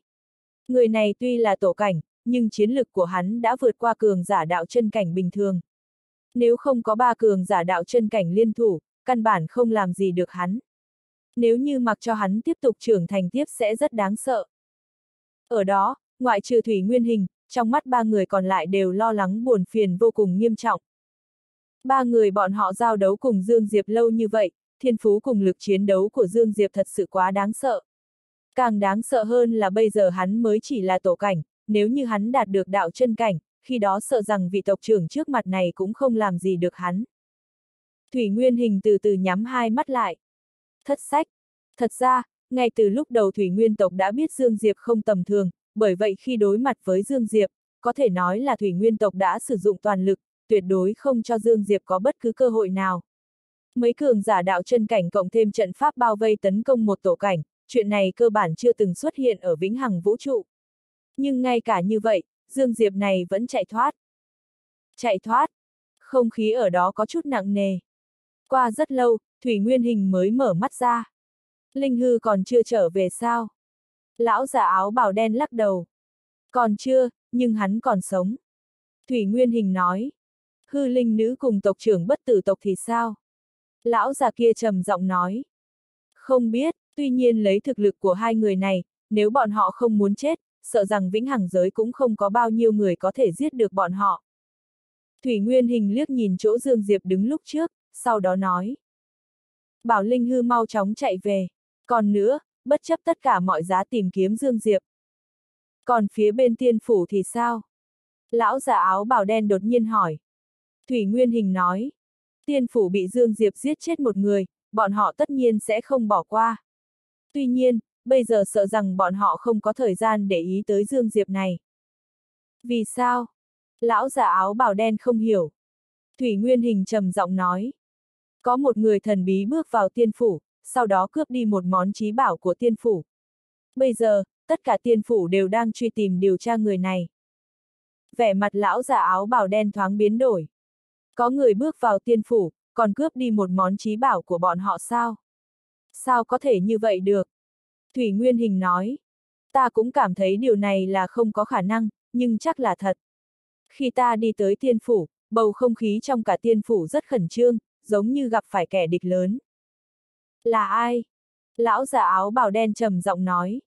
S1: Người này tuy là tổ cảnh, nhưng chiến lực của hắn đã vượt qua cường giả đạo chân cảnh bình thường. Nếu không có ba cường giả đạo chân cảnh liên thủ, căn bản không làm gì được hắn. Nếu như mặc cho hắn tiếp tục trưởng thành tiếp sẽ rất đáng sợ. Ở đó, ngoại trừ thủy nguyên hình, trong mắt ba người còn lại đều lo lắng buồn phiền vô cùng nghiêm trọng. Ba người bọn họ giao đấu cùng Dương Diệp lâu như vậy, thiên phú cùng lực chiến đấu của Dương Diệp thật sự quá đáng sợ. Càng đáng sợ hơn là bây giờ hắn mới chỉ là tổ cảnh, nếu như hắn đạt được đạo chân cảnh, khi đó sợ rằng vị tộc trưởng trước mặt này cũng không làm gì được hắn. Thủy Nguyên Hình từ từ nhắm hai mắt lại. Thất sách. Thật ra, ngay từ lúc đầu Thủy Nguyên tộc đã biết Dương Diệp không tầm thường, bởi vậy khi đối mặt với Dương Diệp, có thể nói là thủy nguyên tộc đã sử dụng toàn lực, tuyệt đối không cho Dương Diệp có bất cứ cơ hội nào. Mấy cường giả đạo chân cảnh cộng thêm trận pháp bao vây tấn công một tổ cảnh, chuyện này cơ bản chưa từng xuất hiện ở vĩnh hằng vũ trụ. Nhưng ngay cả như vậy, Dương Diệp này vẫn chạy thoát. Chạy thoát. Không khí ở đó có chút nặng nề. Qua rất lâu, Thủy Nguyên Hình mới mở mắt ra. Linh Hư còn chưa trở về sao? Lão già áo bào đen lắc đầu. Còn chưa, nhưng hắn còn sống. Thủy Nguyên Hình nói. Hư linh nữ cùng tộc trưởng bất tử tộc thì sao? Lão già kia trầm giọng nói. Không biết, tuy nhiên lấy thực lực của hai người này, nếu bọn họ không muốn chết, sợ rằng vĩnh hằng giới cũng không có bao nhiêu người có thể giết được bọn họ. Thủy Nguyên Hình liếc nhìn chỗ Dương Diệp đứng lúc trước, sau đó nói. Bảo Linh Hư mau chóng chạy về. Còn nữa, bất chấp tất cả mọi giá tìm kiếm Dương Diệp. Còn phía bên tiên phủ thì sao? Lão già áo bảo đen đột nhiên hỏi. Thủy Nguyên Hình nói. Tiên phủ bị Dương Diệp giết chết một người, bọn họ tất nhiên sẽ không bỏ qua. Tuy nhiên, bây giờ sợ rằng bọn họ không có thời gian để ý tới Dương Diệp này. Vì sao? Lão già áo bào đen không hiểu. Thủy Nguyên Hình trầm giọng nói. Có một người thần bí bước vào tiên phủ, sau đó cướp đi một món trí bảo của tiên phủ. Bây giờ, tất cả tiên phủ đều đang truy tìm điều tra người này. Vẻ mặt lão già áo bào đen thoáng biến đổi. Có người bước vào tiên phủ, còn cướp đi một món trí bảo của bọn họ sao? Sao có thể như vậy được? Thủy Nguyên Hình nói. Ta cũng cảm thấy điều này là không có khả năng, nhưng chắc là thật. Khi ta đi tới tiên phủ, bầu không khí trong cả tiên phủ rất khẩn trương, giống như gặp phải kẻ địch lớn. Là ai? Lão già áo bào đen trầm giọng nói.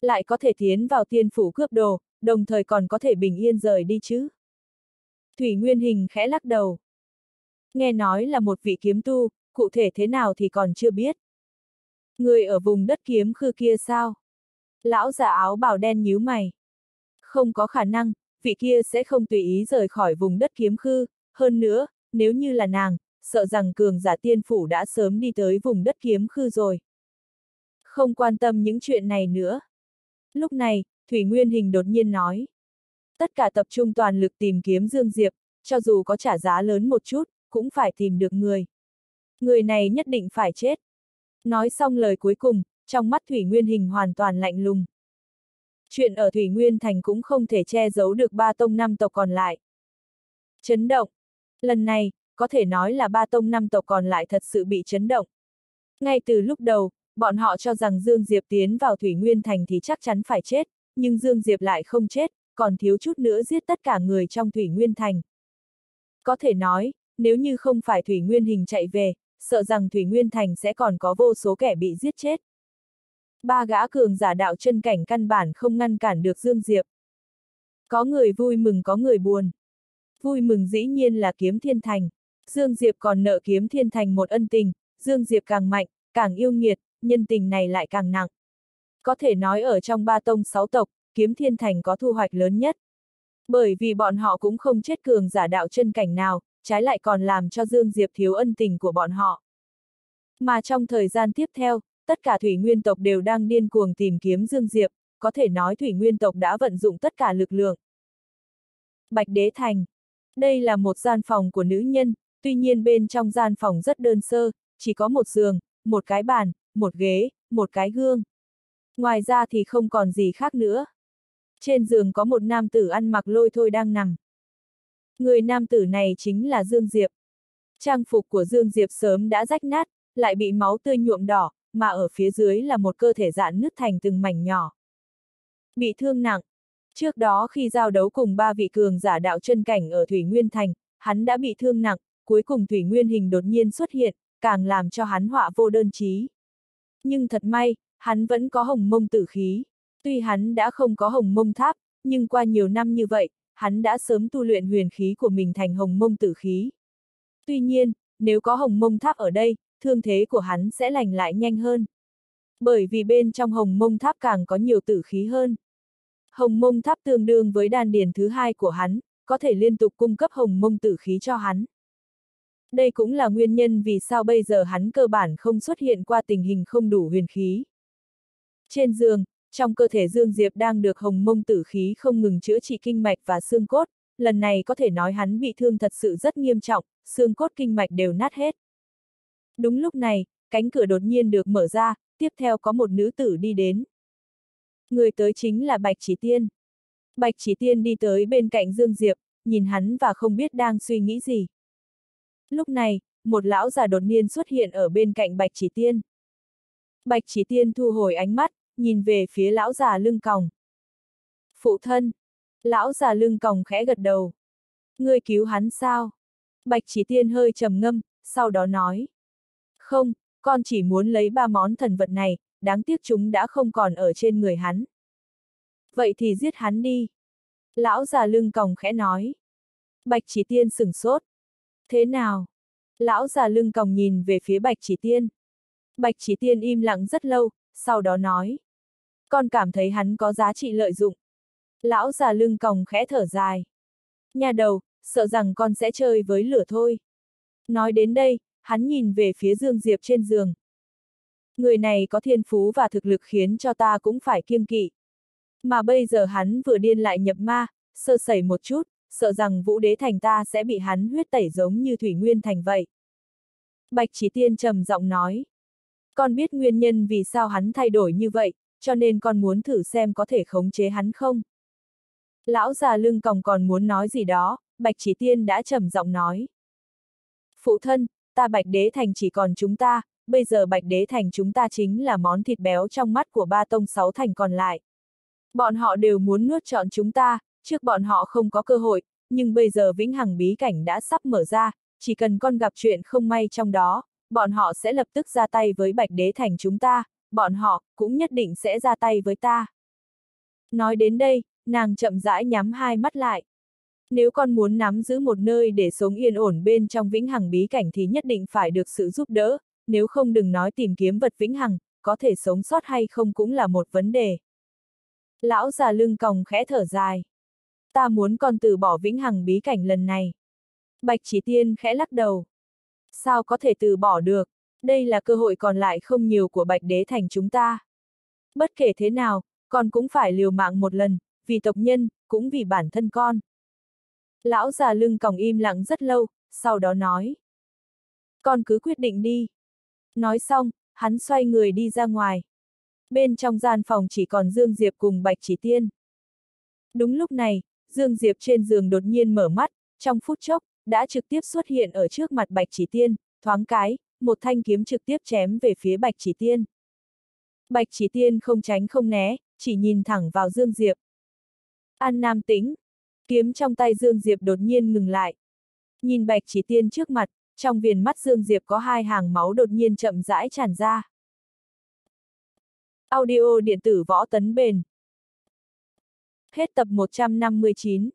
S1: Lại có thể tiến vào tiên phủ cướp đồ, đồng thời còn có thể bình yên rời đi chứ? Thủy Nguyên Hình khẽ lắc đầu. Nghe nói là một vị kiếm tu, cụ thể thế nào thì còn chưa biết. Người ở vùng đất kiếm khư kia sao? Lão già áo bào đen nhíu mày. Không có khả năng, vị kia sẽ không tùy ý rời khỏi vùng đất kiếm khư, hơn nữa, nếu như là nàng, sợ rằng cường giả tiên phủ đã sớm đi tới vùng đất kiếm khư rồi. Không quan tâm những chuyện này nữa. Lúc này, Thủy Nguyên Hình đột nhiên nói. Tất cả tập trung toàn lực tìm kiếm Dương Diệp, cho dù có trả giá lớn một chút, cũng phải tìm được người. Người này nhất định phải chết. Nói xong lời cuối cùng, trong mắt Thủy Nguyên Hình hoàn toàn lạnh lùng. Chuyện ở Thủy Nguyên Thành cũng không thể che giấu được ba tông năm tộc còn lại. Chấn động. Lần này, có thể nói là ba tông năm tộc còn lại thật sự bị chấn động. Ngay từ lúc đầu, bọn họ cho rằng Dương Diệp tiến vào Thủy Nguyên Thành thì chắc chắn phải chết, nhưng Dương Diệp lại không chết, còn thiếu chút nữa giết tất cả người trong Thủy Nguyên Thành. Có thể nói, nếu như không phải Thủy Nguyên Hình chạy về, sợ rằng Thủy Nguyên Thành sẽ còn có vô số kẻ bị giết chết. Ba gã cường giả đạo chân cảnh căn bản không ngăn cản được Dương Diệp. Có người vui mừng có người buồn. Vui mừng dĩ nhiên là kiếm thiên thành. Dương Diệp còn nợ kiếm thiên thành một ân tình, Dương Diệp càng mạnh, càng yêu nghiệt, nhân tình này lại càng nặng. Có thể nói ở trong ba tông sáu tộc, kiếm thiên thành có thu hoạch lớn nhất. Bởi vì bọn họ cũng không chết cường giả đạo chân cảnh nào, trái lại còn làm cho Dương Diệp thiếu ân tình của bọn họ. Mà trong thời gian tiếp theo, tất cả thủy nguyên tộc đều đang điên cuồng tìm kiếm Dương Diệp, có thể nói thủy nguyên tộc đã vận dụng tất cả lực lượng. Bạch Đế Thành Đây là một gian phòng của nữ nhân, tuy nhiên bên trong gian phòng rất đơn sơ, chỉ có một giường, một cái bàn, một ghế, một cái gương. Ngoài ra thì không còn gì khác nữa. Trên giường có một nam tử ăn mặc lôi thôi đang nằm. Người nam tử này chính là Dương Diệp. Trang phục của Dương Diệp sớm đã rách nát, lại bị máu tươi nhuộm đỏ, mà ở phía dưới là một cơ thể dạn nứt thành từng mảnh nhỏ. Bị thương nặng. Trước đó khi giao đấu cùng ba vị cường giả đạo chân cảnh ở Thủy Nguyên Thành, hắn đã bị thương nặng, cuối cùng Thủy Nguyên Hình đột nhiên xuất hiện, càng làm cho hắn họa vô đơn chí. Nhưng thật may, hắn vẫn có hồng mông tử khí. Tuy hắn đã không có hồng mông tháp, nhưng qua nhiều năm như vậy, hắn đã sớm tu luyện huyền khí của mình thành hồng mông tử khí. Tuy nhiên, nếu có hồng mông tháp ở đây, thương thế của hắn sẽ lành lại nhanh hơn. Bởi vì bên trong hồng mông tháp càng có nhiều tử khí hơn. Hồng mông tháp tương đương với đan điền thứ hai của hắn, có thể liên tục cung cấp hồng mông tử khí cho hắn. Đây cũng là nguyên nhân vì sao bây giờ hắn cơ bản không xuất hiện qua tình hình không đủ huyền khí. Trên giường, trong cơ thể Dương Diệp đang được hồng mông tử khí không ngừng chữa trị kinh mạch và xương cốt, lần này có thể nói hắn bị thương thật sự rất nghiêm trọng, xương cốt kinh mạch đều nát hết. Đúng lúc này, cánh cửa đột nhiên được mở ra, tiếp theo có một nữ tử đi đến. Người tới chính là Bạch Chỉ Tiên. Bạch Chỉ Tiên đi tới bên cạnh Dương Diệp, nhìn hắn và không biết đang suy nghĩ gì. Lúc này, một lão già đột nhiên xuất hiện ở bên cạnh Bạch Chỉ Tiên. Bạch Chỉ Tiên thu hồi ánh mắt, nhìn về phía lão già lưng còng. Phụ thân! Lão già lưng còng khẽ gật đầu. Ngươi cứu hắn sao? Bạch Chỉ Tiên hơi trầm ngâm, sau đó nói. Không, con chỉ muốn lấy ba món thần vật này, đáng tiếc chúng đã không còn ở trên người hắn. Vậy thì giết hắn đi. Lão già lưng còng khẽ nói. Bạch chỉ tiên sửng sốt. Thế nào? Lão già lưng còng nhìn về phía bạch chỉ tiên. Bạch chỉ tiên im lặng rất lâu, sau đó nói. Con cảm thấy hắn có giá trị lợi dụng. Lão già lưng còng khẽ thở dài. Nhà đầu, sợ rằng con sẽ chơi với lửa thôi. Nói đến đây, hắn nhìn về phía Dương Diệp trên giường. Người này có thiên phú và thực lực khiến cho ta cũng phải kiêng kỵ. Mà bây giờ hắn vừa điên lại nhập ma, sơ sẩy một chút, sợ rằng vũ đế thành ta sẽ bị hắn huyết tẩy giống như thủy nguyên thành vậy. Bạch chỉ tiên trầm giọng nói. Con biết nguyên nhân vì sao hắn thay đổi như vậy, cho nên con muốn thử xem có thể khống chế hắn không. Lão già lưng còng còn muốn nói gì đó, bạch chỉ tiên đã trầm giọng nói. Phụ thân, ta bạch đế thành chỉ còn chúng ta, bây giờ bạch đế thành chúng ta chính là món thịt béo trong mắt của ba tông sáu thành còn lại. Bọn họ đều muốn nuốt trọn chúng ta, trước bọn họ không có cơ hội, nhưng bây giờ vĩnh hằng bí cảnh đã sắp mở ra, chỉ cần con gặp chuyện không may trong đó, bọn họ sẽ lập tức ra tay với bạch đế thành chúng ta, bọn họ cũng nhất định sẽ ra tay với ta. Nói đến đây, nàng chậm rãi nhắm hai mắt lại. Nếu con muốn nắm giữ một nơi để sống yên ổn bên trong vĩnh hằng bí cảnh thì nhất định phải được sự giúp đỡ, nếu không đừng nói tìm kiếm vật vĩnh hằng, có thể sống sót hay không cũng là một vấn đề. Lão già lưng còng khẽ thở dài. Ta muốn con từ bỏ vĩnh hằng bí cảnh lần này. Bạch chỉ tiên khẽ lắc đầu. Sao có thể từ bỏ được, đây là cơ hội còn lại không nhiều của bạch đế thành chúng ta. Bất kể thế nào, con cũng phải liều mạng một lần, vì tộc nhân, cũng vì bản thân con. Lão già lưng còng im lặng rất lâu, sau đó nói. Con cứ quyết định đi. Nói xong, hắn xoay người đi ra ngoài. Bên trong gian phòng chỉ còn Dương Diệp cùng Bạch Chỉ Tiên. Đúng lúc này, Dương Diệp trên giường đột nhiên mở mắt, trong phút chốc, đã trực tiếp xuất hiện ở trước mặt Bạch Chỉ Tiên, thoáng cái, một thanh kiếm trực tiếp chém về phía Bạch Chỉ Tiên. Bạch Chỉ Tiên không tránh không né, chỉ nhìn thẳng vào Dương Diệp. An Nam tĩnh, kiếm trong tay Dương Diệp đột nhiên ngừng lại. Nhìn Bạch Chỉ Tiên trước mặt, trong viền mắt Dương Diệp có hai hàng máu đột nhiên chậm rãi tràn ra. Audio điện tử võ tấn bền. Hết tập 159.